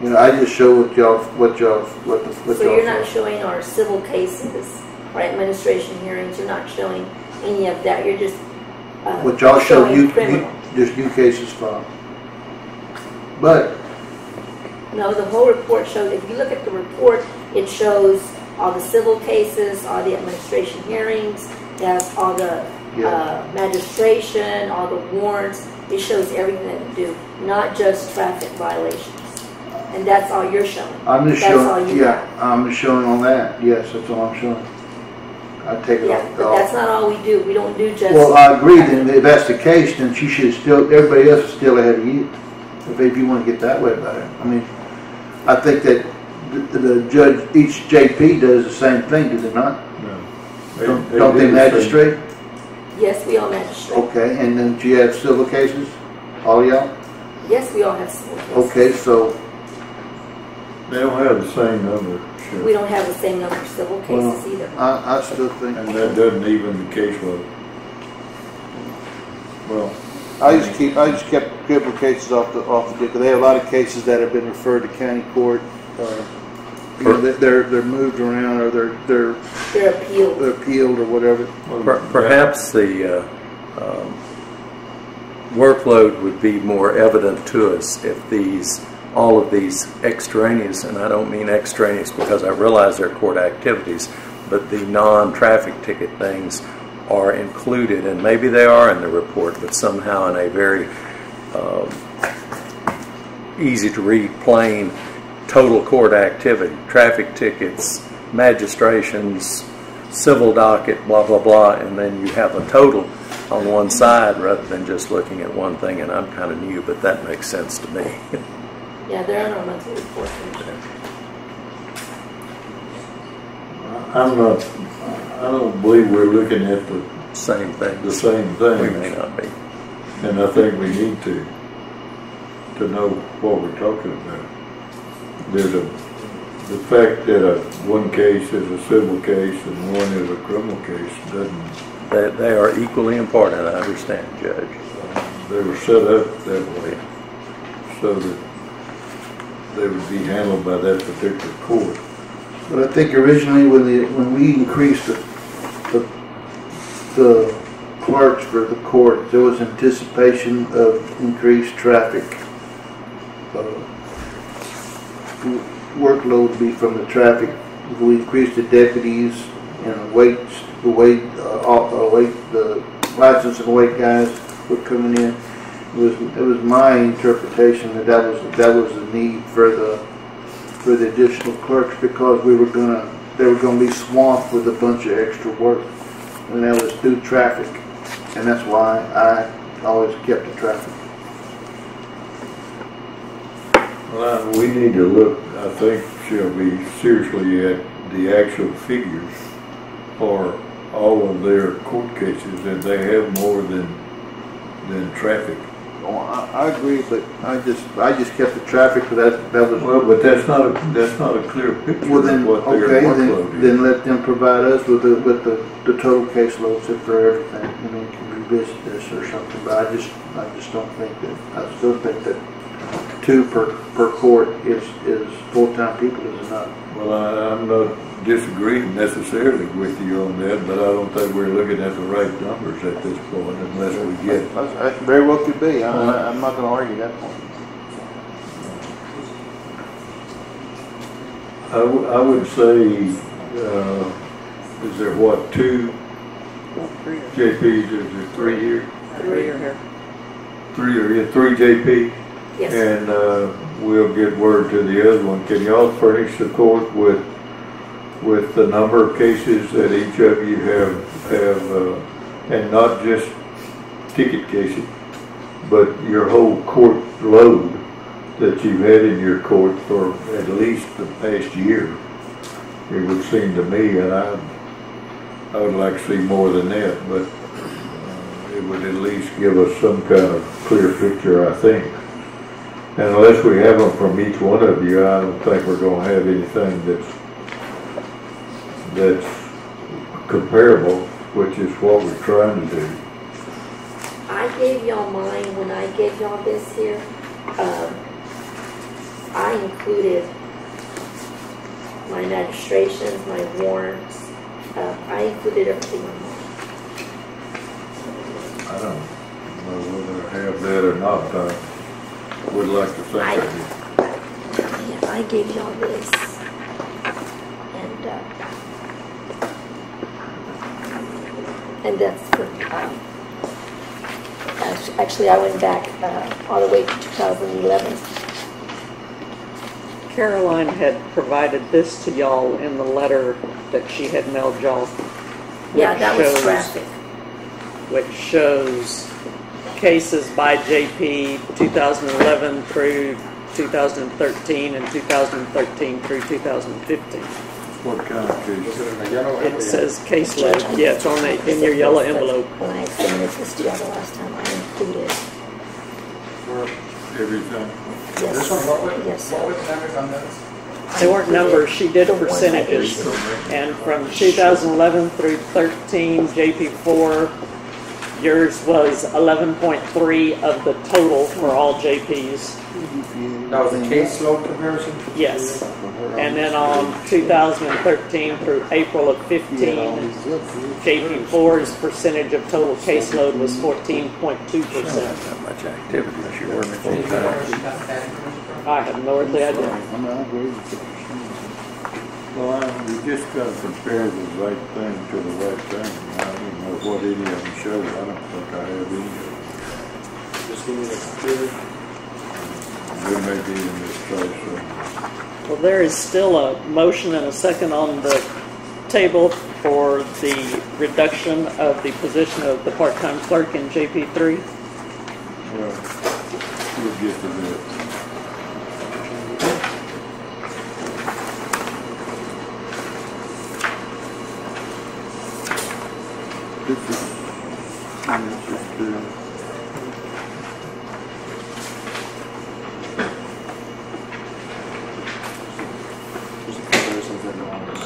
S4: you know, I just show what y'all, what y'all, what the, what
S13: So
S4: y'all.
S13: you're not
S4: file.
S13: showing our civil cases, or administration hearings, you're not showing any of that, you're just, uh,
S4: What y'all show, you, you, just new cases filed. But
S13: No, the whole report shows, if you look at the report, it shows all the civil cases, all the administration hearings, it has all the
S4: Yeah.
S13: uh, magistration, all the warrants. It shows everything that you do, not just traffic violations. And that's all you're showing.
S4: I'm just
S13: That's all
S4: showing, yeah, I'm just showing on that, yes, that's all I'm showing. I take it
S13: Yeah,
S4: off.
S13: but that's not all we do. We don't do just.
S4: Well, I agree, then if that's the case, then she should still, everybody else is still ahead of you. If, if you wanna get that way about it. I mean, I think that the, the judge, each JP does the same thing, do they not?
S1: They-
S4: Don't
S1: they
S4: don't they
S1: do the same-
S4: magistrate?
S13: Yes, we all magistrate.
S4: Okay, and then do you have civil cases? All y'all?
S13: Yes, we all have civil cases.
S4: Okay, so,
S1: They don't have the same number,
S13: We
S1: sure.
S13: don't have the same number of civil
S4: well,
S13: cases either.
S4: I, I still think.
S1: And that doesn't even the caseload.
S4: Well, I just keep, I just kept criminal cases off the, off the, because they have a lot of cases that have been referred to county court. uh, You know, they- they're, they're moved around or they're, they're
S13: They're appealed.
S4: they're appealed or whatever.
S6: Perhaps the uh, um, workload would be more evident to us if these, all of these extraneous, and I don't mean extraneous because I realize they're court activities, but the non-traffic ticket things are included, and maybe they are in the report, but somehow in a very um, easy to read, plain, total court activity, traffic tickets, magistrations, civil docket, blah, blah, blah, and then you have a total on one side rather than just looking at one thing, and I'm kind of new, but that makes sense to me.
S13: Yeah, they're on our monthly report.
S1: I'm not, I don't believe we're looking at the,
S6: Same thing.
S1: the same thing.
S6: We may not be.
S1: And I think we need to, to know what we're talking about. There's a, the fact that a, one case is a civil case and one is a criminal case doesn't,
S6: They, they are equally important, I understand, Judge.
S1: they were set up that way. so that they would be handled by that particular court.
S4: But I think originally when the, when we increased the, the, the clerks for the court, there was anticipation of increased traffic. uh, Workload be from the traffic. If We increased the deputies and weights, the weight, uh, uh, weight, the license and weight guys were coming in. It was, it was my interpretation that that was, that was the need for the, for the additional clerks because we were gonna, they were gonna be swamped with a bunch of extra work. And that was through traffic. And that's why I always kept the traffic.
S1: Well, we need to look, I think, Shelby, seriously at the actual figures for all of their court cases, and they have more than, than traffic.
S4: Oh, I, I agree, but I just, I just kept the traffic, but that, that was.
S1: Well, but that's not a, that's not a clear picture
S4: Well, then,
S1: of what their
S4: okay,
S1: workload
S4: then,
S1: is.
S4: then let them provide us with the, with the, the total caseloads for everything, then we can revisit this or something, but I just, I just don't think that, I still think that two per, per court is, is full-time people is enough.
S1: Well, I, I'm not disagreeing necessarily with you on that, but I don't think we're looking at the right numbers at this point unless we get.
S4: That that very well could be, I'm, I'm not gonna argue that point.
S1: I, w- I would say, uh, is there what, two JPs, is there three here?
S3: Three are here.
S1: Three or, yeah, three JP?
S13: Yes.
S1: And, uh, we'll get word to the other one. Can y'all furnish the court with, with the number of cases that each of you have, have, uh, and not just ticket cases, but your whole court load that you've had in your court for at least the past year? It would seem to me, and I, I would like to see more than that, but uh, it would at least give us some kind of clear picture, I think. And unless we have them from each one of you, I don't think we're gonna have anything that's, that's comparable, which is what we're trying to do.
S13: I gave y'all mine when I gave y'all this here. Um, I included my magistrations, my warrants. Uh, I included everything on mine.
S1: I don't know whether I have that or not, I would like to think I do.
S13: Yeah, I gave y'all this. And, uh, and that's for, um, actually, I went back, uh, all the way to 2011.
S3: Caroline had provided this to y'all in the letter that she had mailed y'all.
S13: Yeah,
S3: which
S13: that was
S3: shows-
S13: traffic.
S3: Which shows cases by JP 2011 through 2013 and 2013 through 2015.
S1: What kind of case?
S3: It says caseload, yeah, it's on the, in your yellow envelope.
S13: When I submitted this to y'all the last time, I included, For
S1: Everything?
S13: yes.
S17: This one, what was,
S13: Yes.
S17: what was the numbers on those?
S3: They weren't numbers, she did
S13: The one I
S3: percentages. And from 2011 through 13, JP4, yours was 11.3 of the total for all JPs.
S17: That was a caseload comparison?
S3: Yes. And then on 2013 through April of 15, JP4's percentage of total caseload was 14.2%.
S6: That much activity, you're working
S17: So you
S6: full
S17: got
S6: time.
S17: you got that information?
S3: I have no idea.
S4: I agree with you.
S1: Well, I- we just gotta compare the right thing to the right thing. I don't know what any of them show. I don't think I have any of them.
S5: Just give me the computer.
S1: We may be in this place, so.
S3: Well, there is still a motion and a second on the table for the reduction of the position of the part-time clerk in JP3.
S1: Well, we'll get to that.
S4: This is, and it's just, uh,
S5: Just the comparisons that are on this.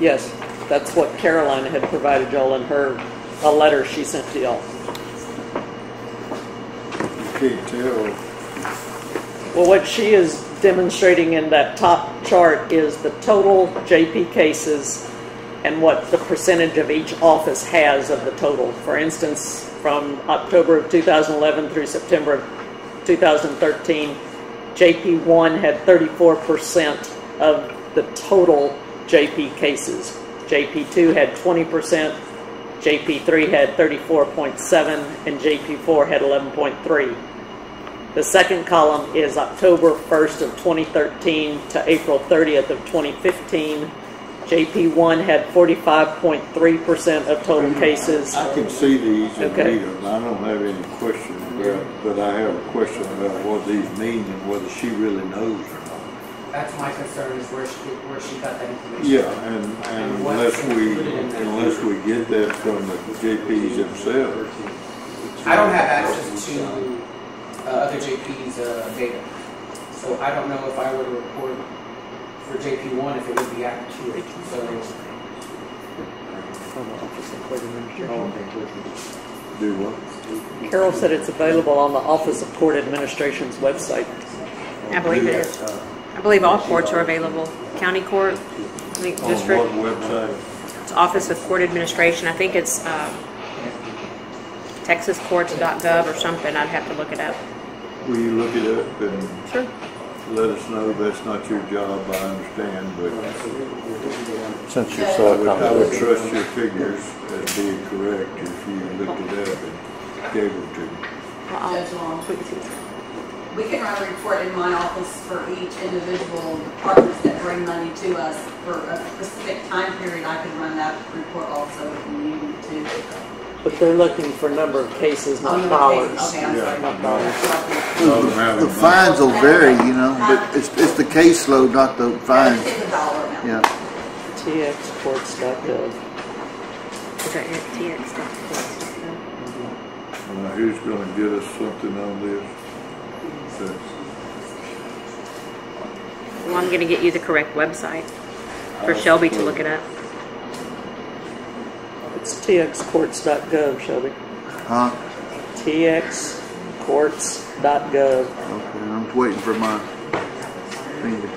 S3: Yes, that's what Caroline had provided y'all in her, a letter she sent to y'all.
S1: You can't tell.
S3: Well, what she is demonstrating in that top chart is the total JP cases and what the percentage of each office has of the total. For instance, from October of 2011 through September of 2013, JP1 had 34% of the total JP cases. JP2 had 20%, JP3 had 34.7, and JP4 had 11.3. The second column is October 1st of 2013 to April 30th of 2015. JP1 had 45.3% of total cases.
S1: I can see these and
S3: Okay.
S1: read them, I don't have any question about, but I have a question about what these mean and whether she really knows or not.
S17: That's my concern is where she, where she got that information.
S1: Yeah, and, and
S17: what's
S1: unless we,
S17: included in that.
S1: unless we get that from the JPs themselves.
S17: I don't have access to uh, other JP's uh, data. So I don't know if I were to report for JP one, if it would be accurate. So
S1: Do what?
S3: Carol said it's available on the Office of Court Administration's website.
S16: I believe it is. I believe all courts are available. County court, I think
S1: On
S16: district,
S1: what website?
S16: it's Office of Court Administration. I think it's um, texascourts.gov or something. I'd have to look it up.
S1: Will you look it up and
S3: Sure.
S1: let us know? That's not your job, I understand, but.
S6: Since you're so
S1: I would- I would
S6: accommodating.
S1: trust your figures as being correct if you looked it up and gave them to me.
S18: Judge Long. We can run a report in my office for each individual departments that bring money to us for a specific time period. I can run that report also if you needed to.
S3: But they're looking for number of cases,
S18: Oh,
S3: not
S18: number of
S3: dollars.
S18: cases. Okay, I'm.
S3: Not dollars.
S4: The fines will vary, you know, uh, but it's, it's the caseload, not the fines.
S18: It's a dollar amount.
S4: Yeah.
S3: txcourts.gov.
S16: Is that it? TX.
S1: Now, who's gonna get us something on this? That's-
S16: Well, I'm going to get you the correct website for oh, Shelby to look it up.
S3: It's txcourts.gov, Shelby.
S4: Huh?
S3: txcourts.gov.
S4: Okay, I'm waiting for my thing to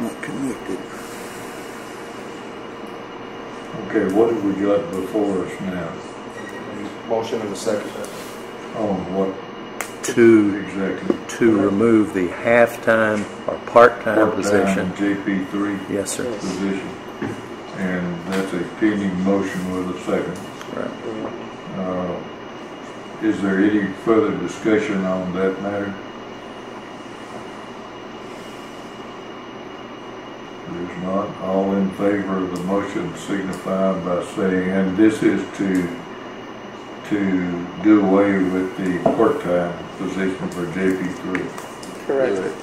S4: not connected.
S1: Okay, what have we got before us now?
S8: Motion and a second.
S1: On what
S6: To,
S1: exactly?
S6: to remove the half-time or part-time position.
S1: JP three
S6: Yes, sir.
S1: position. And that's a pending motion with a second.
S6: Right.
S1: Uh, Is there any further discussion on that matter? There's not. All in favor of the motion signify by saying, and this is to, to do away with the part-time position for JP three
S3: Correct.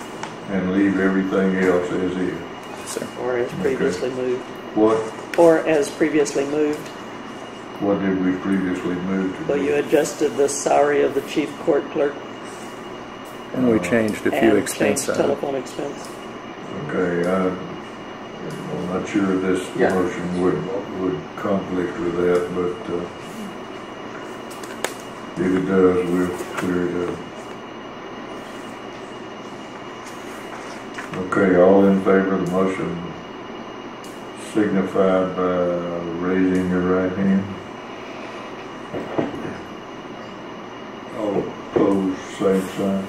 S1: and leave everything else as is.
S6: Sir.
S3: Or as previously moved.
S1: What,
S3: Or as previously moved.
S1: what did we previously move to?
S3: Well, you adjusted the salary of the chief court clerk
S6: And we changed a few
S3: and
S6: expense
S3: changed
S6: items.
S3: telephone expense.
S1: Okay, I- I'm not sure this
S3: Yeah.
S1: motion would, would conflict with that, but, uh, if it does, we'll clear it up. Okay, all in favor of the motion signify by raising your right hand. All opposed, same sign.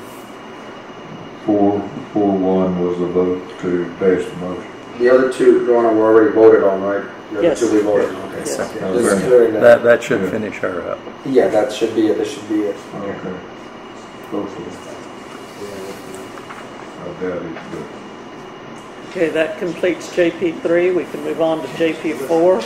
S1: Four, four one was the vote to pass the motion.
S8: The other two, Donna, were already voted on, right? The
S3: Yes.
S8: two we voted on.
S6: Yes. That.
S8: That,
S6: should finish her up.
S8: Yeah, that should be it, that should be it.
S1: Okay. Okay.
S3: Okay, that completes JP three. We can move on to JP
S1: four.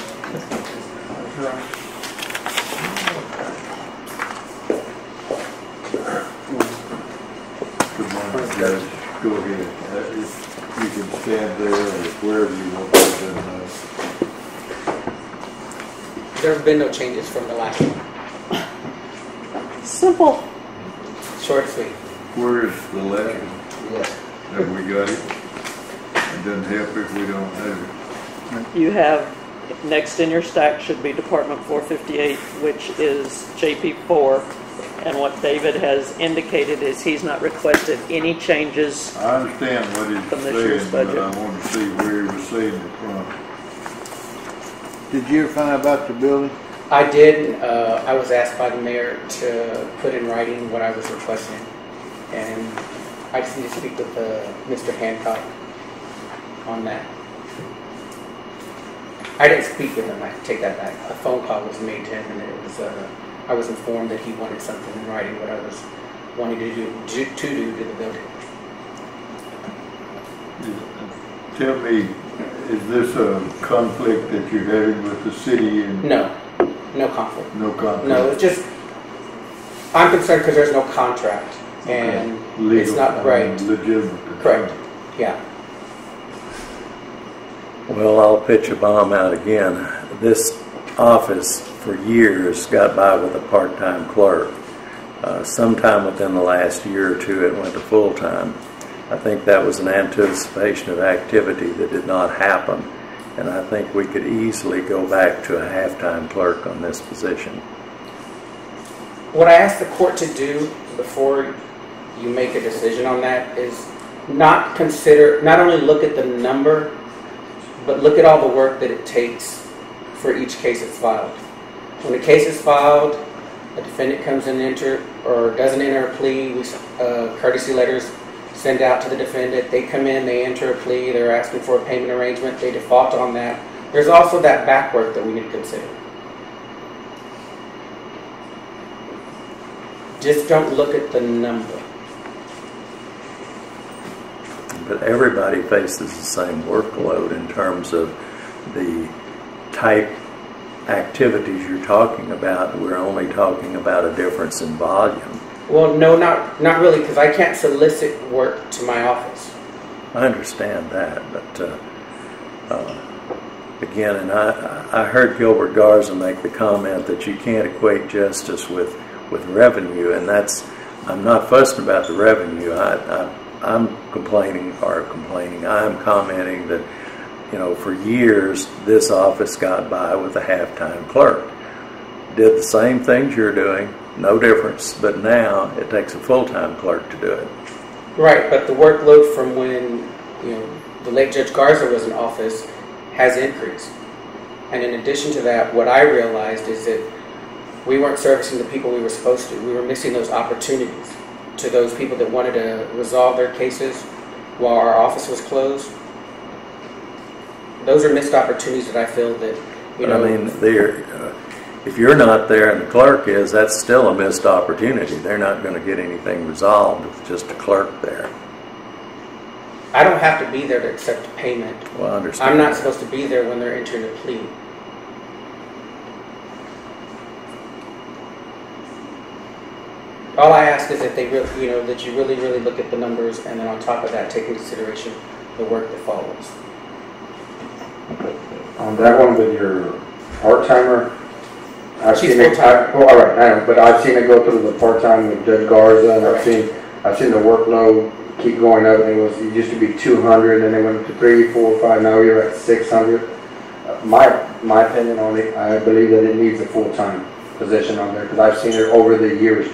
S1: Good morning, guys. Go ahead you can stand there or wherever you want to, then, uh,
S17: There have been no changes from the last one.
S3: Simple.
S17: Short and sweet.
S1: where's the letter? Yes. Have we got it? It doesn't help if we don't have it.
S3: You have, next in your stack should be Department 458, which is JP4. And what David has indicated is he's not requested any changes.
S1: I understand what
S3: From
S1: he's
S3: this year's
S1: saying, but
S3: budget.
S1: I want to see where he was saying it from.
S4: Did you ever find out about the building?
S17: I did, uh, I was asked by the mayor to put in writing what I was requesting. And I just need to speak with, uh, Mr. Hancock on that. I didn't speak with him, I take that back. A phone call was made to him and it was, uh, I was informed that he wanted something in writing, what I was wanting to do, to to do to the building.
S1: Tell me, is this a conflict that you're having with the city and?
S17: No, no conflict.
S1: No conflict?
S17: No, it's just, I'm concerned because there's no contract and it's
S1: Legal,
S17: not right.
S1: Um, legitimate.
S17: Correct, yeah.
S6: Well, I'll pitch a bomb out again. This office for years got by with a part-time clerk. Uh, sometime within the last year or two, it went to full-time. I think that was an anticipation of activity that did not happen, and I think we could easily go back to a half-time clerk on this position.
S17: What I asked the court to do before you make a decision on that is not consider, not only look at the number, but look at all the work that it takes for each case that's filed. When a case is filed, a defendant comes in and enter, or doesn't enter a plea, we, uh, courtesy letters send out to the defendant, they come in, they enter a plea, they're asking for a payment arrangement, they default on that. There's also that back work that we need to consider. Just don't look at the number.
S6: But everybody faces the same workload in terms of the type activities you're talking about. We're only talking about a difference in volume.
S17: Well, no, not, not really, because I can't solicit work to my office.
S6: I understand that, but uh, uh, again, and I, I heard Gilbert Garza make the comment that you can't equate justice with, with revenue, and that's, I'm not fussing about the revenue. I, I, I'm complaining, or complaining, I'm commenting that, you know, for years, this office got by with a half-time clerk. Did the same things you're doing, no difference, but now it takes a full-time clerk to do it.
S17: Right, but the workload from when, you know, the late Judge Garza was in office has increased. And in addition to that, what I realized is that we weren't servicing the people we were supposed to. We were missing those opportunities to those people that wanted to resolve their cases while our office was closed. Those are missed opportunities that I feel that, you
S6: But I mean, they're, uh, if you're not there and the clerk is, that's still a missed opportunity. They're not going to get anything resolved with just a clerk there.
S17: I don't have to be there to accept payment.
S6: Well, I understand.
S17: I'm not supposed to be there when they're entering a plea. All I ask is that they really, you know, that you really, really look at the numbers and then on top of that, take into consideration the work that follows.
S8: On that one with your part-timer, I've
S17: She's
S8: seen it, I, well, all right, I know, but I've seen it go through the part-time with Judge Garza, and I've seen, I've seen the workload keep going up, and it was, it used to be two hundred, and then it went to three, four, five, now you're at six hundred. My, my opinion on it, I believe that it needs a full-time position on there, because I've seen it over the years,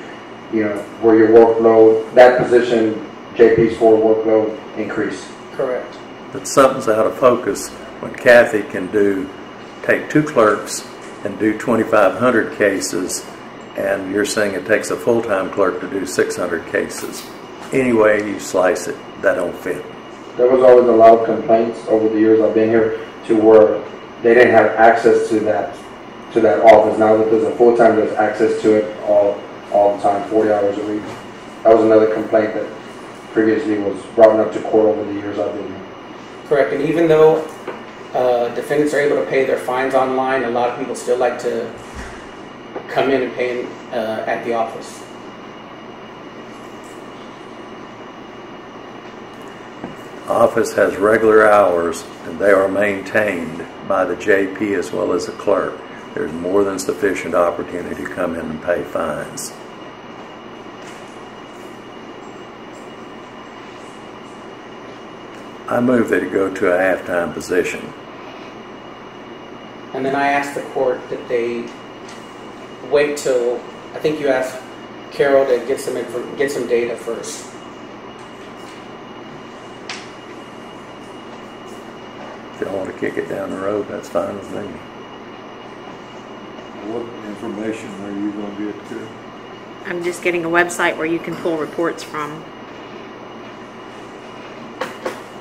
S8: you know, where your workload, that position, JP's four workload increase.
S17: Correct.
S6: But something's out of focus when Kathy can do, take two clerks and do 2,500 cases, and you're saying it takes a full-time clerk to do 600 cases. Any way you slice it, that don't fit.
S8: There was always a lot of complaints over the years I've been here to where they didn't have access to that, to that office. Now that there's a full-time, there's access to it all, all the time, 40 hours a week. That was another complaint that previously was brought up to court over the years I've been here.
S17: Correct, and even though uh, defendants are able to pay their fines online, a lot of people still like to come in and pay them uh, at the office.
S6: Office has regular hours and they are maintained by the JP as well as the clerk. There's more than sufficient opportunity to come in and pay fines. I move that it go to a halftime position.
S17: And then I asked the court that they wait till, I think you asked Carol to get some, get some data first.
S6: If y'all want to kick it down the road, that's fine with me.
S1: What information are you gonna get to?
S16: I'm just getting a website where you can pull reports from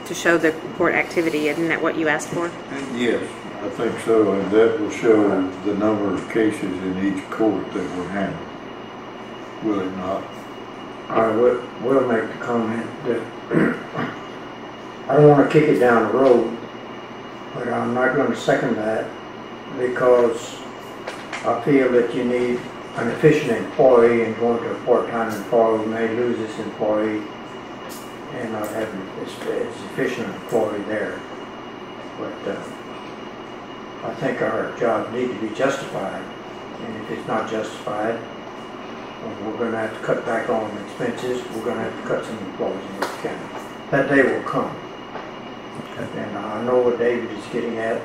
S16: to show the report activity. Isn't that what you asked for?
S1: Yes, I think so, and that will show the number of cases in each court that were handled. Will it not?
S9: I will, make the comment that I don't wanna kick it down the road, but I'm not gonna second that because I feel that you need an efficient employee and going to a part-time employee may lose this employee and not have as efficient employee there. But, uh, I think our job need to be justified, and if it's not justified, we're gonna have to cut back on expenses, we're gonna have to cut some employees in this county. That day will come. And I know what David is getting at,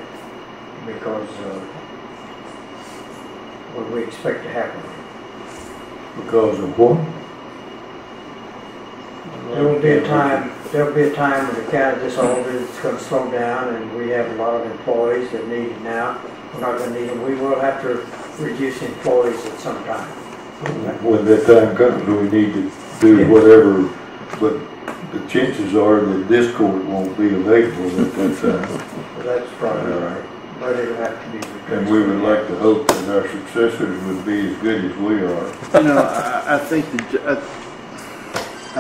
S9: because, uh, what we expect to happen.
S1: Because of what?
S9: There will be a time, there'll be a time when the county, this all is gonna slow down, and we have a lot of employees that need it now. We're not gonna need them, we will have to reduce employees at some time.
S1: When that time comes, we need to do whatever, but the chances are that this court won't be available at that time.
S9: That's probably right, but it'll have to be reduced.
S1: And we would like to hope that our successors would be as good as we are.
S4: You know, I, I think the, J- I,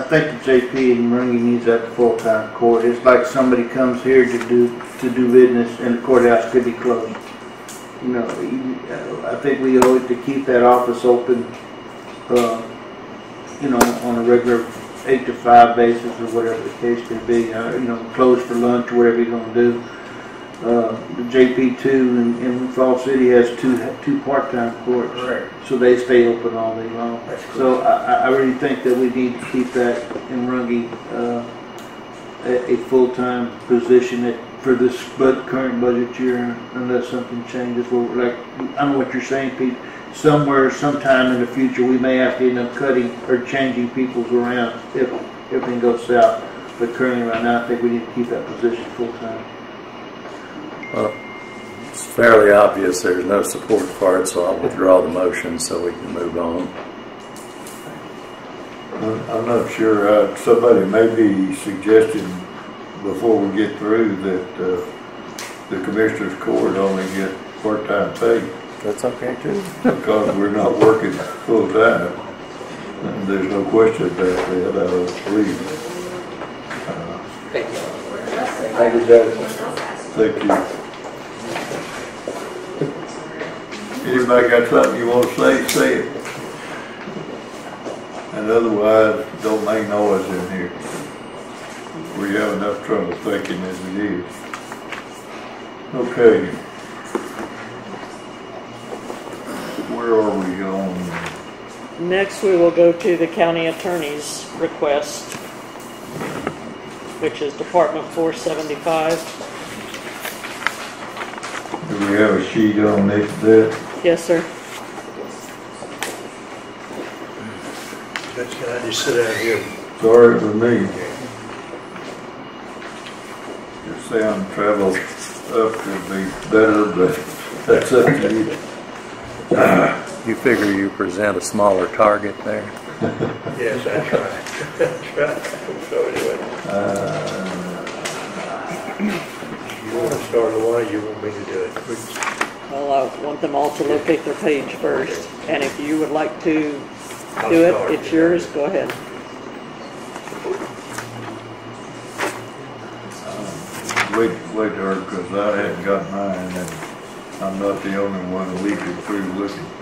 S4: I think the JP in Runge needs that full-time court. It's like somebody comes here to do, to do business and the courthouse could be closed. You know, I think we owe it to keep that office open, uh, you know, on a regular eight to five basis or whatever the case may be, uh, you know, closed for lunch or whatever you're gonna do. Uh, the JP two in, in Falls City has two, two part-time courts.
S9: Correct.
S4: So they stay open all day long.
S9: That's
S4: So I, I- really think that we need to keep that in Runge, uh, a, a full-time position at, for this bud, current budget year unless something changes. Well, like, I know what you're saying, Pete, somewhere, sometime in the future, we may have to end up cutting or changing people's around if everything goes south. But currently, right now, I think we need to keep that position full-time.
S6: Well, it's fairly obvious there's no support for it, so I'll withdraw the motion so we can move on.
S1: I'm I'm not sure, uh, somebody may be suggesting before we get through that, uh, the commissioner's court only get part-time pay
S6: That's okay too.
S1: because we're not working full-time. And there's no question about that, I don't believe. Uh,
S17: Thank you.
S1: Thank you, Judge. Thank you. Anybody got something you want to say, say it. And otherwise, don't make noise in here. We have enough trouble thinking as it is. Okay. Where are we on?
S3: Next, we will go to the county attorney's request, which is Department 475.
S1: Do we have a sheet on this, that?
S3: Yes, sir.
S1: Judge, can I just sit out here? Sorry for me. Your sound travels up could be better, but that's up to you.
S6: You figure you present a smaller target there?
S1: Yes, I try. Try. So anyway. Uh, you want to start the way you want me to do it?
S3: Well, I want them all to locate their page first, and if you would like to do it, it's yours, go ahead.
S1: Um, wait, wait, her, because I hadn't got mine, and I'm not the only one leafing through looking.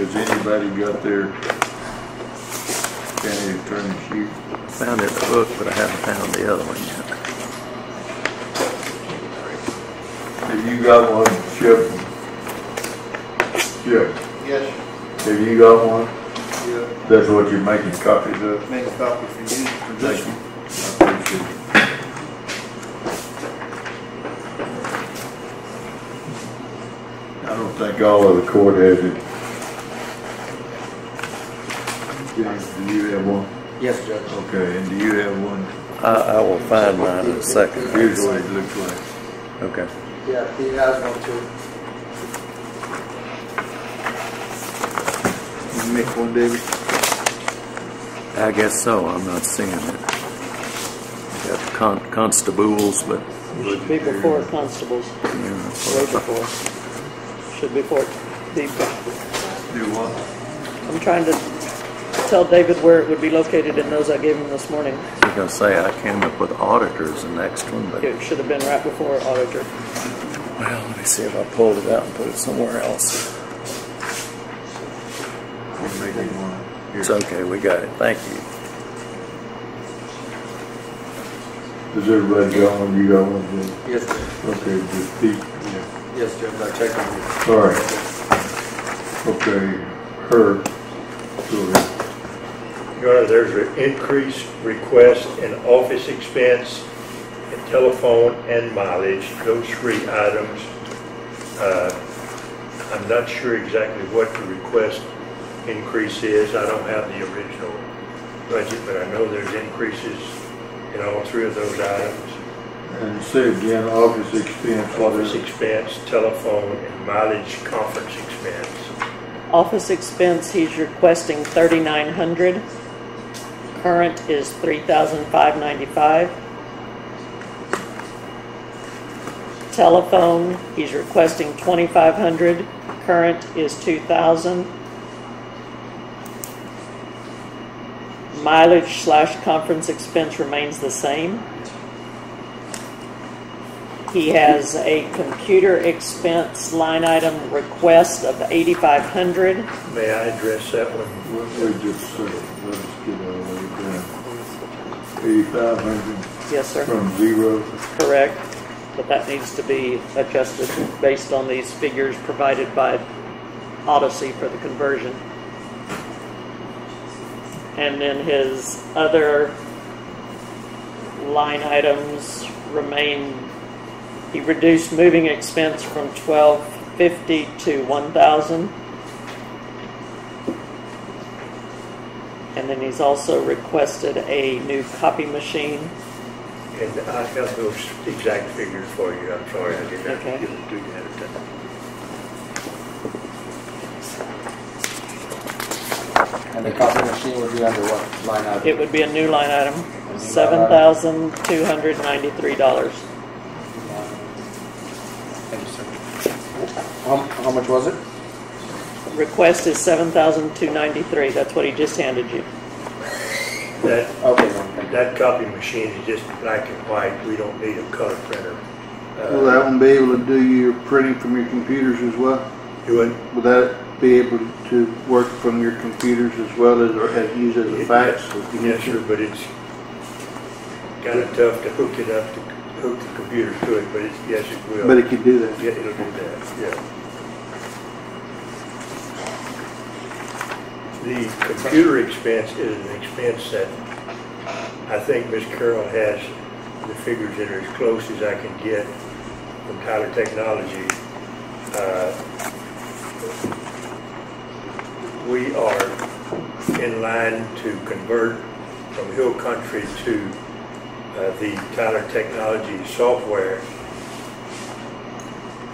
S19: Has anybody got their county attorney sheet?
S6: Found it in the book, but I haven't found the other one yet.
S19: Have you got one, Shep? Shep,
S4: Yes,
S19: have you got one?
S4: yeah,
S19: That's what you're making copies of?
S4: make a copy for you, for this
S19: Thank
S4: one.
S19: you. I appreciate it. I don't think all of the court has it. James, do you have one?
S8: Yes, Judge.
S19: Okay, and do you have one?
S6: I, I will find mine in a second.
S19: Here's what it looks like.
S6: Okay.
S8: Yeah, he has one too.
S4: You make one, David?
S6: I guess so, I'm not seeing it. Got con- constables, but,
S3: Should be before constables,
S6: you know,
S3: way
S6: what I thought.
S3: before. Should be before, be,
S19: Do what?
S3: I'm trying to tell David where it would be located in those I gave him this morning.
S6: I was gonna say, I came up with auditors the next one, but,
S3: It should have been right before auditor.
S6: well, let me see if I pulled it out and put it somewhere else.
S19: I'm making one. Here.
S6: It's okay, we got it, thank you.
S19: Does everybody got one? You got one? Jim?
S8: Yes, Judge.
S19: Okay, just Pete, yeah.
S8: Yes, Judge, I checked on you.
S19: All right. Okay, Herb, go ahead.
S20: Your Honor, there's an increased request in office expense, in telephone and mileage, those three items. Uh, I'm not sure exactly what the request increase is. I don't have the original budget, but I know there's increases in all three of those items.
S19: And say again, office expense, what
S20: Office
S19: it?
S20: expense, telephone, and mileage conference expense.
S3: Office expense, he's requesting thirty-nine hundred. Current is three thousand five ninety-five. Telephone, he's requesting twenty-five hundred. Current is two thousand. Mileage slash conference expense remains the same. He has a computer expense line item request of eighty-five hundred.
S20: May I address that one?
S19: What we just said, Eighty-five hundred
S3: Yes, sir.
S19: from zero.
S3: Correct, but that needs to be adjusted based on these figures provided by Odyssey for the conversion. And then his other line items remain, he reduced moving expense from twelve fifty to one thousand. And then he's also requested a new copy machine.
S20: And I have those exact figures for you. I'm sorry, I did not
S3: Okay.
S20: give them to you ahead of time.
S8: And the copy machine would be under what line item?
S3: It would be a new line item, seven thousand two hundred ninety-three dollars.
S8: Thank you, sir. How, how much was it?
S3: Request is seven thousand two ninety-three, that's what he just handed you.
S20: That,
S8: Okay, then, thank you.
S20: that copy machine is just black and white. We don't need a color printer. Uh,
S4: Will that one be able to do your printing from your computers as well?
S20: Do it.
S4: Will that be able to work from your computers as well as, or as use as a fax? if you need
S20: Yes,
S4: to?
S20: sir, but it's kind of tough to hook it up, to hook the computer to it, but it's, yes, it will.
S4: But it could do that.
S20: Yeah, it'll do that, yeah. The computer expense is an expense that I think Ms. Carroll has the figures that are as close as I can get from Tyler Technology. Uh, We are in line to convert from Hill Country to uh, the Tyler Technology software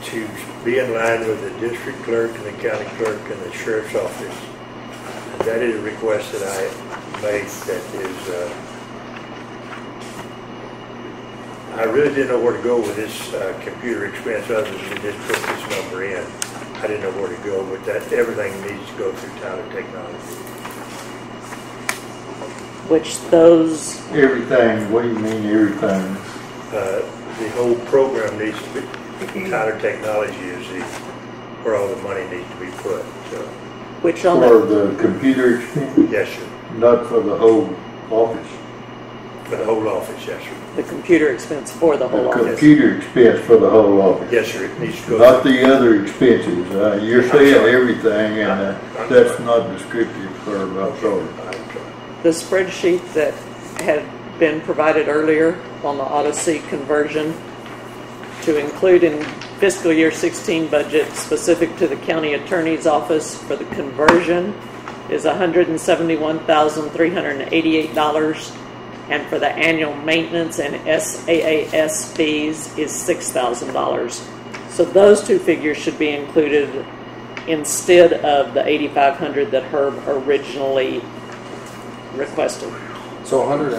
S20: to be in line with the district clerk and the county clerk and the sheriff's office. And that is a request that I made that is, uh, I really didn't know where to go with this uh, computer expense other than to just put this number in. I didn't know where to go, but that, everything needs to go through Tyler Technology.
S3: Which those,
S19: Everything, what do you mean, everything?
S20: Uh, The whole program needs to be, Tyler Technology is the, where all the money needs to be put, so.
S3: Which on
S19: For
S3: the,
S19: the computer expense,
S20: Yes, sir.
S19: not for the whole office.
S20: For the whole office, yes, sir.
S3: the computer expense for the whole
S19: The
S3: office?
S19: computer expense for the whole office.
S20: Yes, sir, it needs to go.
S19: Not the other expenses. Uh, you're
S20: I'm
S19: saying
S20: sorry.
S19: everything and uh,
S20: I'm
S19: that's
S20: sorry.
S19: not descriptive, sir. I'm sorry.
S20: I'm sorry.
S3: The spreadsheet that had been provided earlier on the Odyssey conversion to include in fiscal year 16 budget specific to the county attorney's office for the conversion is $171,388 and for the annual maintenance and SAAS fees is $6,000. So those two figures should be included instead of the 8,500 that Herb originally requested.
S8: So hundred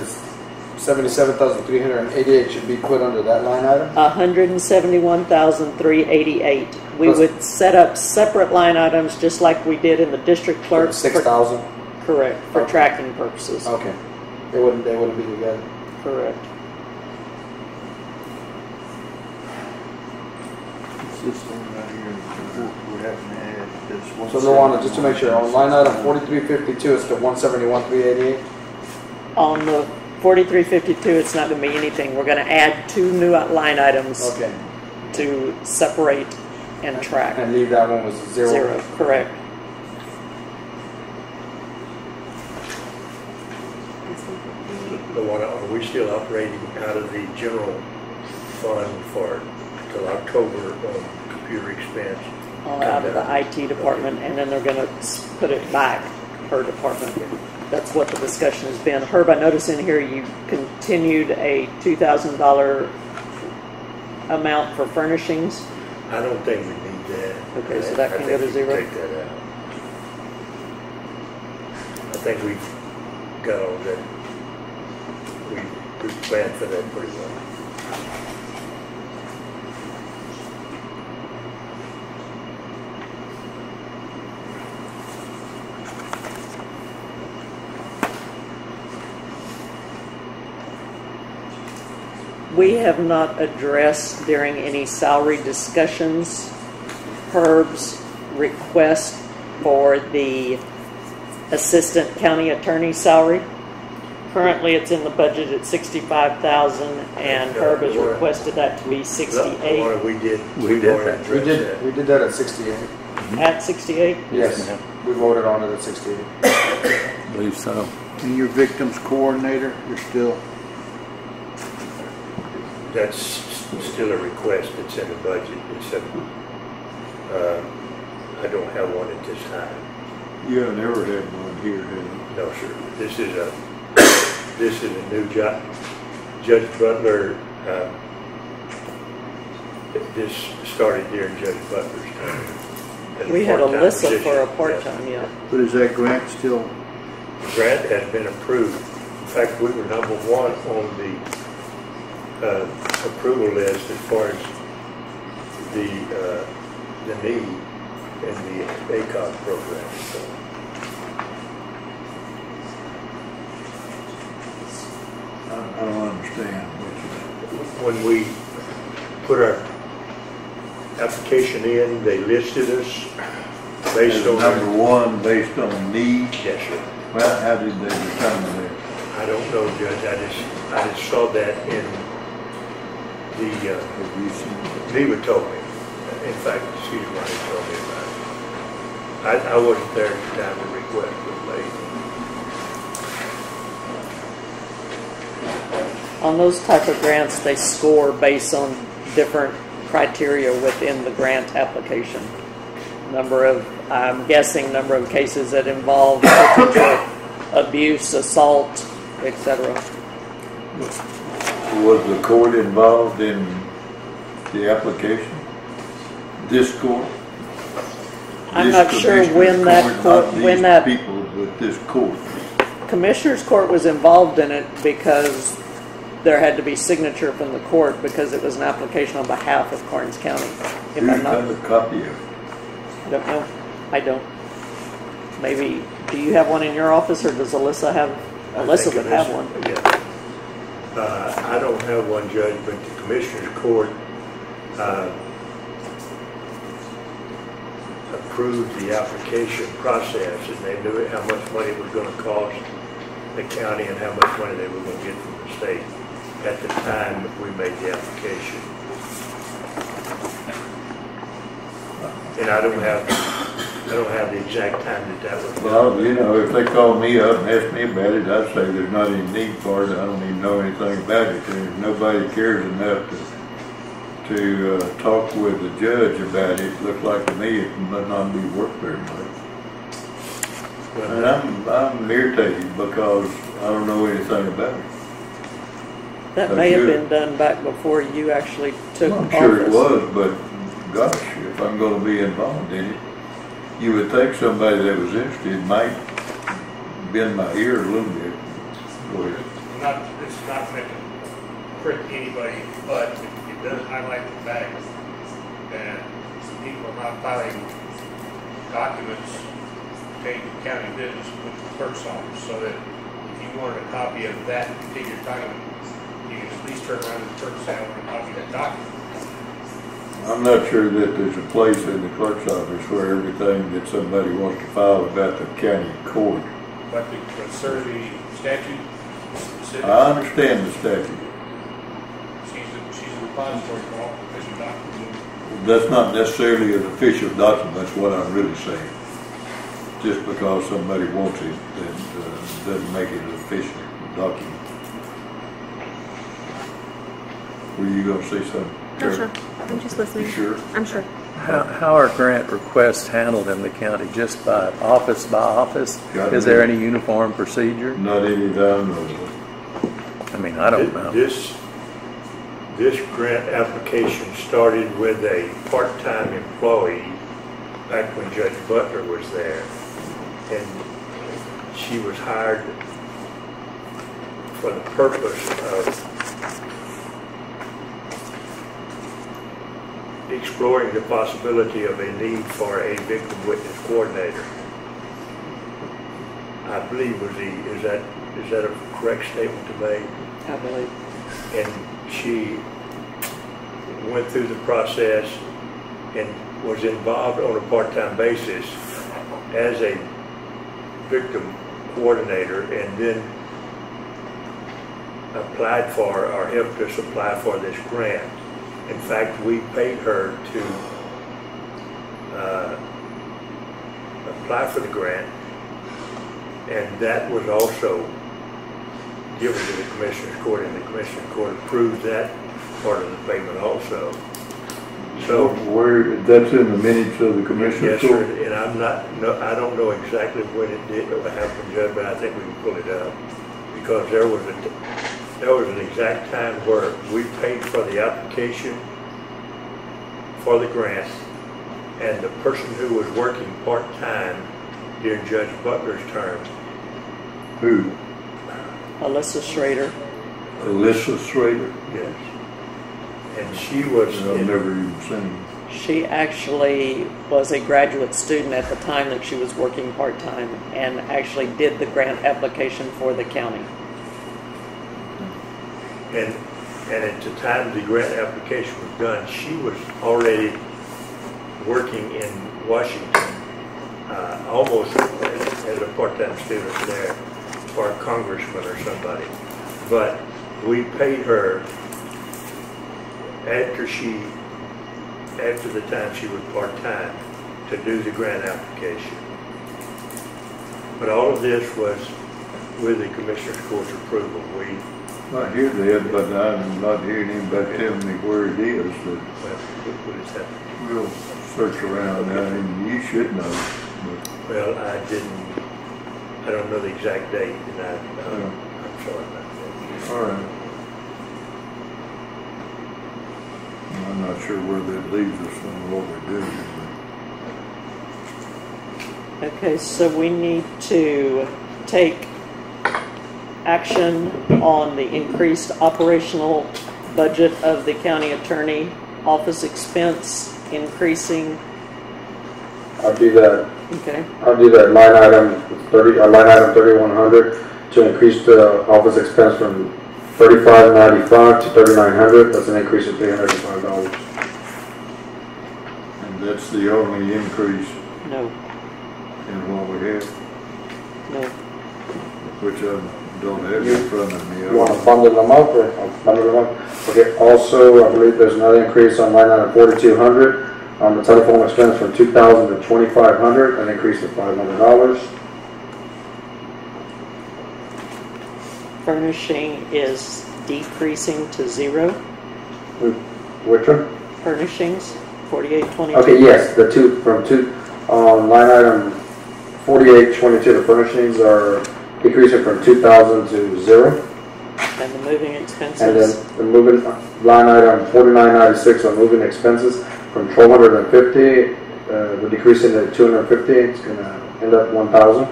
S8: and seventy-seven thousand three hundred and eighty-eight should be put under that line item?
S3: hundred and seventy-one thousand three eighty-eight. We
S8: Plus-
S3: would set up separate line items, just like we did in the district clerk.
S8: Six
S3: for-
S8: thousand?
S3: Correct, for oh. tracking purposes.
S8: Okay. They wouldn't, they wouldn't be together.
S3: Correct.
S4: It's this one right here, we're, we're having to add this one.
S8: So Luana, just to make sure, on line item forty-three fifty-two, it's the one seventy-one three eighty-eight?
S3: On the forty-three fifty-two, it's not gonna be anything. We're gonna add two new line items
S8: Okay.
S3: to separate and track.
S8: And leave that one was zero?
S3: Zero, correct.
S20: Luana, are we still operating out of the general fund for, till October on computer expense?
S3: out of the IT department, and then they're gonna put it back per department. That's what the discussion has been. Herb, I notice in here you continued a two thousand dollar amount for furnishings.
S20: I don't think we need that.
S3: Okay, so that
S20: I
S3: can go to zero?
S20: Take that out. I think we've got all that, we, we planned for that pretty well.
S3: We have not addressed during any salary discussions Herb's request for the assistant county attorney salary. Currently, it's in the budget at sixty-five thousand, and Herb has requested that to be sixty-eight.
S20: Luana, we did.
S19: We did that.
S8: We did,
S20: that.
S8: we did that at sixty-eight.
S3: At sixty-eight?
S8: Yes, we voted on it at sixty-eight.
S2: I Believe so.
S4: And your victims coordinator, you're still,
S20: That's still a request, that's in the budget, it's a, uh, I don't have one at this time.
S19: You have never had one here, have you?
S20: No, sir. This is a, this is a new job. Judge Butler, uh, this started during Judge Butler's time.
S3: We had
S20: part-time
S3: Alyssa for a part-time, yeah.
S4: but is that grant still,
S20: The grant has been approved. In fact, we were number one on the uh, approval list as far as the, uh, the need in the ACOG program, so.
S19: I, I don't understand
S20: when we put our application in, they listed us based
S19: As
S20: on.
S19: Number one, based on need,
S20: Yes, sir.
S19: well, how did they determine that?
S20: I don't know, Judge, I just, I just saw that in the, uh,
S19: Have you seen it?
S20: Neva told me. In fact, Cedar Ronnie told me about it. I, I wasn't there at the time the request was made.
S3: On those type of grants, they score based on different criteria within the grant application. Number of, I'm guessing, number of cases that involve potential abuse, assault, etc.
S19: Was the court involved in the application? This court?
S3: I'm
S19: This
S3: not sure
S19: commissioner's
S3: when that
S19: court,
S3: court,
S19: not
S3: when
S19: these
S3: that
S19: People with this court.
S3: Commissioners Court was involved in it because there had to be signature from the court because it was an application on behalf of Karnes County. If
S19: Who
S3: I'm not,
S19: got a copy of it?
S3: I don't know. I don't. Maybe, do you have one in your office or does Alyssa have?
S20: I
S3: Alyssa would have
S20: is-
S3: one.
S20: Uh, I don't have one, Judge, but the Commissioner's Court, uh, approved the application process and they knew how much money it was gonna cost the county and how much money they were gonna get from the state at the time we made the application. And I don't have, I don't have the exact time that that was.
S1: Well, you know, if they called me up and asked me about it, I'd say there's not any need for it, I don't even know anything about it, and if nobody cares enough to, to, uh, talk with the judge about it, looks like to me it might not be worth very much. And I'm, I'm irritated because I don't know anything about it.
S3: That may have been done back before you actually took
S1: I'm
S3: office.
S1: sure it was, but gosh, if I'm gonna be involved in it, you would think somebody that was interested might bend my ear a little bit. Go ahead.
S21: not, this is not meant to prick anybody, but it it does highlight the fact that people are not filing documents pertaining to county business with the clerk's office, so that if you wanted a copy of that particular document, you can at least turn around to the clerk's office and copy that document.
S1: I'm not sure that there's a place in the clerk's office where everything that somebody wants to file about the county court.
S21: But the, sir, the statute
S1: I understand the statute.
S21: she's, a- she's a repository for all official documents.
S1: That's not necessarily an official document, that's what I'm really saying. Just because somebody wants it, that uh, doesn't make it an official document. Were you gonna say something?
S16: No, sure. I'm just listening.
S1: You sure?
S16: I'm sure.
S6: How, how are grant requests handled in the county? Just by office by office?
S1: Got
S6: Is
S1: it.
S6: there any uniform procedure?
S1: Not any that I know of.
S6: I mean, I don't know.
S20: This, this grant application started with a part-time employee back when Judge Butler was there. And she was hired for the purpose of exploring the possibility of a need for a victim witness coordinator. I believe was the, is that, is that a correct statement to make?
S3: I believe.
S20: and she went through the process and was involved on a part-time basis as a victim coordinator and then applied for or helped us apply for this grant. In fact, we paid her to uh, apply for the grant and that was also given to the Commissioners Court, and the Commissioners Court approved that part of the payment also. So,
S1: Where, that's in the minutes of the commissioner's
S20: yes, sir, and I'm not, no, I don't know exactly when it did happen, Judge, but I think we can pull it up. Because there was a, there was an exact time where we paid for the application for the grant, and the person who was working part-time during Judge Butler's term
S1: Who?
S3: Alyssa Schrader.
S1: Alyssa Schrader?
S20: Yes. And she was.
S1: I've never even seen.
S3: She actually was a graduate student at the time that she was working part-time and actually did the grant application for the county.
S20: And, and at the time the grant application was done, she was already working in Washington, uh, almost as a part-time student there for a congressman or somebody. But we paid her after she, after the time she was part-time to do the grant application. But all of this was with the Commissioner's Court's approval. We,
S1: I hear that, but I'm not hearing anybody telling me where it is, that
S20: well, what is that?
S1: we'll search around now, and you should know.
S20: Well, I didn't, I don't know the exact date, and I, uh, I'm sorry about that.
S1: All right. I'm not sure where that leaves us on what we're doing.
S3: Okay, so we need to take action on the increased operational budget of the county attorney office expense increasing,
S8: I'll do that,
S3: okay?
S8: I'll do that line item thirty, uh, line item thirty-one hundred to increase the office expense from thirty-five ninety-five to thirty-nine hundred, that's an increase of three hundred and five dollars.
S1: And that's the only increase
S3: No.
S1: And what we have,
S3: No.
S1: which I don't have in front of me.
S8: You want to bundle them up or I'll bundle them up? Okay, also, I believe there's another increase on line item forty-two hundred on the telephone expense from two thousand to twenty-five hundred, an increase of five hundred dollars.
S3: Furnishing is decreasing to zero.
S8: Which one?
S3: Furnishings, forty-eight twenty-two.
S8: Okay, yes, the two, from two, on line item forty-eight twenty-two, the furnishings are decreasing from two thousand to zero.
S3: And the moving
S8: And
S3: expenses,
S8: then the moving, line item forty-nine ninety-six on moving expenses from twelve hundred and fifty, uh, we're decreasing to two hundred and fifty, it's gonna end up one thousand.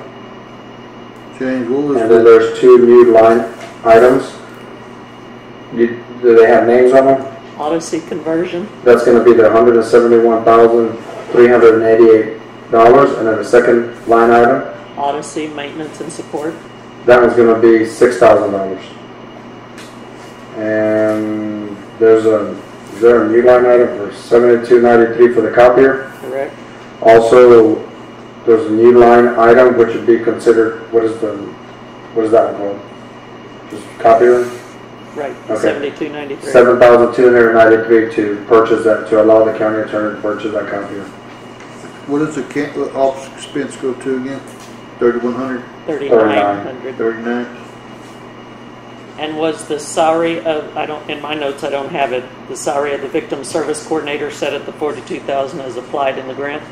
S4: James, what was
S8: And then
S4: the,
S8: there's two new line items. You, do they have names on them?
S3: Odyssey conversion,
S8: That's gonna be the hundred and seventy-one thousand, three hundred and eighty-eight dollars, and then the second line item,
S3: Odyssey maintenance and support,
S8: that one's gonna be six thousand dollars. And there's a, is there a new line item for seventy-two ninety-three for the copier?
S3: correct?
S8: Also, there's a new line item which would be considered, what is the, what is that called? Just copier?
S3: Right,
S8: Okay.
S3: seventy-two ninety-three.
S8: Seven thousand two hundred ninety-three to purchase that, to allow the county attorney to purchase that copier.
S4: what does the ca- the office expense go to again? Thirty-one hundred?
S3: Thirty-nine hundred.
S4: Thirty-nine?
S3: And was the salary of, I don't, in my notes, I don't have it, the salary of the victim service coordinator set at the forty-two thousand as applied in the grant?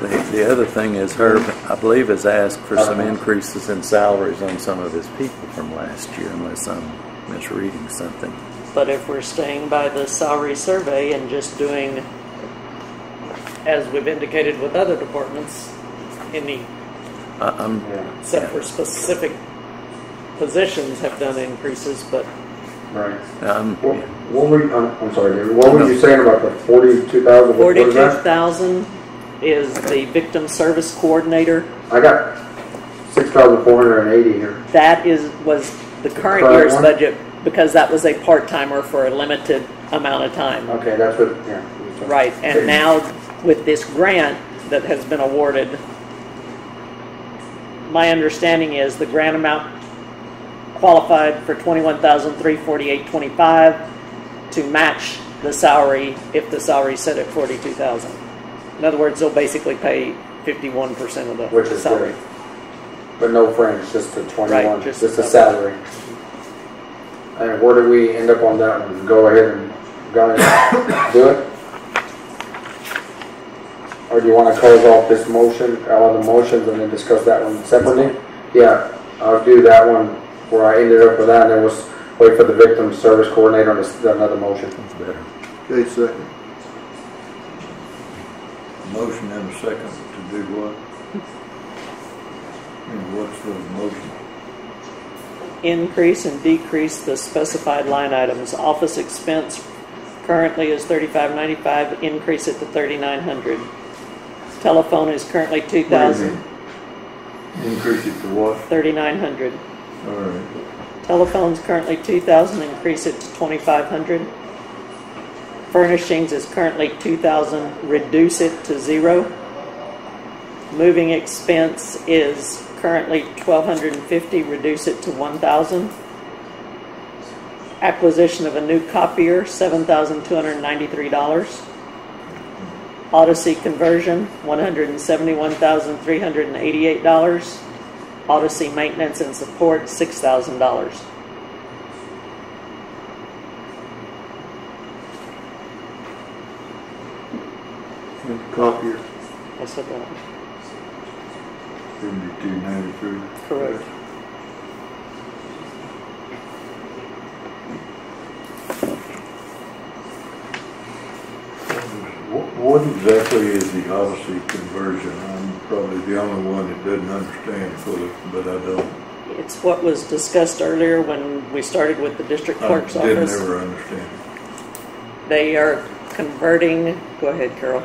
S6: The, the other thing is Herb, I believe, has asked for some increases in salaries on some of his people from last year, unless I'm misreading something.
S3: But if we're staying by the salary survey and just doing, as we've indicated with other departments, any,
S6: I, I'm,
S3: except for specific positions have done increases, but
S8: Right.
S6: I'm,
S8: What, what were you, I'm, I'm sorry, David, what were you saying about the forty-two thousand? What was
S3: forty-two
S8: that?
S3: thousand is the victim service coordinator.
S8: I got six thousand four hundred and eighty here.
S3: That is, was the current
S8: current
S3: year's
S8: one?
S3: budget, because that was a part-timer for a limited amount of time.
S8: Okay, that's what, yeah.
S3: Right, and now with this grant that has been awarded, my understanding is the grant amount qualified for 21,348.25 to match the salary if the salary set at forty-two thousand. In other words, they'll basically pay fifty-one percent of the
S8: Which is
S3: salary.
S8: good. But no fringe, just the twenty-one,
S3: Right, just
S8: just the
S3: the
S8: salary. And where do we end up on that one? Go ahead and, go ahead and do it? Or do you wanna close off this motion, all the motions, and then discuss that one separately? Yeah, I'll do that one where I ended up with that, and then we'll wait for the victim service coordinator on this, another motion.
S6: That's better.
S4: Okay, second.
S1: Motion and a second to do what? And what's the motion?
S3: Increase and decrease the specified line items. Office expense currently is thirty-five ninety-five, increase it to thirty-nine hundred. Telephone is currently two thousand.
S1: Increase it to what?
S3: thirty-nine hundred.
S1: All right.
S3: Telephone's currently two thousand, increase it to twenty-five hundred. Furnishings is currently two thousand, reduce it to zero. Moving expense is currently twelve hundred and fifty, reduce it to one thousand. Acquisition of a new copier, seven thousand two hundred and ninety-three dollars. Odyssey conversion, one hundred and seventy-one thousand three hundred and eighty-eight dollars. Odyssey maintenance and support, six thousand dollars.
S4: Copier.
S3: I said that.
S1: Seventy-two ninety-three.
S3: Correct.
S1: What, what exactly is the Odyssey conversion? I'm probably the only one that doesn't understand fully, but I don't.
S3: It's what was discussed earlier when we started with the district clerk's
S1: I
S3: clerk's
S1: didn't
S3: office.
S1: ever understand.
S3: They are converting, go ahead, Carol.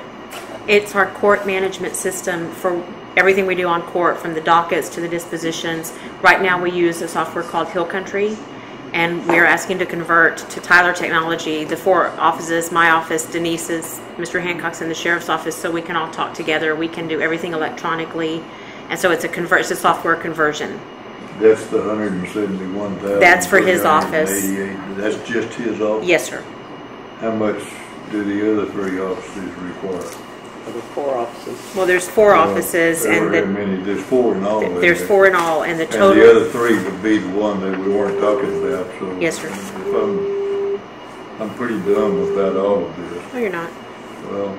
S16: It's our court management system for everything we do on court, from the dockets to the dispositions. Right now, we use a software called Hill Country, And we are asking to convert to Tyler Technology, the four offices, my office, Denise's, Mr. Hancock's, and the sheriff's office, so we can all talk together. We can do everything electronically. And so it's a convert, it's a software conversion.
S19: That's the hundred and seventy-one thousand.
S16: That's for his office.
S19: That's just his office?
S16: Yes, sir.
S19: How much do the other three offices require?
S3: The four offices.
S16: Well, there's four offices
S19: there
S16: and
S19: were how
S16: the,
S19: many? There's four in all. isn't
S16: there's
S19: there?
S16: four in all and the
S19: And the other three would be the one that we weren't talking about, so.
S16: Yes, sir.
S19: If I'm, I'm pretty dumb about all of this.
S16: no, you're not.
S19: Well,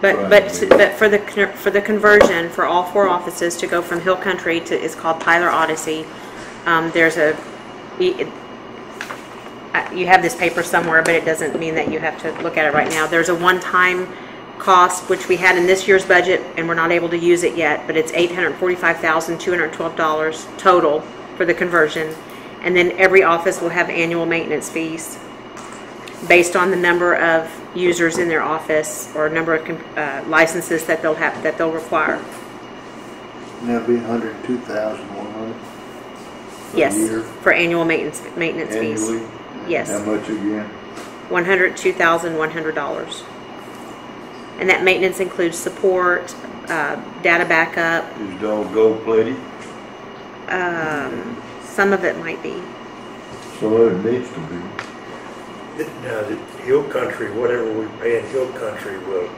S16: But,
S19: Right.
S16: but, but for the, con- for the conversion, for all four offices to go from Hill Country to, it's called Tyler Odyssey, um, there's a, it- you have this paper somewhere, but it doesn't mean that you have to look at it right now. There's a one-time cost, which we had in this year's budget, and we're not able to use it yet, but it's eight hundred forty-five thousand, two hundred twelve dollars total for the conversion. And then every office will have annual maintenance fees based on the number of users in their office or number of uh, licenses that they'll have, that they'll require.
S4: And that'll be hundred and two thousand one hundred?
S16: Yes,
S4: year?
S16: for annual maintenance, maintenance fees.
S19: annually?
S16: Yes.
S19: How much again?
S16: One hundred two thousand one hundred dollars. And that maintenance includes support, uh, data backup,
S19: Is it all gold plated?
S16: um, some of it might be.
S19: So it needs to be.
S20: Now, the Hill Country, whatever we pay in Hill Country will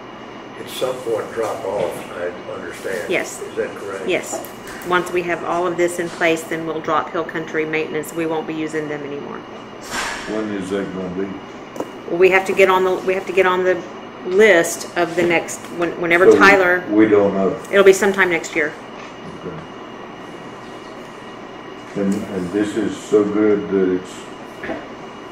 S20: at some point drop off, I understand.
S16: Yes.
S20: Is that correct?
S16: Yes. Once we have all of this in place, then we'll drop Hill Country maintenance. We won't be using them anymore.
S19: When is that gonna be?
S16: Well, we have to get on the, we have to get on the list of the next, when- whenever
S19: So
S16: Tyler,
S19: We don't know.
S16: it'll be sometime next year.
S19: And, and this is so good that it's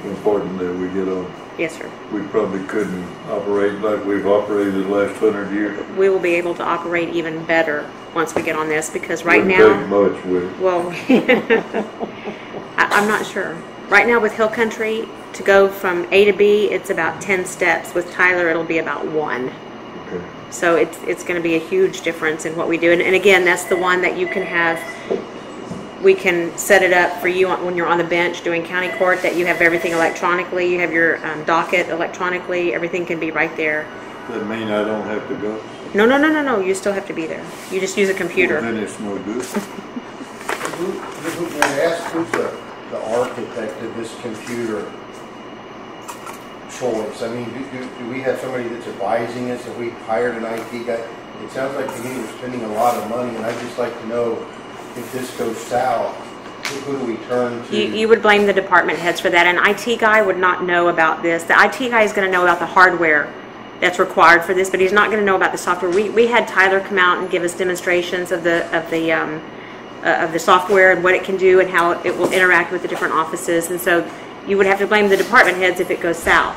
S19: important that we get on.
S16: Yes, sir.
S19: We probably couldn't operate like we've operated the last hundred years.
S16: We will be able to operate even better once we get on this because right
S19: Wouldn't
S16: now.
S19: take much, would it?
S16: Well, I, I'm not sure. Right now with Hill Country, to go from A to B, it's about 10 steps. With Tyler, it'll be about one.
S19: Okay.
S16: So it's, it's going to be a huge difference in what we do. And, and again, that's the one that you can have, we can set it up for you on- when you're on the bench doing county court, that you have everything electronically, you have your um, docket electronically, everything can be right there.
S19: That mean I don't have to go?
S16: No, no, no, no, no, you still have to be there. You just use a computer.
S19: Well, Then it's no good.
S22: Who, who, may I ask, who's the, the architect of this computer I mean, do, do, do we have somebody that's advising us, have we hired an IT guy? It sounds like to me we're spending a lot of money, and I'd just like to know if this goes south, who, who do we turn to?
S16: You, you would blame the department heads for that. An IT guy would not know about this. The IT guy is going to know about the hardware that's required for this, but he's not going to know about the software. We, we had Tyler come out and give us demonstrations of the of the um, uh, of the software and what it can do and how it will interact with the different offices. And so you would have to blame the department heads if it goes south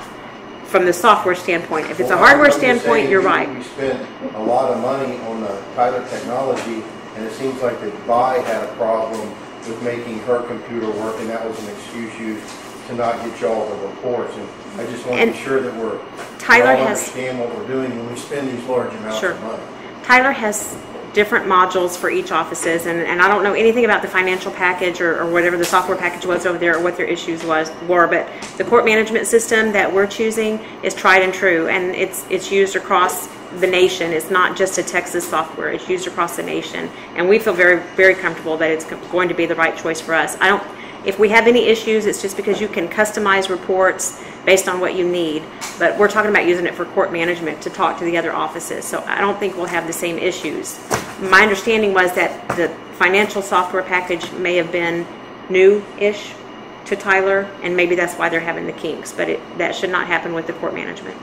S16: from the software standpoint. If it's a
S22: Well,
S16: hardware
S22: I'm just saying,
S16: standpoint, you're
S22: we-
S16: right.
S22: We spent a lot of money on the Tyler technology, and it seems like that Vi had a problem with making her computer work, and that was an excuse used to not get y'all the reports. And I just want to
S16: And
S22: be sure that we're, we all
S16: has-
S22: understand what we're doing when we spend these large amounts
S16: Sure.
S22: of money.
S16: Tyler has different modules for each offices, and, and I don't know anything about the financial package or, or whatever the software package was over there or what their issues was were, but the court management system that we're choosing is tried and true, and it's it's used across the nation. It's not just a Texas software; it's used across the nation, and we feel very very comfortable that it's going to be the right choice for us. I don't. If we have any issues, it's just because you can customize reports based on what you need. But we're talking about using it for court management to talk to the other offices. So I don't think we'll have the same issues. My understanding was that the financial software package may have been new-ish to Tyler, and maybe that's why they're having the kinks. But it, that should not happen with the court management.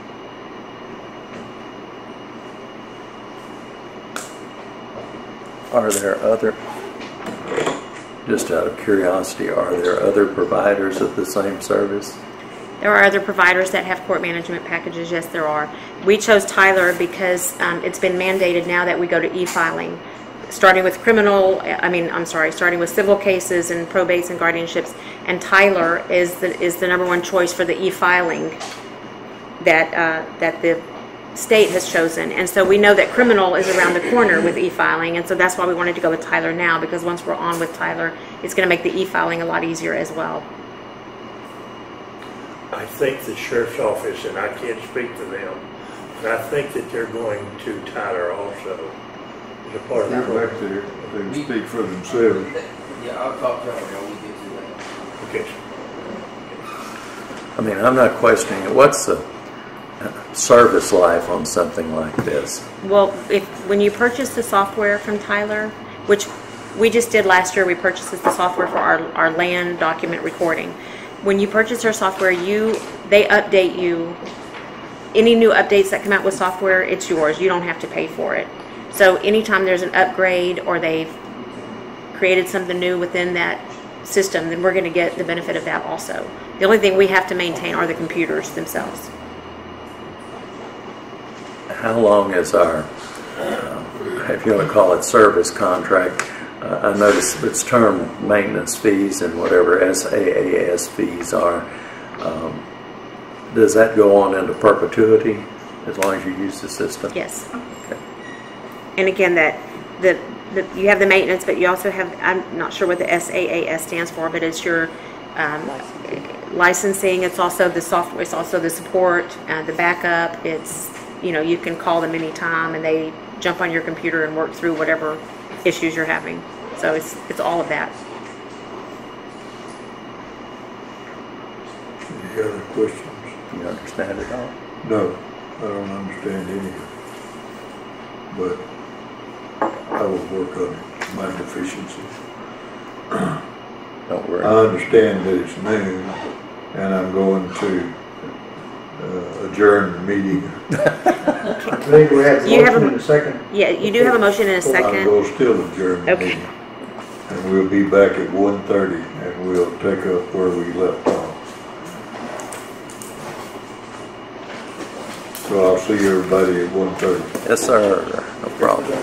S6: Are there other, just out of curiosity, are there other providers of the same service?
S16: There are other providers that have court management packages, yes, there are. We chose Tyler because um, it's been mandated now that we go to e-filing, starting with criminal, I mean, I'm sorry, starting with civil cases and probates and guardianships. And Tyler is the, is the number one choice for the e-filing that, uh, that the state has chosen. And so we know that criminal is around the corner with e-filing, and so that's why we wanted to go with Tyler now, because once we're on with Tyler, it's going to make the e-filing a lot easier as well.
S20: I think the sheriff's office, and I can't speak for them, but I think that they're going to Tyler also as a part of the
S23: They're
S20: program.
S23: back there, they can speak for themselves.
S24: Yeah, I'll talk to y'all when we get to that.
S20: Okay.
S6: I mean, I'm not questioning it. What's the service life on something like this?
S16: Well, if, when you purchase the software from Tyler, which we just did last year, we purchased the software for our, our land document recording. When you purchase their software, you, they update you. Any new updates that come out with software, it's yours. You don't have to pay for it. So anytime there's an upgrade or they've created something new within that system, then we're gonna get the benefit of that also. The only thing we have to maintain are the computers themselves.
S6: How long is our, uh, if you want to call it service contract? Uh, I notice it's term maintenance fees and whatever SAAS fees are. Um, Does that go on into perpetuity as long as you use the system?
S16: Yes. And again, that, the, the, you have the maintenance, but you also have, I'm not sure what the SAAS stands for, but it's your, um, licensing, it's also the software, it's also the support, uh, the backup, it's, you know, you can call them anytime and they jump on your computer and work through whatever issues you're having. So it's, it's all of that.
S1: Any other questions?
S6: You understand it all?
S1: No, I don't understand any of it. But I will work on it, my deficiencies.
S6: Don't worry.
S1: I understand that it's noon and I'm going to uh, adjourn the meeting.
S9: I think we You a
S16: have
S9: motion
S16: a-
S9: a second.
S16: Yeah, you do have a motion in a second.
S1: we'll still adjourn the
S16: Okay.
S1: meeting. And we'll be back at 1:30 and we'll take up where we left off. So I'll see everybody at 1:30.
S6: Yes, sir. No problem.